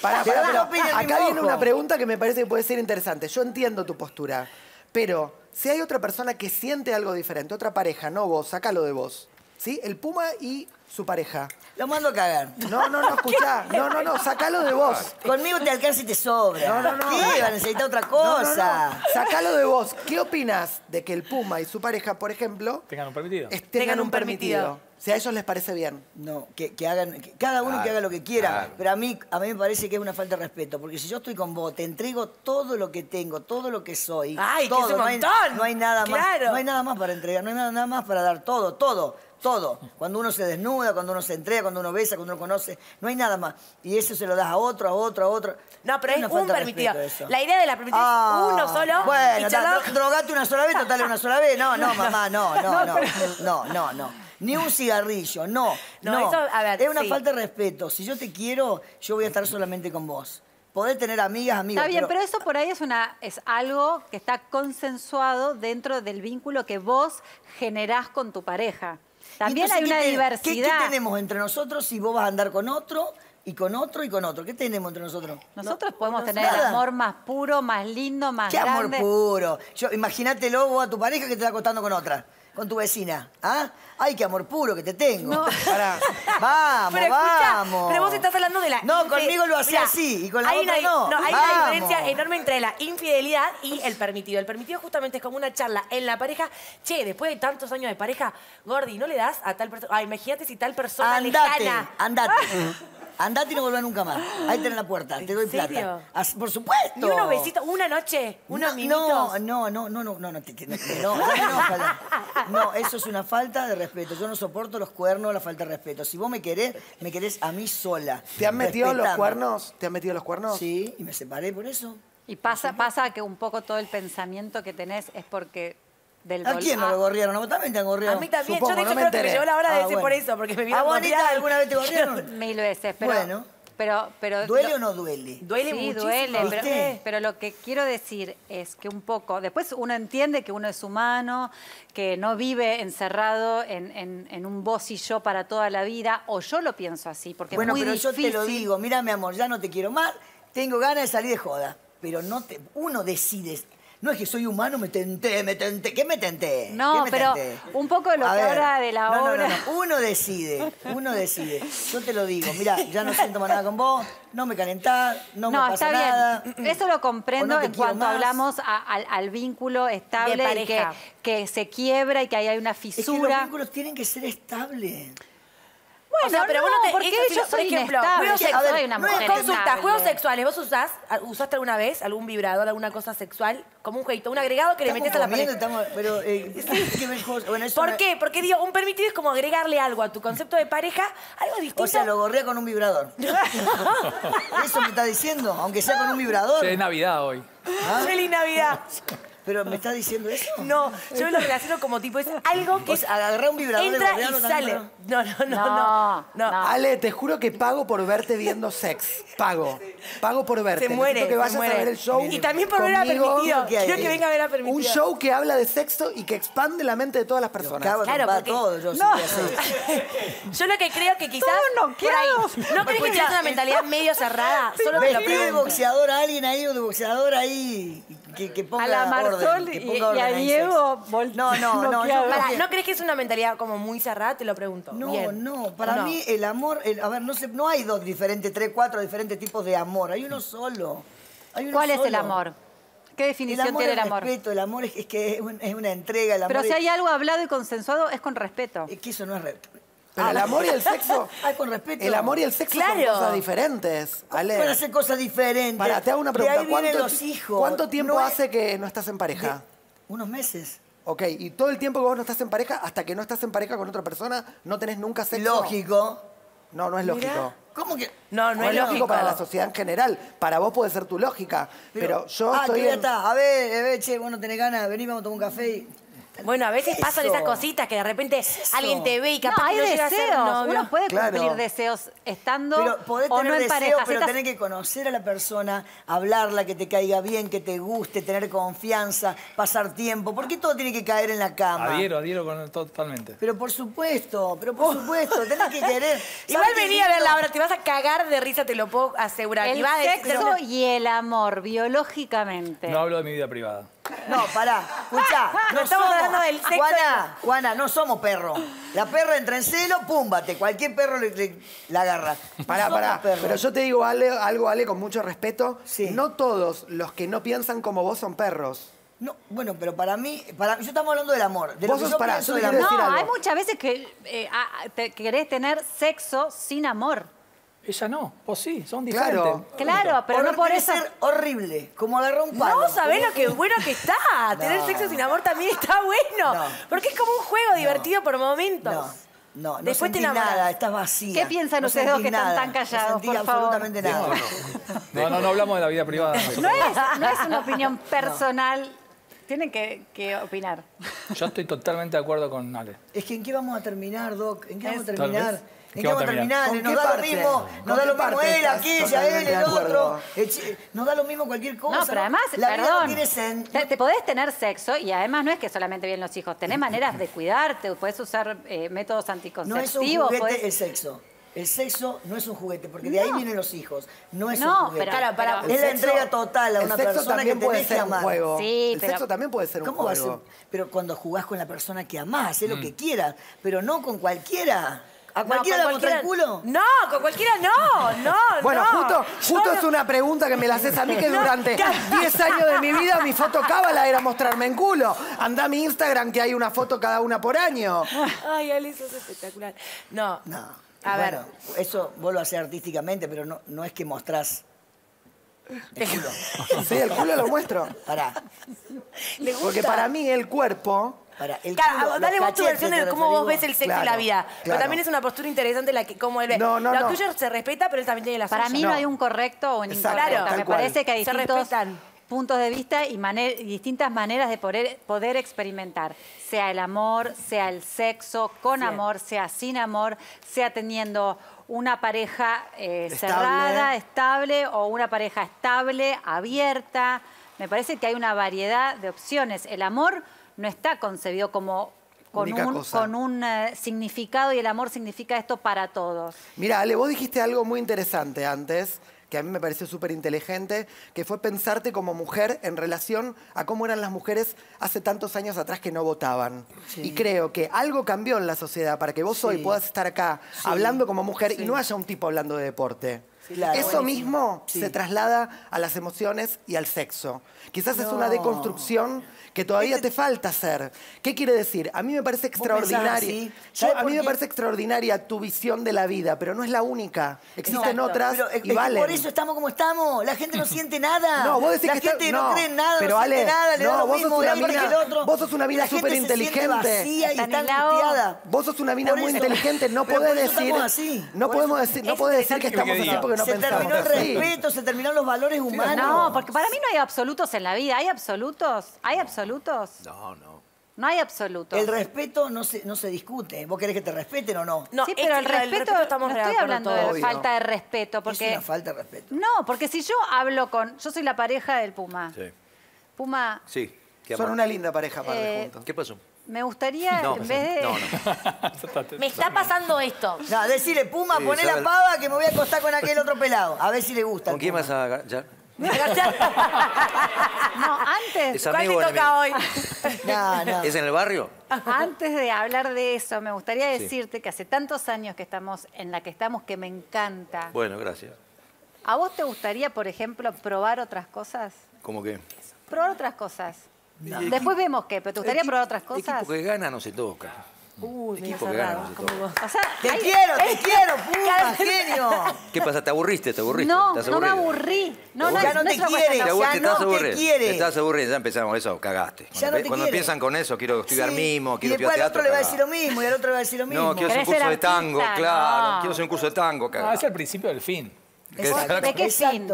Pará, pará, acá viene una pregunta que me parece que puede ser interesante. Yo entiendo tu postura, pero si hay otra persona que siente algo diferente, otra pareja, no vos, sácalo de vos. ¿Sí? El Puma y su pareja. Lo mando a cagar. No, no, no, escuchá. No, no, no, sácalo de vos. Conmigo te alcanza y te sobra. No, no, no. ¿Qué? Va a necesitar otra No, no, no. cosa. Sácalo de vos. ¿Qué opinas de que el Puma y su pareja, por ejemplo, Tengan un permitido. es- tengan Tengan un permitido? permitido. Si a ellos les parece bien. No, que, que hagan, que cada uno que haga lo que quiera. claro. Pero a mí, a mí me parece que es una falta de respeto. Porque si yo estoy con vos, te entrego todo lo que tengo, todo lo que soy. Ay, que todo, es un no hay, montón. no hay nada Claro. más. No hay nada más para entregar, no hay nada más para dar todo, todo, todo. Cuando uno se desnuda, cuando uno se entrega, cuando uno besa, cuando uno conoce, no hay nada más. Y eso se lo das a otro, a otro, a otro. No, pero es una un permitido. La idea de la permitida Ah, es uno solo. Bueno, y drogate una sola vez, total una sola vez. No, no, mamá, no, no, no. No, no, no. Ni un cigarrillo, no. No, No, eso, a ver, Es una sí. falta de respeto. Si yo te quiero, yo voy a estar solamente con vos. Podés tener amigas, amigos. Está bien, pero eso por ahí es una es algo que está consensuado dentro del vínculo que vos generás con tu pareja. También Entonces, hay ¿qué una te- diversidad. ¿qué, qué tenemos entre nosotros si vos vas a andar con otro y con otro y con otro? ¿Qué tenemos entre nosotros? Nosotros No, podemos no, tener el nada. amor más puro, más lindo, más ¿Qué amor grande. puro? Yo, imagínatelo vos a tu pareja que te está acostando con otra, con tu vecina. ¿Ah? ¡Ay, qué amor puro que te tengo! Pará. Vamos, Pero escucha, vamos. pero vos estás hablando de la No, conmigo lo hacía así y con la hay otra una, no. hay una diferencia enorme entre la infidelidad y el permitido. El permitido justamente es como una charla en la pareja. Che, después de tantos años de pareja, Gordi, ¿no le das a tal persona? Ay, imagínate si tal persona Andate, lejana. andate. Andate y no volvás nunca más. Ahí tenés la puerta, te doy plata. As- por supuesto. Y unos besitos, una noche, unos no, minutos. No, no, no, no, no, no, te- te- no, no, no, ojalá. No, eso es una falta de respeto. Yo no soporto los cuernos, la falta de respeto. Si vos me querés, me querés a mí sola. ¿Te han metido los cuernos? ¿Te han metido los cuernos? Sí, y me separé por eso. Y pasa, pasa que un poco todo el pensamiento que tenés es porque del ¿A quién no lo gorrieron? ¿A vos también te han gorreado? A mí también. Supongo, Yo de no hecho me creo que me llegó la hora de Ah, decir por eso, porque me ¿A vieron vos, Anita, gorreada. alguna vez te gorrearon? Mil veces, pero... Bueno. Pero, pero ¿Duele lo- o no duele? Duele sí, muchísimo. duele, pero, lo que quiero decir es que un poco, después uno entiende que uno es humano, que no vive encerrado en, en- en un vos y yo para toda la vida, o yo lo pienso así, porque Bueno, es muy pero yo difícil. te lo digo, mira mi amor, ya no te quiero más, tengo ganas de salir de joda. Pero no te, uno decide. No es que soy humano, me tenté, me tenté. ¿Qué me tenté? No, ¿Qué me pero tenté? un poco de lo A que ver, ahora de la no, no, no, obra. no, Uno decide, uno decide. Yo te lo digo, mira, ya no siento más nada con vos, no me calentás, no, No, me pasa está nada. bien. Eso lo comprendo en cuanto más. hablamos a- al, al vínculo estable y que, que se quiebra y que ahí hay una Es que los fisura. vínculos tienen que ser estables. Bueno, O sea, pero no, vos no te, porque esto yo por soy ejemplo, inestable. soy una mujer consulta, juegos sexuales. ¿Vos usás, usaste alguna vez algún vibrador, alguna cosa sexual? Como un jueguito, un agregado que le metes a la pareja. estamos- pero, eh, bueno, ¿Por no- qué? Porque digo, un permitido es como agregarle algo a tu concepto de pareja, algo distinto. O sea, lo gorrea con un vibrador. ¿Eso me está diciendo? Aunque sea con un vibrador. Sí, es Navidad hoy. ¿Ah? Feliz Navidad. ¿Pero me está diciendo eso? No, yo lo relaciono como tipo, es algo que O sea, agarrá un vibrador entra y sale. No, no, no, no. no. Ale, te juro que pago por verte viendo sex. Pago. Pago por verte. Se muere, que vayas a ver el show. Y también por ver a. Permitido. ¿qué hay Quiero que venga a ver a Permitido. Un show que habla de sexo y que expande la mente de todas las personas. Claro, porque- todo, yo No. Yo lo que creo que quizás. Noqueados. ¿No crees que tienes una mentalidad medio cerrada? Solo te lo de boxeador a alguien ahí o de boxeador ahí que, que ponga A la orden. que y, ponga y a Diego No, no, no. yo que- ¿No crees que es una mentalidad como muy cerrada? Te lo pregunto. No, Bien. no, para mí el amor, el- a ver, no, sé, no hay dos diferentes, tres, cuatro diferentes tipos de amor, hay uno solo. Hay uno ¿Cuál es el amor? ¿Qué El definición amor tiene es el amor? respeto, el amor es, es que es, un- es una entrega, el amor Pero si es, hay algo hablado y consensuado, es con respeto. es que eso no es respeto. Pero el amor y el sexo. Ah, con respeto. El amor y el sexo son cosas diferentes. Ale. Pueden hacer cosas diferentes. Para, te hago una De pregunta. ahí vienen ¿Cuánto, los hijos. ¿Cuánto tiempo No es- hace que no estás en pareja? de- unos meses. Ok, y todo el tiempo que vos no estás en pareja, hasta que no estás en pareja con otra persona, no tenés nunca sexo. Lógico. No, no es lógico. ¿Cómo que? No, No, es lógico para la sociedad en general. Para vos puede ser tu lógica. Pero, yo ah, estoy que ya en- está. A ver, a ver, che, vos no tenés ganas, vení, vamos a tomar un café y... Bueno, a veces pasan esas cositas que de repente alguien te ve y No, capaz hay que no llega a ser deseos. novio. Uno puede Claro. cumplir deseos estando Pero podés o tener no en deseos, pareja. pero tenés que conocer a la persona, hablarla, que te caiga bien, que te guste, tener confianza, pasar tiempo. ¿Por qué todo tiene que caer en la cama? Adhiero, adhiero con, totalmente. Pero por supuesto, pero por supuesto, tenés que querer. Igual ¿Sabes qué vení a ver la obra, te vas a cagar de risa, te lo puedo asegurar. El Y vas a decir- sexo y el amor, biológicamente. No hablo de mi vida privada. No, pará, escuchá. No estamos hablando del sexo Juana, Juana, no somos perros. La perra entra en celo, púmbate. Cualquier perro le, le- la agarra. Pará, Somos pará. perros. Pero yo te digo Ale, algo, Ale, con mucho respeto. Sí. No todos los que no piensan como vos son perros. No, bueno, pero para mí, para, yo estamos hablando del amor. De lo Vos que sos- yo pará, pienso yo te del quiero amor. No, hay muchas veces que eh, te querés tener sexo sin amor. Ella no, vos sí, son Claro. diferentes. Claro, pero O no por eso. ser horrible, como agarrar un palo. No, sabés lo que bueno que está. Tener sexo sin amor también está bueno. No. Porque es como un juego divertido por momentos. No, no, no Después te sentís enamorás. nada, estás vacía. ¿Qué piensan No ustedes dos que están tan callados, por favor? absolutamente nada. No, no, no hablamos de la vida privada. No es, no es una opinión personal. Tienen que, que opinar. Yo estoy totalmente de acuerdo con Ale. Es que ¿en qué vamos a terminar, Doc? ¿En qué vamos a Tal terminar? Vez. ¿En qué vamos a terminar? ¿Con Nos qué da parte? lo mismo, ¿Con nos da lo mismo él, aquella, él, el otro. Chi- Nos da lo mismo cualquier cosa. No, pero además, la vida perdón, no tiene te, te podés tener sexo y además no es que solamente bien los hijos, tenés maneras de cuidarte, podés usar eh, métodos No es un anticonceptivos. juguete podés- el sexo. El sexo no es un juguete, porque de ahí vienen los hijos. No es No, un juguete. pero- Claro, para- es la entrega total a el una sexo persona que puede ser un amar. juego. Sí, el pero- sexo también puede ser un ¿Cómo va a ser? juego. Pero cuando jugás con la persona que amás, haz lo Mm. que quieras, pero no con cualquiera. ¿A No, cualquiera le mostrar el culo? No, con cualquiera no, no, Bueno, no. justo, justo Yo es no- una pregunta que me la haces a mí que No, durante ca- 10 años de mi vida mi foto cábala era mostrarme en culo. Anda a mi Instagram que hay una foto cada una por año. Ay, Ale, eso es espectacular. No. No. A Bueno, ver. Eso vos lo haces artísticamente, pero no, no es que mostrás el culo. Sí, el culo lo muestro. Pará. Porque para mí el cuerpo... Pará. El Claro, culo, dale vos tu versión de ¿te cómo vos ves el sexo y Claro, la vida. Pero también es una postura interesante la que cómo él ve. No, no, Lo no. tuyo se respeta, pero él también tiene la Para suya. mí no. No. hay un correcto o un Exacto, incorrecto. Me cual. parece que hay Se distintos respetan. puntos de vista y, mane- y distintas maneras de poder, poder experimentar, sea el amor, sea el sexo, con Sí. amor, sea sin amor, sea teniendo una pareja eh, Estable. cerrada, estable o una pareja estable, abierta. Me parece que hay una variedad de opciones. El amor no está concebido como con Única un, cosa. con un eh, significado y el amor significa esto para todos. Mira, Ale, vos dijiste algo muy interesante antes, que a mí me pareció súper inteligente, que fue pensarte como mujer en relación a cómo eran las mujeres hace tantos años atrás que no votaban. Y creo que algo cambió en la sociedad para que vos hoy puedas estar acá Sí. hablando como mujer Sí. y no haya un tipo hablando de deporte. Claro, Eso buenísimo. mismo Sí. se traslada a las emociones y al sexo. Quizás es una deconstrucción que todavía te falta hacer. ¿Qué quiere decir? A mí me parece Este- extraordinaria. así? Yo- ¿Sabes a mí me parece extraordinaria tu visión de la vida, pero no es la única. Existen No, otras pero es y que valen. por eso estamos como estamos. La gente no siente nada. No, vos decís la que está- gente no, no, cree en nada, pero no Ale, siente nada, le no, da lo vos mismo, sos una mina- el otro. vos sos una mina La gente se siente superinteligente. vacía y está angustiada. Vos sos una mina muy inteligente, no podés decir. así. No Por podemos decir, no podés decir que estamos así porque no se pensamos terminó el respeto, se terminaron los valores humanos. No, porque para mí no hay absolutos en la vida. ¿Hay absolutos? ¿Hay absolutos? No, no. No hay absolutos. El respeto no se, no se discute. ¿Vos querés que te respeten o no? No, sí, es pero el respeto, estamos no estoy hablando de Obvio. falta de respeto, Es porque una falta de respeto. no, porque si yo hablo con, yo soy la pareja del Puma. Sí. Puma, Sí. ¿Qué Son una linda pareja para Eh, juntos. ¿Qué pasó? me gustaría No, en vez de no, no. Me está pasando esto. No, decirle, Puma, Sí, poné sabe- la pava que me voy a acostar con aquel otro pelado. A ver si le gusta. ¿Con quién vas a ya? No antes ¿Es ¿Cuál amigo te toca hoy? No, no. ¿Es en el barrio? antes de hablar de eso me gustaría Sí. decirte que hace tantos años que estamos en la que estamos que me encanta. Bueno, gracias. ¿A vos te gustaría, por ejemplo, probar otras cosas? ¿Cómo que? Probar otras cosas. Después vemos qué, pero ¿te gustaría probar otras cosas? Equipo que gana no se toca. Uy, Equipo que se como. O sea, Te hay- quiero, te quiero, Puma, genio. ¿Qué pasa? ¿Te aburriste? ¿Te aburriste? No, ¿Estás no me aburrí. No, no, Ya es- no no te quiere, ¿Te, ya no estás te aburrida? quiere. Estás aburrida, ya empezamos eso, cagaste. Ya Cuando, no te cuando quiere. empiezan con eso, quiero estudiar Sí. mimo, Y quiero después estudiar al otro teatro. le va a decir lo mismo y al otro le va a decir lo mismo. No, quiero hacer un ¿Querés ser curso de tango, claro. No. Quiero hacer un curso de tango, Ah, cagá. es el principio del fin. ¿De qué fin?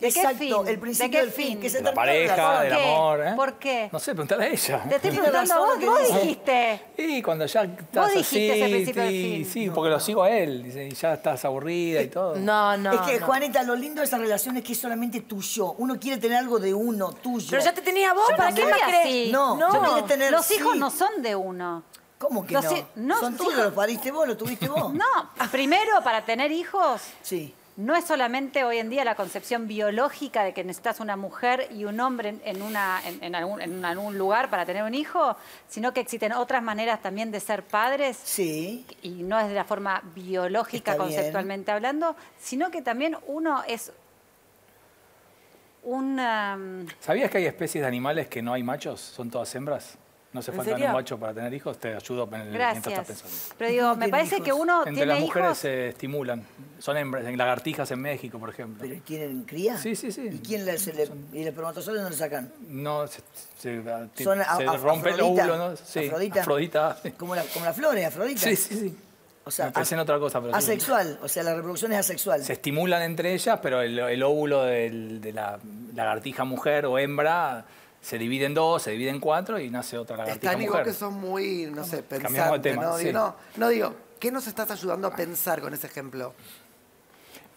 Exacto. ¿De qué Exacto, fin? el principio ¿De qué del fin. fin? Que se De la pareja, del qué? amor. ¿eh? ¿Por qué? No sé, preguntale a ella. Te estoy preguntando a vos, que vos dijiste. Y cuando ya estás dijiste así, ese principio del sí, fin. sí, porque lo sigo a él, dice, y ya estás aburrida y todo. No, no. es que, no. Juanita, lo lindo de esa relación es que es solamente tuyo. Uno quiere tener algo de uno, tuyo. Pero ya te tenía vos, Yo ¿para no qué más crees? No, no. tener- Los sí. hijos no son de uno. ¿Cómo que Los no? no, Son tuyos, los pariste vos, los tuviste vos. No, primero para tener hijos Sí. No es solamente hoy en día la concepción biológica de que necesitas una mujer y un hombre en, una, en, en algún, en algún lugar para tener un hijo, sino que existen otras maneras también de ser padres Sí. y no es de la forma biológica Está bien. conceptualmente hablando, sino que también uno es un... um, ¿Sabías que hay especies de animales que no hay machos? ¿Son todas hembras? ¿No se ¿En falta un macho para tener hijos? Te ayudo en el- mientras estás gracias. pensando. Pero digo, me parece hijos. que uno Entre tiene las mujeres hijos... se estimulan. Son hembras, en lagartijas en México, por ejemplo. ¿Pero tienen cría? Sí, sí, sí. ¿Y quién le, se le, y el espermatozoide no le sacan? No, se, se- Son a- rompe el óvulo, ¿no? Sí, Afrodita. Afrodita. Como, la, como las flores, Afrodita. Sí, sí, sí. O sea, Me pensé en otra cosa, pero sí. asexual. O sea, la reproducción es asexual. Se estimulan entre ellas, pero el, el óvulo del- de la lagartija mujer o hembra se divide en dos, se divide en cuatro y nace otra lagartija Están igual que son muy, no sé, tema, ¿no? sí. Digo, no, no digo, ¿qué nos estás ayudando a pensar con ese ejemplo?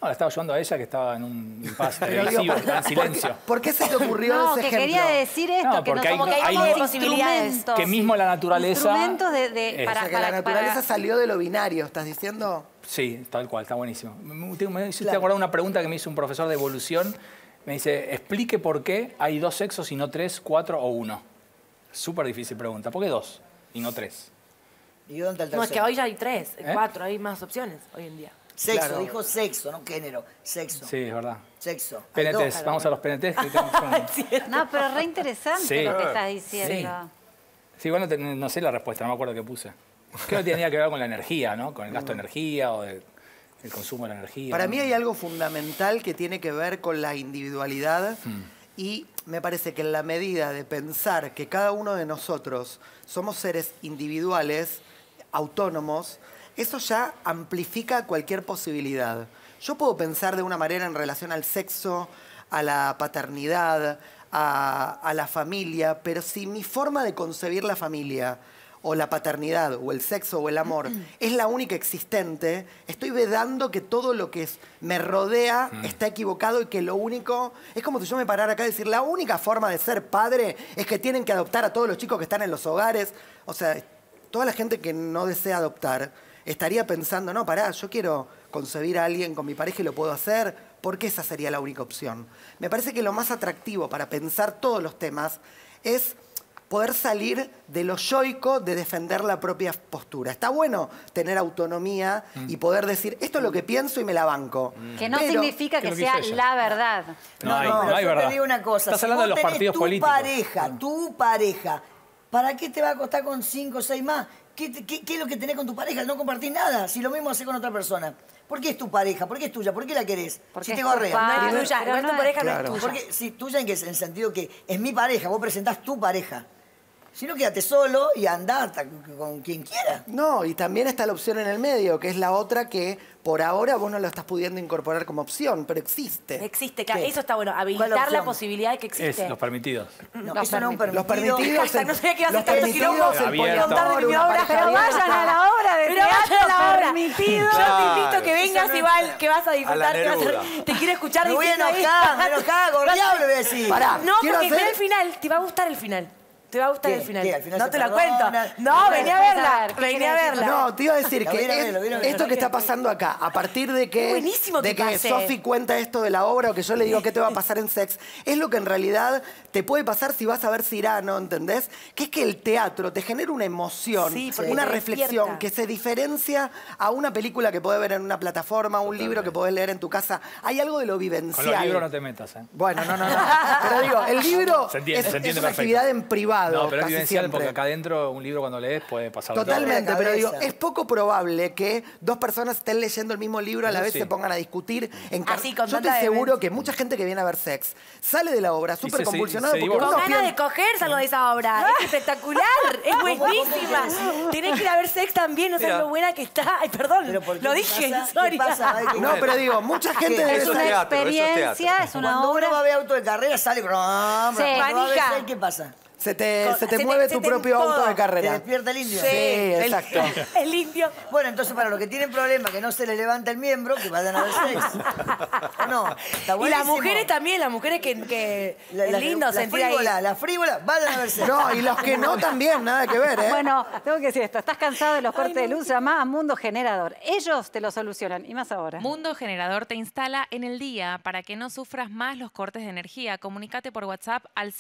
No, la estaba ayudando a ella que estaba en un impasse televisivo, ¿por- estaba en silencio. ¿Por qué se te ocurrió No, ese que ejemplo? quería decir esto, No, que no hay- posibilidades. Que mismo la naturaleza... Instrumentos de, de- para, o sea, que la naturaleza para- salió de lo binario, ¿estás diciendo? Sí, tal cual, está buenísimo. Me, me- me hiciste Claro. acordar una pregunta que me hizo un profesor de evolución. Me dice, explique por qué hay dos sexos y no tres, cuatro o uno. Súper difícil pregunta. ¿Por qué dos y no tres? ¿Y dónde está el No, es que tercero? hoy ya hay tres, ¿Eh? cuatro, hay más opciones hoy en día. Sexo, Claro. dijo sexo, no género. Sexo. Sí, es verdad. Sexo. Hay PNTs, dos. vamos a los PNTs. que tenemos un- No, pero re interesante Sí. lo que estás diciendo. Sí, bueno, no sé la respuesta, no me acuerdo qué puse. Creo que tenía que ver con la energía, ¿no? Con el gasto de energía o de- el consumo de la energía. Para ¿no? mí hay algo fundamental que tiene que ver con la individualidad Hmm. y me parece que en la medida de pensar que cada uno de nosotros somos seres individuales, autónomos, eso ya amplifica cualquier posibilidad. Yo puedo pensar de una manera en relación al sexo, a la paternidad, a, a la familia, pero si mi forma de concebir la familia o la paternidad o el sexo o el amor es la única existente, estoy vedando que todo lo que es- me rodea está equivocado y que lo único, es como si yo me parara acá y decir, la única forma de ser padre es que tienen que adoptar a todos los chicos que están en los hogares. O sea, toda la gente que no desea adoptar estaría pensando, no, pará, yo quiero concebir a alguien con mi pareja y lo puedo hacer, porque esa sería la única opción. Me parece que lo más atractivo para pensar todos los temas es poder salir de lo yoico de defender la propia postura. Está bueno tener autonomía y poder decir, esto es lo que pienso y me la banco. Que no Pero- significa que sea la verdad. No, hay, no pero hay yo verdad. te digo una cosa. Estás si hablando de vos los tenés partidos tu políticos. pareja, tu pareja, ¿para qué te va a costar con cinco o seis más? ¿Qué, qué- qué es lo que tenés con tu pareja? No compartís nada. Si lo mismo haces con otra persona. ¿Por qué es tu pareja? ¿Por qué es tuya? ¿Por qué la querés? Porque si es te. No es tuya, no es no tu pareja, no es tuya. Porque si tuya en, que, en el sentido que es mi pareja, vos presentás tu pareja. Si no, quédate solo y andá hasta con, quien quiera. No, y también está la opción en el medio, que es la otra que por ahora vos no lo estás pudiendo incorporar como opción, pero existe. Existe, claro, ¿Qué? eso está bueno, ¿Cuál habilitar la posibilidad de que existe. Es los permitidos. No, Los eso no es un Los permitido. permitidos, Hashtag, no sabía que ibas a los estar permitidos, quilombo. pero abierta. vayan a la obra de Pero vayan a teatro la obra. permitido. Yo te invito a que vengas no igual, que vas a disfrutar, que vas a- te quiero escuchar Me voy a esto. me enojada, gordeado le voy a decir. Pará, No, porque hacer- ve el final, te va a gustar el final. Te va a gustar ¿Qué? el final. ¿Qué? ¿Al final no te la perdona? cuento. No, vení a verla. ver, ¿qué Vení a verla. No, te iba a decir Lo que lo esto que está pasando acá, a partir de que, Buenísimo de que. Sofi cuenta esto de la obra o que yo le digo qué te va a pasar en sex, es lo que en realidad te puede pasar si vas a ver Cirano, ¿entendés? Que es que el teatro te genera una emoción, Sí, una reflexión que se diferencia a una película que podés ver en una plataforma, un libro que podés leer en tu casa. Hay algo de lo Con vivencial. los libros no te metas, ¿eh? Bueno, no, no, no. Pero digo, el libro Se entiende, es, se entiende es una perfecto. actividad en privado. No, pero es casi vivencial siempre. porque acá adentro un libro cuando lees puede pasar todo. Totalmente, pero digo, es poco probable que dos personas estén leyendo el mismo libro a la vez sí. se pongan a discutir en Así, con Yo tanta te aseguro que mucha gente que viene a ver sex sale de la obra súper se- convulsionada Con ganas de coger salgo de esa obra. Es espectacular. Es buenísima. Tenés que ir a ver sex también, no sabes lo buena que está. Ay, perdón. Lo ¿Qué dije, pasa? sorry. No, pero digo, mucha gente debe Es Eso es es experiencia, es una Cuando uno va a obra. ver auto de carrera sale... Sí. ¿Qué pasa? Se te, Con- se te se te- mueve tu te propio auto todo. de ¿Te carrera. despierta el indio? Sí, exacto. El indio. Bueno, entonces para los que tienen problemas que no se le levanta el miembro, que vayan a ver sex. ¿O no? Está Y las mujeres también, las mujeres que, que La, es la- lindo la sentir ahí. frívola, la frívola, vayan a ver sex. No, y los que no también, nada que ver, ¿eh? Bueno, tengo que decir esto. Estás cansado de los cortes de luz, llama a Mundo Generador. Ellos te lo solucionan. Y más ahora. Mundo Generador te instala en el día para que no sufras más los cortes de energía. Comunicate por WhatsApp al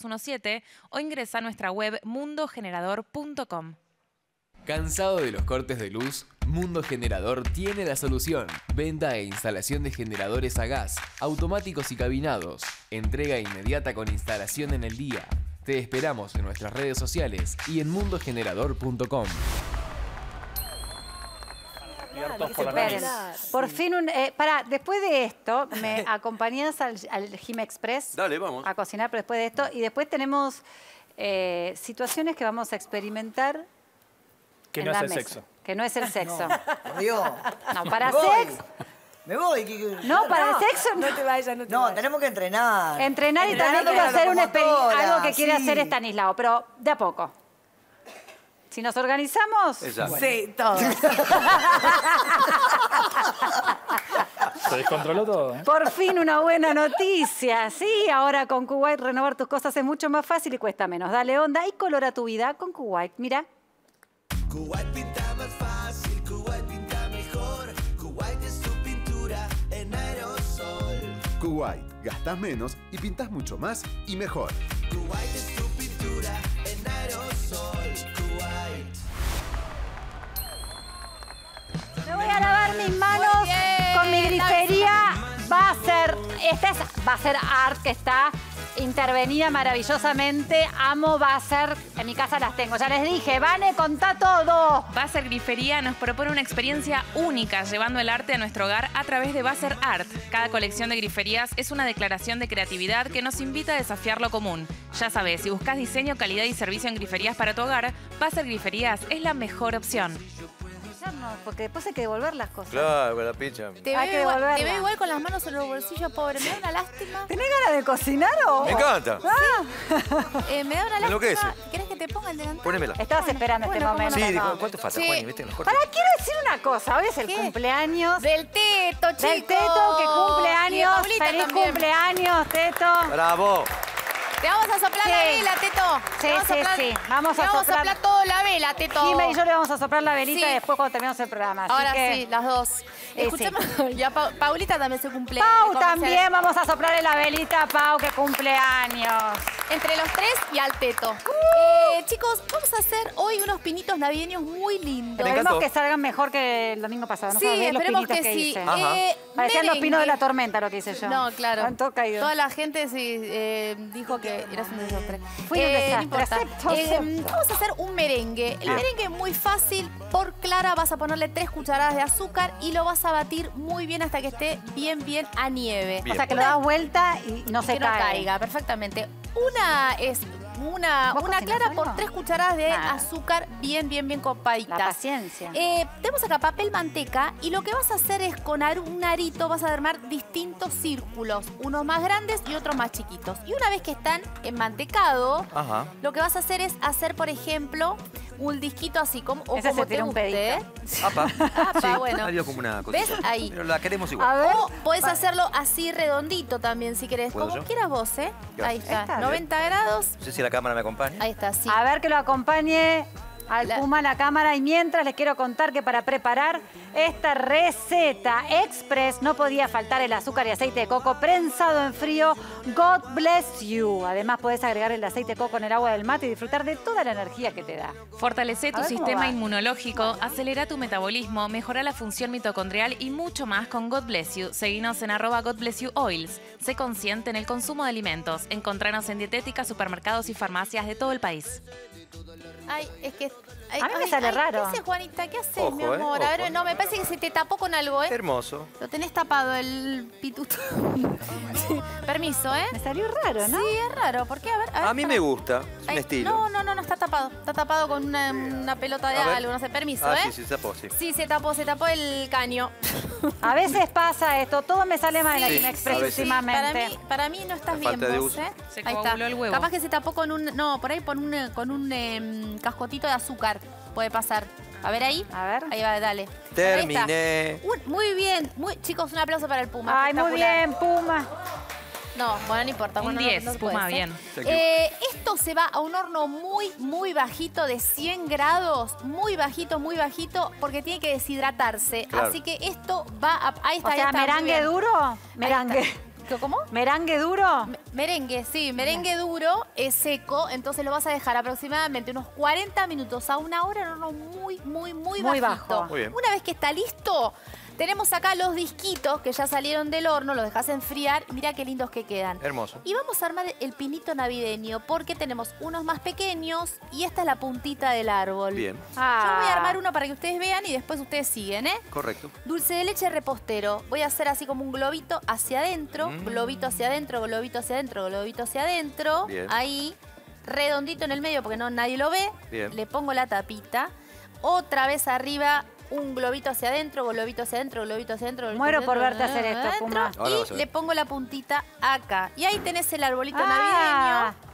64189217 o ingresa a nuestra web mundogenerador.com. ¿Cansado de los cortes de luz? Mundo Generador tiene la solución. Venta e instalación de generadores a gas, automáticos y cabinados. Entrega inmediata con instalación en el día. Te esperamos en nuestras redes sociales y en mundogenerador.com. Por la Esperen. nariz. Por fin, un, eh, pará, después de esto, me acompañás al, al Gym Express Dale, vamos. a cocinar, pero después de esto. Y después tenemos eh, situaciones que vamos a experimentar Que en no es el mesa. sexo. Que no es el sexo. Dios. No, para Me voy. sex, Me voy. que- que- no, para el sexo no. No te vayas, no te No, vayas. tenemos que entrenar. Entrenar y Entrenar también quiero hacer locomotora, algo que quiere sí. hacer Estanislao, pero de a poco. Si nos organizamos, Exacto. Sí, todo. Se descontroló todo, ¿eh? por fin una buena noticia. Sí, ahora con Kuwait renovar tus cosas es mucho más fácil y cuesta menos. Dale onda y colora tu vida con Kuwait. Mira. Kuwait pinta más fácil, Kuwait pinta mejor. Kuwait es tu pintura en aerosol. Kuwait, gastas menos y pintas mucho más y mejor. Kuwait es tu pintura en aerosol. Me voy a lavar mis manos con mi grifería. Va a ser, esta es, va a ser Art que está intervenida maravillosamente. Amo va a ser, en mi casa las tengo. Ya les dije, Vane, contá todo. Baser Grifería nos propone una experiencia única llevando el arte a nuestro hogar a través de Baser Art. Cada colección de griferías es una declaración de creatividad que nos invita a desafiar lo común. Ya sabes, si buscas diseño, calidad y servicio en griferías para tu hogar, Baser Griferías es la mejor opción. Porque después hay que devolver las cosas. Claro, con la picha. Te Hay veo, que igual, te veo igual con las manos en los bolsillos, pobre. Me da una lástima. ¿Tenés ganas de cocinar o...? Me encanta. Eh, me da una lástima. ¿Querés que te ponga el delantal? Ponémela. Estabas esperando este bueno, ¿cómo momento. Sí, dijo, ¿cuánto falta, corta. Para, quiero decir una cosa. Hoy es el ¿Qué? cumpleaños Del Teto, chicos. del Teto, que cumple Y de años. Paulita Feliz también. cumpleaños, Teto. ¡Bravo! Te vamos a soplar Sí. la vela, Teto. Sí, Te vamos a sí, soplar- sí. Vamos te a vamos a soplar- todo la vela, Teto. Jimé y yo le vamos a soplar la velita Sí. después cuando terminemos el programa. Así Ahora que- sí, las dos. Escuchame, ya Pa- Paulita también se cumple. Pau también, vamos a soplarle la velita a Pau que cumple años. Entre los tres y al Teto. Uh. Eh, chicos, vamos a hacer hoy unos pinitos navideños muy lindos. Esperemos que salgan mejor que el domingo pasado. No Sí, los esperemos pinitos que sí. Eh, Parecían los pinos de la tormenta lo que hice yo. No, claro. Han todo caído. Toda la gente sí, eh, dijo que eras un desastre. Fui un Eh, desastre, no Eh, acepto. vamos a hacer un merengue. El Bien. merengue es muy fácil. Por clara vas a ponerle tres cucharadas de azúcar y lo vas a batir muy bien hasta que esté bien, bien a nieve. O sea, que lo das vuelta y no se que no caiga, perfectamente. Una es una, ¿Vos una clara por tres cucharadas de Nada. azúcar bien, bien, bien copaditas. La paciencia. Eh, tenemos acá papel manteca y lo que vas a hacer es con un arito vas a armar distintos círculos, unos más grandes y otros más chiquitos. Y una vez que están enmantecados, Ajá. lo que vas a hacer es hacer, por ejemplo, un disquito así como, o Ese como se te un guste. ¿eh? Apa. Apa, sí, bueno. Salió como una ¿Ves? cosita. Ahí. Pero la queremos igual. O podés hacerlo así redondito también si querés, ¿Puedo como yo? quieras vos, ¿eh? Ahí está, Está bien. 90 grados. No sé si la cámara me acompaña. Ahí está, sí. A ver que lo acompañe al Puma la cámara. Y mientras les quiero contar que para preparar esta receta express no podía faltar el azúcar y aceite de coco prensado en frío. God bless you. Además podés agregar el aceite de coco en el agua del mate y disfrutar de toda la energía que te da. Fortalece tu sistema inmunológico, acelera tu metabolismo, mejora la función mitocondrial y mucho más con God Bless You. Seguinos en arroba God Bless You Oils. Sé consciente en el consumo de alimentos. Encontranos en dietéticas, supermercados y farmacias de todo el país. Ay, es que. Ay, A mí me ay, sale ay, raro. ¿Qué haces, Juanita? ¿Qué haces, Ojo, mi eh, amor? A ver, no, me parece que se te tapó con algo, ¿eh? Hermoso. Lo tenés tapado el pituto. Sí, Permiso, ¿eh? Me salió raro, ¿no? Sí, es raro. ¿Por qué? A ver, a ver. A mí me gusta. Es un Ay, estilo. No, no, no, no, está tapado. Está tapado con una, una pelota de algo, no sé, permiso, Ah, ¿eh? sí, sí, se tapó, sí. Sí, se tapó, se tapó el caño. A veces pasa esto. Todo me sale mal Sí, en la a veces. Para mí, para mí no estás bien vos. ¿eh? Se Ahí está. coaguló el huevo. Capaz que se tapó con un... No, por ahí con un, con un em, cascotito de azúcar. Puede pasar. A ver ahí. A ver. Ahí va, dale. Ahí Terminé. muy bien. Muy, chicos, un aplauso para el Puma. Ay, muy bien, Puma. No, bueno, no importa. Un bueno, no- 10, no se Puma, ¿eh? bien. Eh, esto se va a un horno muy, muy bajito de 100 grados. Muy bajito, muy bajito, porque tiene que deshidratarse. Claro. Así que esto va a... Ahí está, O ahí sea, está, merengue duro. Merengue. ¿Qué- ¿Cómo? ¿Merengue duro? Me- Merengue, sí, merengue duro, es seco, entonces lo vas a dejar aproximadamente unos 40 minutos a una hora en horno muy, muy, muy, Muy bajito. bajo. Muy bien. Una vez que está listo, tenemos acá los disquitos que ya salieron del horno, los dejas enfriar, mira qué lindos que quedan. Hermoso. Y vamos a armar el pinito navideño porque tenemos unos más pequeños y esta es la puntita del árbol. Bien. Yo voy a Ah. armar uno para que ustedes vean y después ustedes siguen, ¿eh? Correcto. Dulce de leche repostero. Voy a hacer así como un globito hacia adentro, Mm. globito hacia adentro, globito hacia adentro, globito hacia adentro. Bien. Ahí, redondito en el medio porque no nadie lo ve. Bien. Le pongo la tapita. Otra vez arriba, un globito hacia adentro, globito hacia adentro, globito hacia adentro. globito Muero hacia por adentro, verte hacer esto, adentro, Puma. Ahora vas a Y ver. le pongo la puntita acá. Y ahí tenés el arbolito Ah. navideño.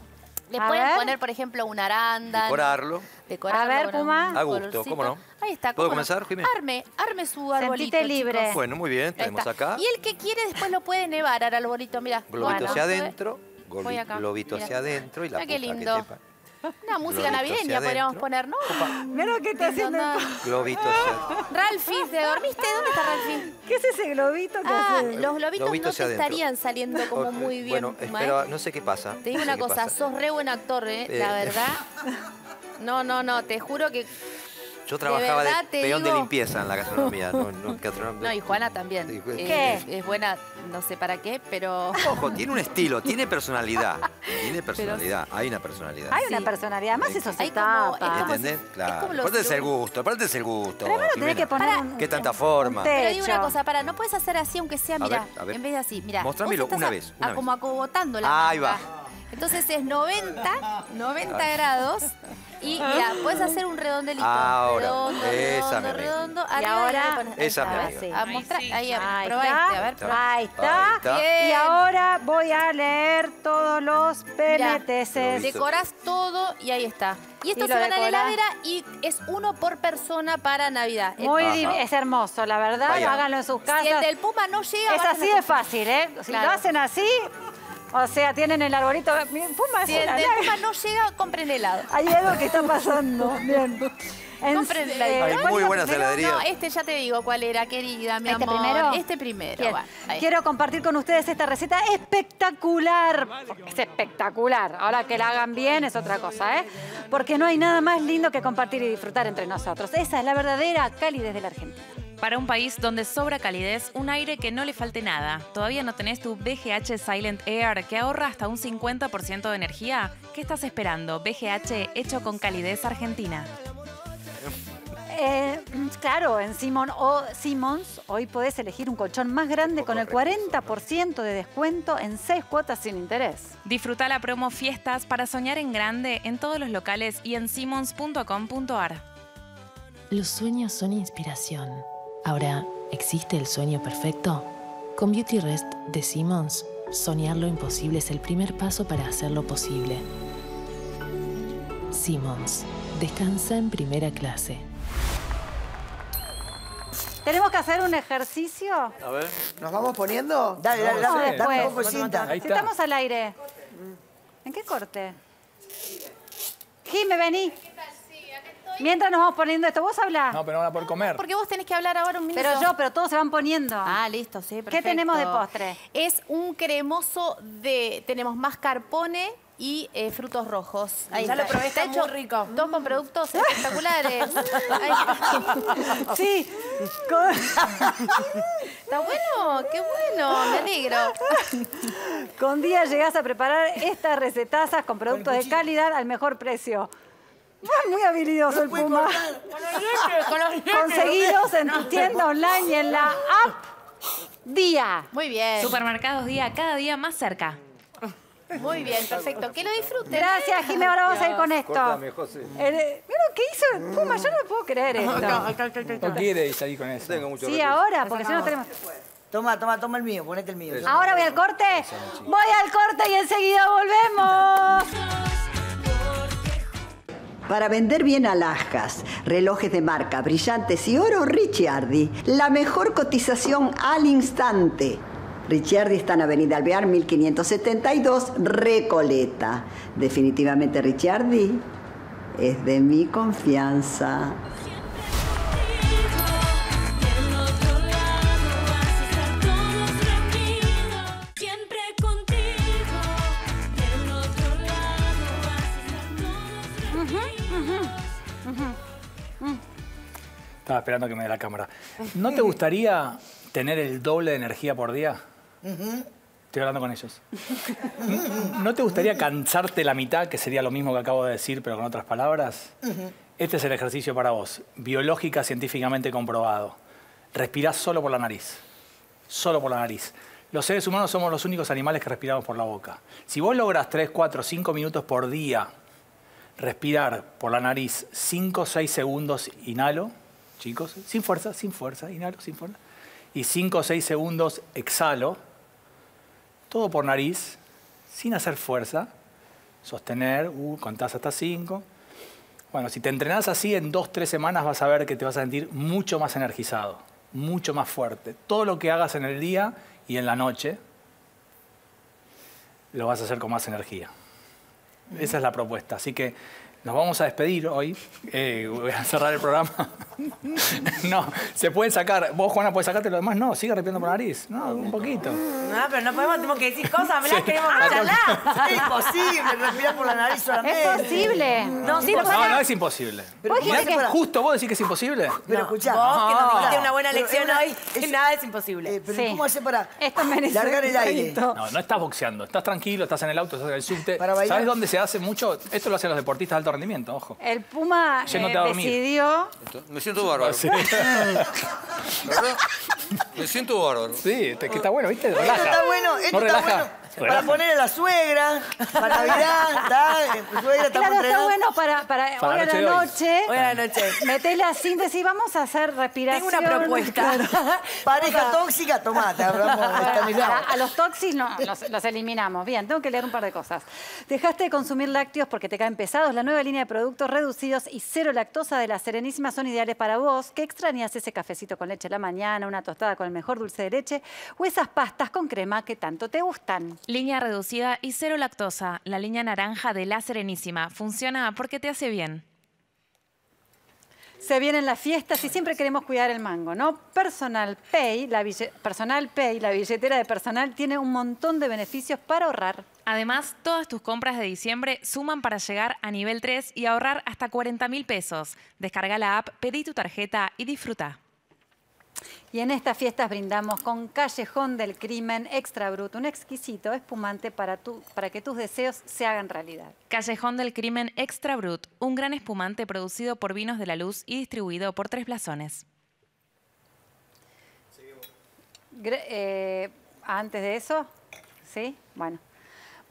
Le A pueden ver. poner, por ejemplo, una aranda. Decorarlo. Decorarlo A ver, con un Puma. A gusto, colorcito. ¿cómo no? Ahí está. ¿Puedo ¿cómo no? comenzar, Jimé? Arme, arme su arbolito. Sentite libre. chicos. Bueno, muy bien. Ahí Tenemos está. acá. Y el que quiere después lo puede nevar al arbolito, mira. Globito hacia adentro. Voy goli- acá, Globito mira. hacia adentro y la Mira qué punta que lindo. Una música navideña podríamos poner, ¿no? Mira lo que está haciendo. No, no. Globito hacia Ralphie, ¿te dormiste? ¿Dónde está Ralphie? ¿Qué es ese globito que Ah, hace? los globitos Globito no te estarían saliendo como muy bien. Bueno, Puma, espero, ¿eh? no sé qué pasa. Te digo no sé una cosa, pasa. sos re buen actor, ¿eh? La Eh, verdad. No, no, no, te juro que... Yo trabajaba de, peón de limpieza en la gastronomía. No, no, No, y Juana también. Sí, ¿Qué? Es, es buena, no sé para qué, pero... Ojo, tiene un estilo, tiene personalidad. Tiene personalidad, hay una personalidad. Hay Sí. una personalidad. Además, eso se Hay como- es tapa. como ¿Entendés? es Claro. Aparte es el gusto, aparte es el gusto. Primero tenés Jimena. que poner un... ¿Qué tanta forma? Pero digo una cosa, para, no puedes hacer así aunque sea, mira, en vez de así, mira. Mostrámelo una a- vez, una a- vez. como acogotando la Ahí manga. va. Entonces es 90, 90 grados Y mira, puedes hacer un redondelito. Ahora, redondo, esa redondo, redondo. Y arriba ahora- Esa está, me a ver. A mostrar, ahí, a ver, Ahí probá está. este, a ver, probá. Ahí está. Ahí está. Bien. Y ahora voy a leer todos los PNTs. decorás todo y ahí está. Y esto Y se van a la heladera y es uno por persona para Navidad. Muy es hermoso, la verdad. Vaya. Háganlo en sus casas. Si el del Puma no llega, es así a de fácil, ¿eh? Si Claro. lo hacen así, o sea, tienen el arbolito. Puma Si el laga. Puma no llega, compren helado. Hay algo que está pasando. Bien. En- Compren eh, heladito. ¿cuál muy buenas heladerías. No, este ya te digo cuál era, querida, mi ¿Este amor. primero? Este primero. Bien. bueno, ahí. Quiero compartir con ustedes esta receta espectacular. Es espectacular. Ahora que la hagan bien es otra cosa, ¿eh? Porque no hay nada más lindo que compartir y disfrutar entre nosotros. Esa es la verdadera calidez de la Argentina. Para un país donde sobra calidez, un aire que no le falte nada. ¿Todavía no tenés tu BGH Silent Air que ahorra hasta un 50% de energía? ¿Qué estás esperando? BGH hecho con calidez argentina. Eh, claro, en Simon o Simmons hoy podés elegir un colchón más grande con el 40% de descuento en seis cuotas sin interés. Disfruta la promo Fiestas para soñar en grande en todos los locales y en simmons.com.ar. Los sueños son inspiración. Ahora, ¿existe el sueño perfecto? Con Beauty Rest de Simmons, soñar lo imposible es el primer paso para hacerlo posible. Simmons, descansa en primera clase. ¿Tenemos que hacer un ejercicio? A ver. ¿Nos vamos poniendo? Dale, dale, dale, dame un después. poco de cinta. Ahí Si está. estamos al aire. ¿En qué corte? Jime, vení. Mientras nos vamos poniendo esto, vos hablás. No, pero no van a poder comer. Porque vos tenés que hablar ahora un minuto. Pero yo, pero todos se van poniendo. Ah, listo, sí, perfecto. tenemos de postre? Es un cremoso de... Tenemos mascarpone y eh, frutos rojos. Ya lo probé, está muy rico. Todos con productos espectaculares. Ahí está. Sí. Está bueno, qué bueno, me alegro. Con día llegás a preparar estas recetazas con productos de calidad al mejor precio. Muy habilidoso el Puma. Conseguidos en tu tienda online y en la app Día. Muy bien. Supermercados Día, cada día más cerca. Muy bien, perfecto. Que lo disfruten. Gracias, Jimé. Ahora vamos a ir con esto. Córtame, José. Eh, Mira lo que hizo Puma, yo no puedo creer esto. No quiere salir con eso. Tengo mucho Sí, ahora, porque si no tenemos... Toma, toma, toma el mío, ponete el mío. Ahora voy al corte. Voy al corte y enseguida volvemos. Para vender bien alhajas, relojes de marca, brillantes y oro, Ricciardi. La mejor cotización al instante. Ricciardi está en Avenida Alvear 1572, Recoleta. Definitivamente Ricciardi es de mi confianza. Estaba esperando que me dé la cámara. ¿No te gustaría tener el doble de energía por día? Estoy hablando con ellos. ¿No te gustaría cansarte la mitad, que sería lo mismo que acabo de decir, pero con otras palabras? Este es el ejercicio para vos, biológica, científicamente comprobado. Respirás solo por la nariz. Solo por la nariz. Los seres humanos somos los únicos animales que respiramos por la boca. Si vos logras 3, 4, 5 minutos por día respirar por la nariz 5 o 6 segundos, inhalo, chicos, sin fuerza, sin fuerza, inhalo, sin fuerza. Y 5 o 6 segundos exhalo, todo por nariz, sin hacer fuerza, sostener, uh, contás hasta 5. Bueno, si te entrenás así, en 2, 3 semanas vas a ver que te vas a sentir mucho más energizado, mucho más fuerte. Todo lo que hagas en el día y en la noche, lo vas a hacer con más energía. Esa es la propuesta. Así que nos vamos a despedir hoy. Eh, voy a cerrar el programa. no, se pueden sacar. Vos, Juana, puedes sacarte lo demás. No, sigue respirando por la nariz. No, un poquito. No, pero no podemos, tenemos que decir cosas, me las queremos Ah, charlar. Es imposible respirar por la nariz solamente. Es posible. No, sí, No, no, no es imposible. Pero que justo vos decís que es imposible. Pero No, escuchá. Vos que nos diste Ah. una buena Pero lección hoy, que es- nada es imposible. Eh, pero Sí. ¿cómo hace para Esto merece largar el aire? No, no estás boxeando. Estás tranquilo, estás en el auto, estás en el subte. Para. ¿Sabes dónde se hace mucho? Esto lo hacen los deportistas de alto rendimiento, ojo. El Puma eh, decidió... Me siento bárbaro. Sí, ¿Verdad? Me siento bárbaro. sí que está bueno, ¿viste? Esto Relaja. está bueno, esto ¿No está relaja? bueno. Para poner a la suegra, para Navidad, ¿está? Eh, Suegra, estamos Claro, está bueno para, para, Para hoy la a noche de la hoy. noche. Hoy a la noche. Metés la síntesis, vamos a hacer respiración. Tengo una propuesta. Pareja tóxica, tomate, hablamos de a, a los toxis no, los, los eliminamos. Bien, tengo que leer un par de cosas. Dejaste de consumir lácteos porque te caen pesados. La nueva línea de productos reducidos y cero lactosa de la Serenísima son ideales para vos. ¿Qué extrañas ese cafecito con leche a la mañana, una tostada con el mejor dulce de leche o esas pastas con crema que tanto te gustan? Línea reducida y cero lactosa, la línea naranja de La Serenísima. Funciona porque te hace bien. Se vienen las fiestas y siempre queremos cuidar el mango, ¿no? Personal Pay, la, Personal Pay, la billetera de personal, tiene un montón de beneficios para ahorrar. Además, todas tus compras de diciembre suman para llegar a nivel 3 y ahorrar hasta 40 mil pesos. Descarga la app, pedí tu tarjeta y disfruta. Y en estas fiestas brindamos con Callejón del Crimen Extra Brut, un exquisito espumante para, tu- para que tus deseos se hagan realidad. Callejón del Crimen Extra Brut, un gran espumante producido por Vinos de la Luz y distribuido por Tres Blasones. Eh, antes de eso, ¿sí? Bueno.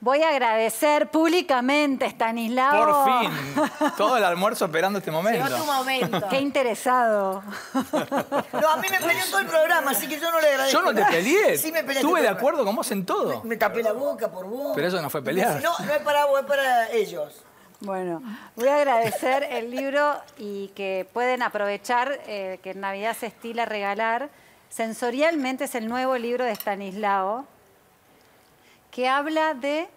Voy a agradecer públicamente, Stanislao. Por fin. Todo el almuerzo esperando este momento. momento. Qué interesado. No, a mí me peleó todo el programa, así que yo no le agradezco. Yo no te peleé. Sí me peleaste Estuve de acuerdo con vos en todo. Me tapé la boca por vos. Pero eso no fue pelear. No, no es para vos, es para ellos. Bueno, voy a agradecer el libro y que pueden aprovechar, eh, que en Navidad se estila regalar. Sensorialmente es el nuevo libro de Stanislao, que habla de...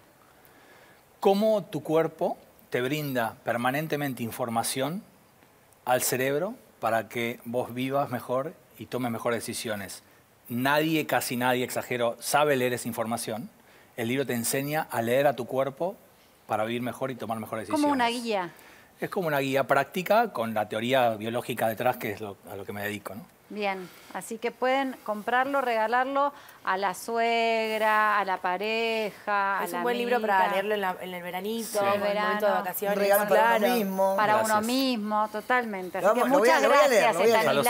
Cómo tu cuerpo te brinda permanentemente información al cerebro para que vos vivas mejor y tomes mejores decisiones. Nadie, casi nadie, exagero, sabe leer esa información. El libro te enseña a leer a tu cuerpo para vivir mejor y tomar mejores decisiones. como una guía. Es como una guía práctica con la teoría biológica detrás, que es lo- a lo que me dedico. ¿no? Bien, así que pueden comprarlo, regalarlo a la suegra, a la pareja, Es a la un buen libro para leerlo en, la- en el veranito, Sí. en el Verano. momento de vacaciones. Un regalo para uno mismo. Para uno mismo, totalmente. Así que muchas lo voy a leer, gracias, a leer.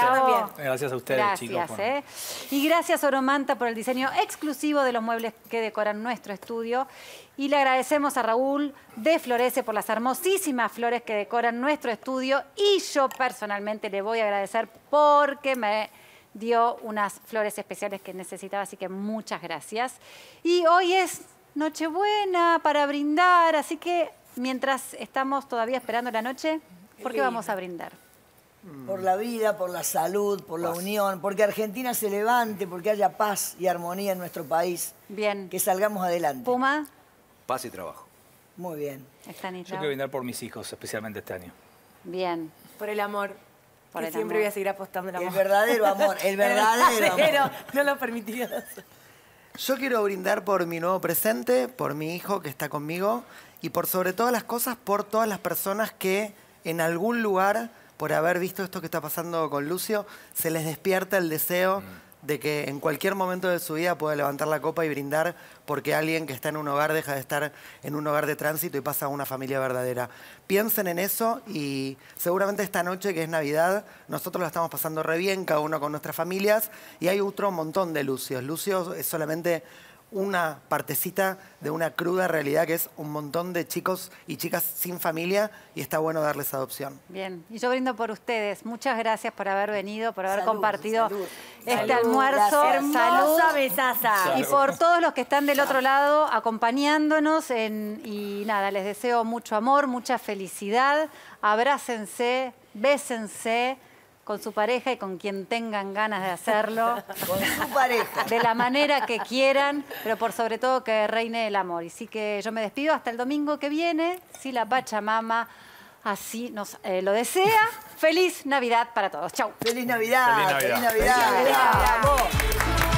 Gracias a ustedes, Gracias, chicos. por- ¿eh? Y gracias Oromanta por el diseño exclusivo de los muebles que decoran nuestro estudio. Y le agradecemos a Raúl de Florece por las hermosísimas flores que decoran nuestro estudio. Y yo personalmente le voy a agradecer porque me dio unas flores especiales que necesitaba, así que muchas gracias. Y hoy es Nochebuena para brindar, así que mientras estamos todavía esperando la noche, ¿por qué vamos a brindar? Por la vida, por la salud, por la unión, porque Argentina se levante, porque haya paz y armonía en nuestro país. Bien. Que salgamos adelante. Puma, Paz y trabajo. Muy bien. Yo quiero brindar por mis hijos, especialmente este año. Bien. Por el amor. Por que el siempre amor. voy a seguir apostando el El amor. verdadero amor, el verdadero amor. no lo permitido. Yo quiero brindar por mi nuevo presente, por mi hijo que está conmigo y por sobre todas las cosas por todas las personas que en algún lugar, por haber visto esto que está pasando con Lucio, se les despierta el deseo de que en cualquier momento de su vida pueda levantar la copa y brindar porque alguien que está en un hogar deja de estar en un hogar de tránsito y pasa a una familia verdadera. Piensen en eso y seguramente esta noche que es Navidad, nosotros la estamos pasando re bien, cada uno con nuestras familias y hay otro montón de Lucios. Lucio es solamente una partecita de una cruda realidad que es un montón de chicos y chicas sin familia y está bueno darles adopción. Bien, y yo brindo por ustedes. Muchas gracias por haber venido, por haber Salud, compartido salud. este Salud, almuerzo. gracias. Salud. Hermosa besaza. Y por todos los que están del otro lado acompañándonos. en- y nada, les deseo mucho amor, mucha felicidad. Abrácense, bésense con su pareja y con quien tengan ganas de hacerlo. Con su pareja. De la manera que quieran, pero por sobre todo que reine el amor. Y sí que yo me despido hasta el domingo que viene, si la Pachamama así nos eh, lo desea. Feliz Navidad para todos. Chau. Feliz Navidad. Feliz Navidad. Feliz Navidad.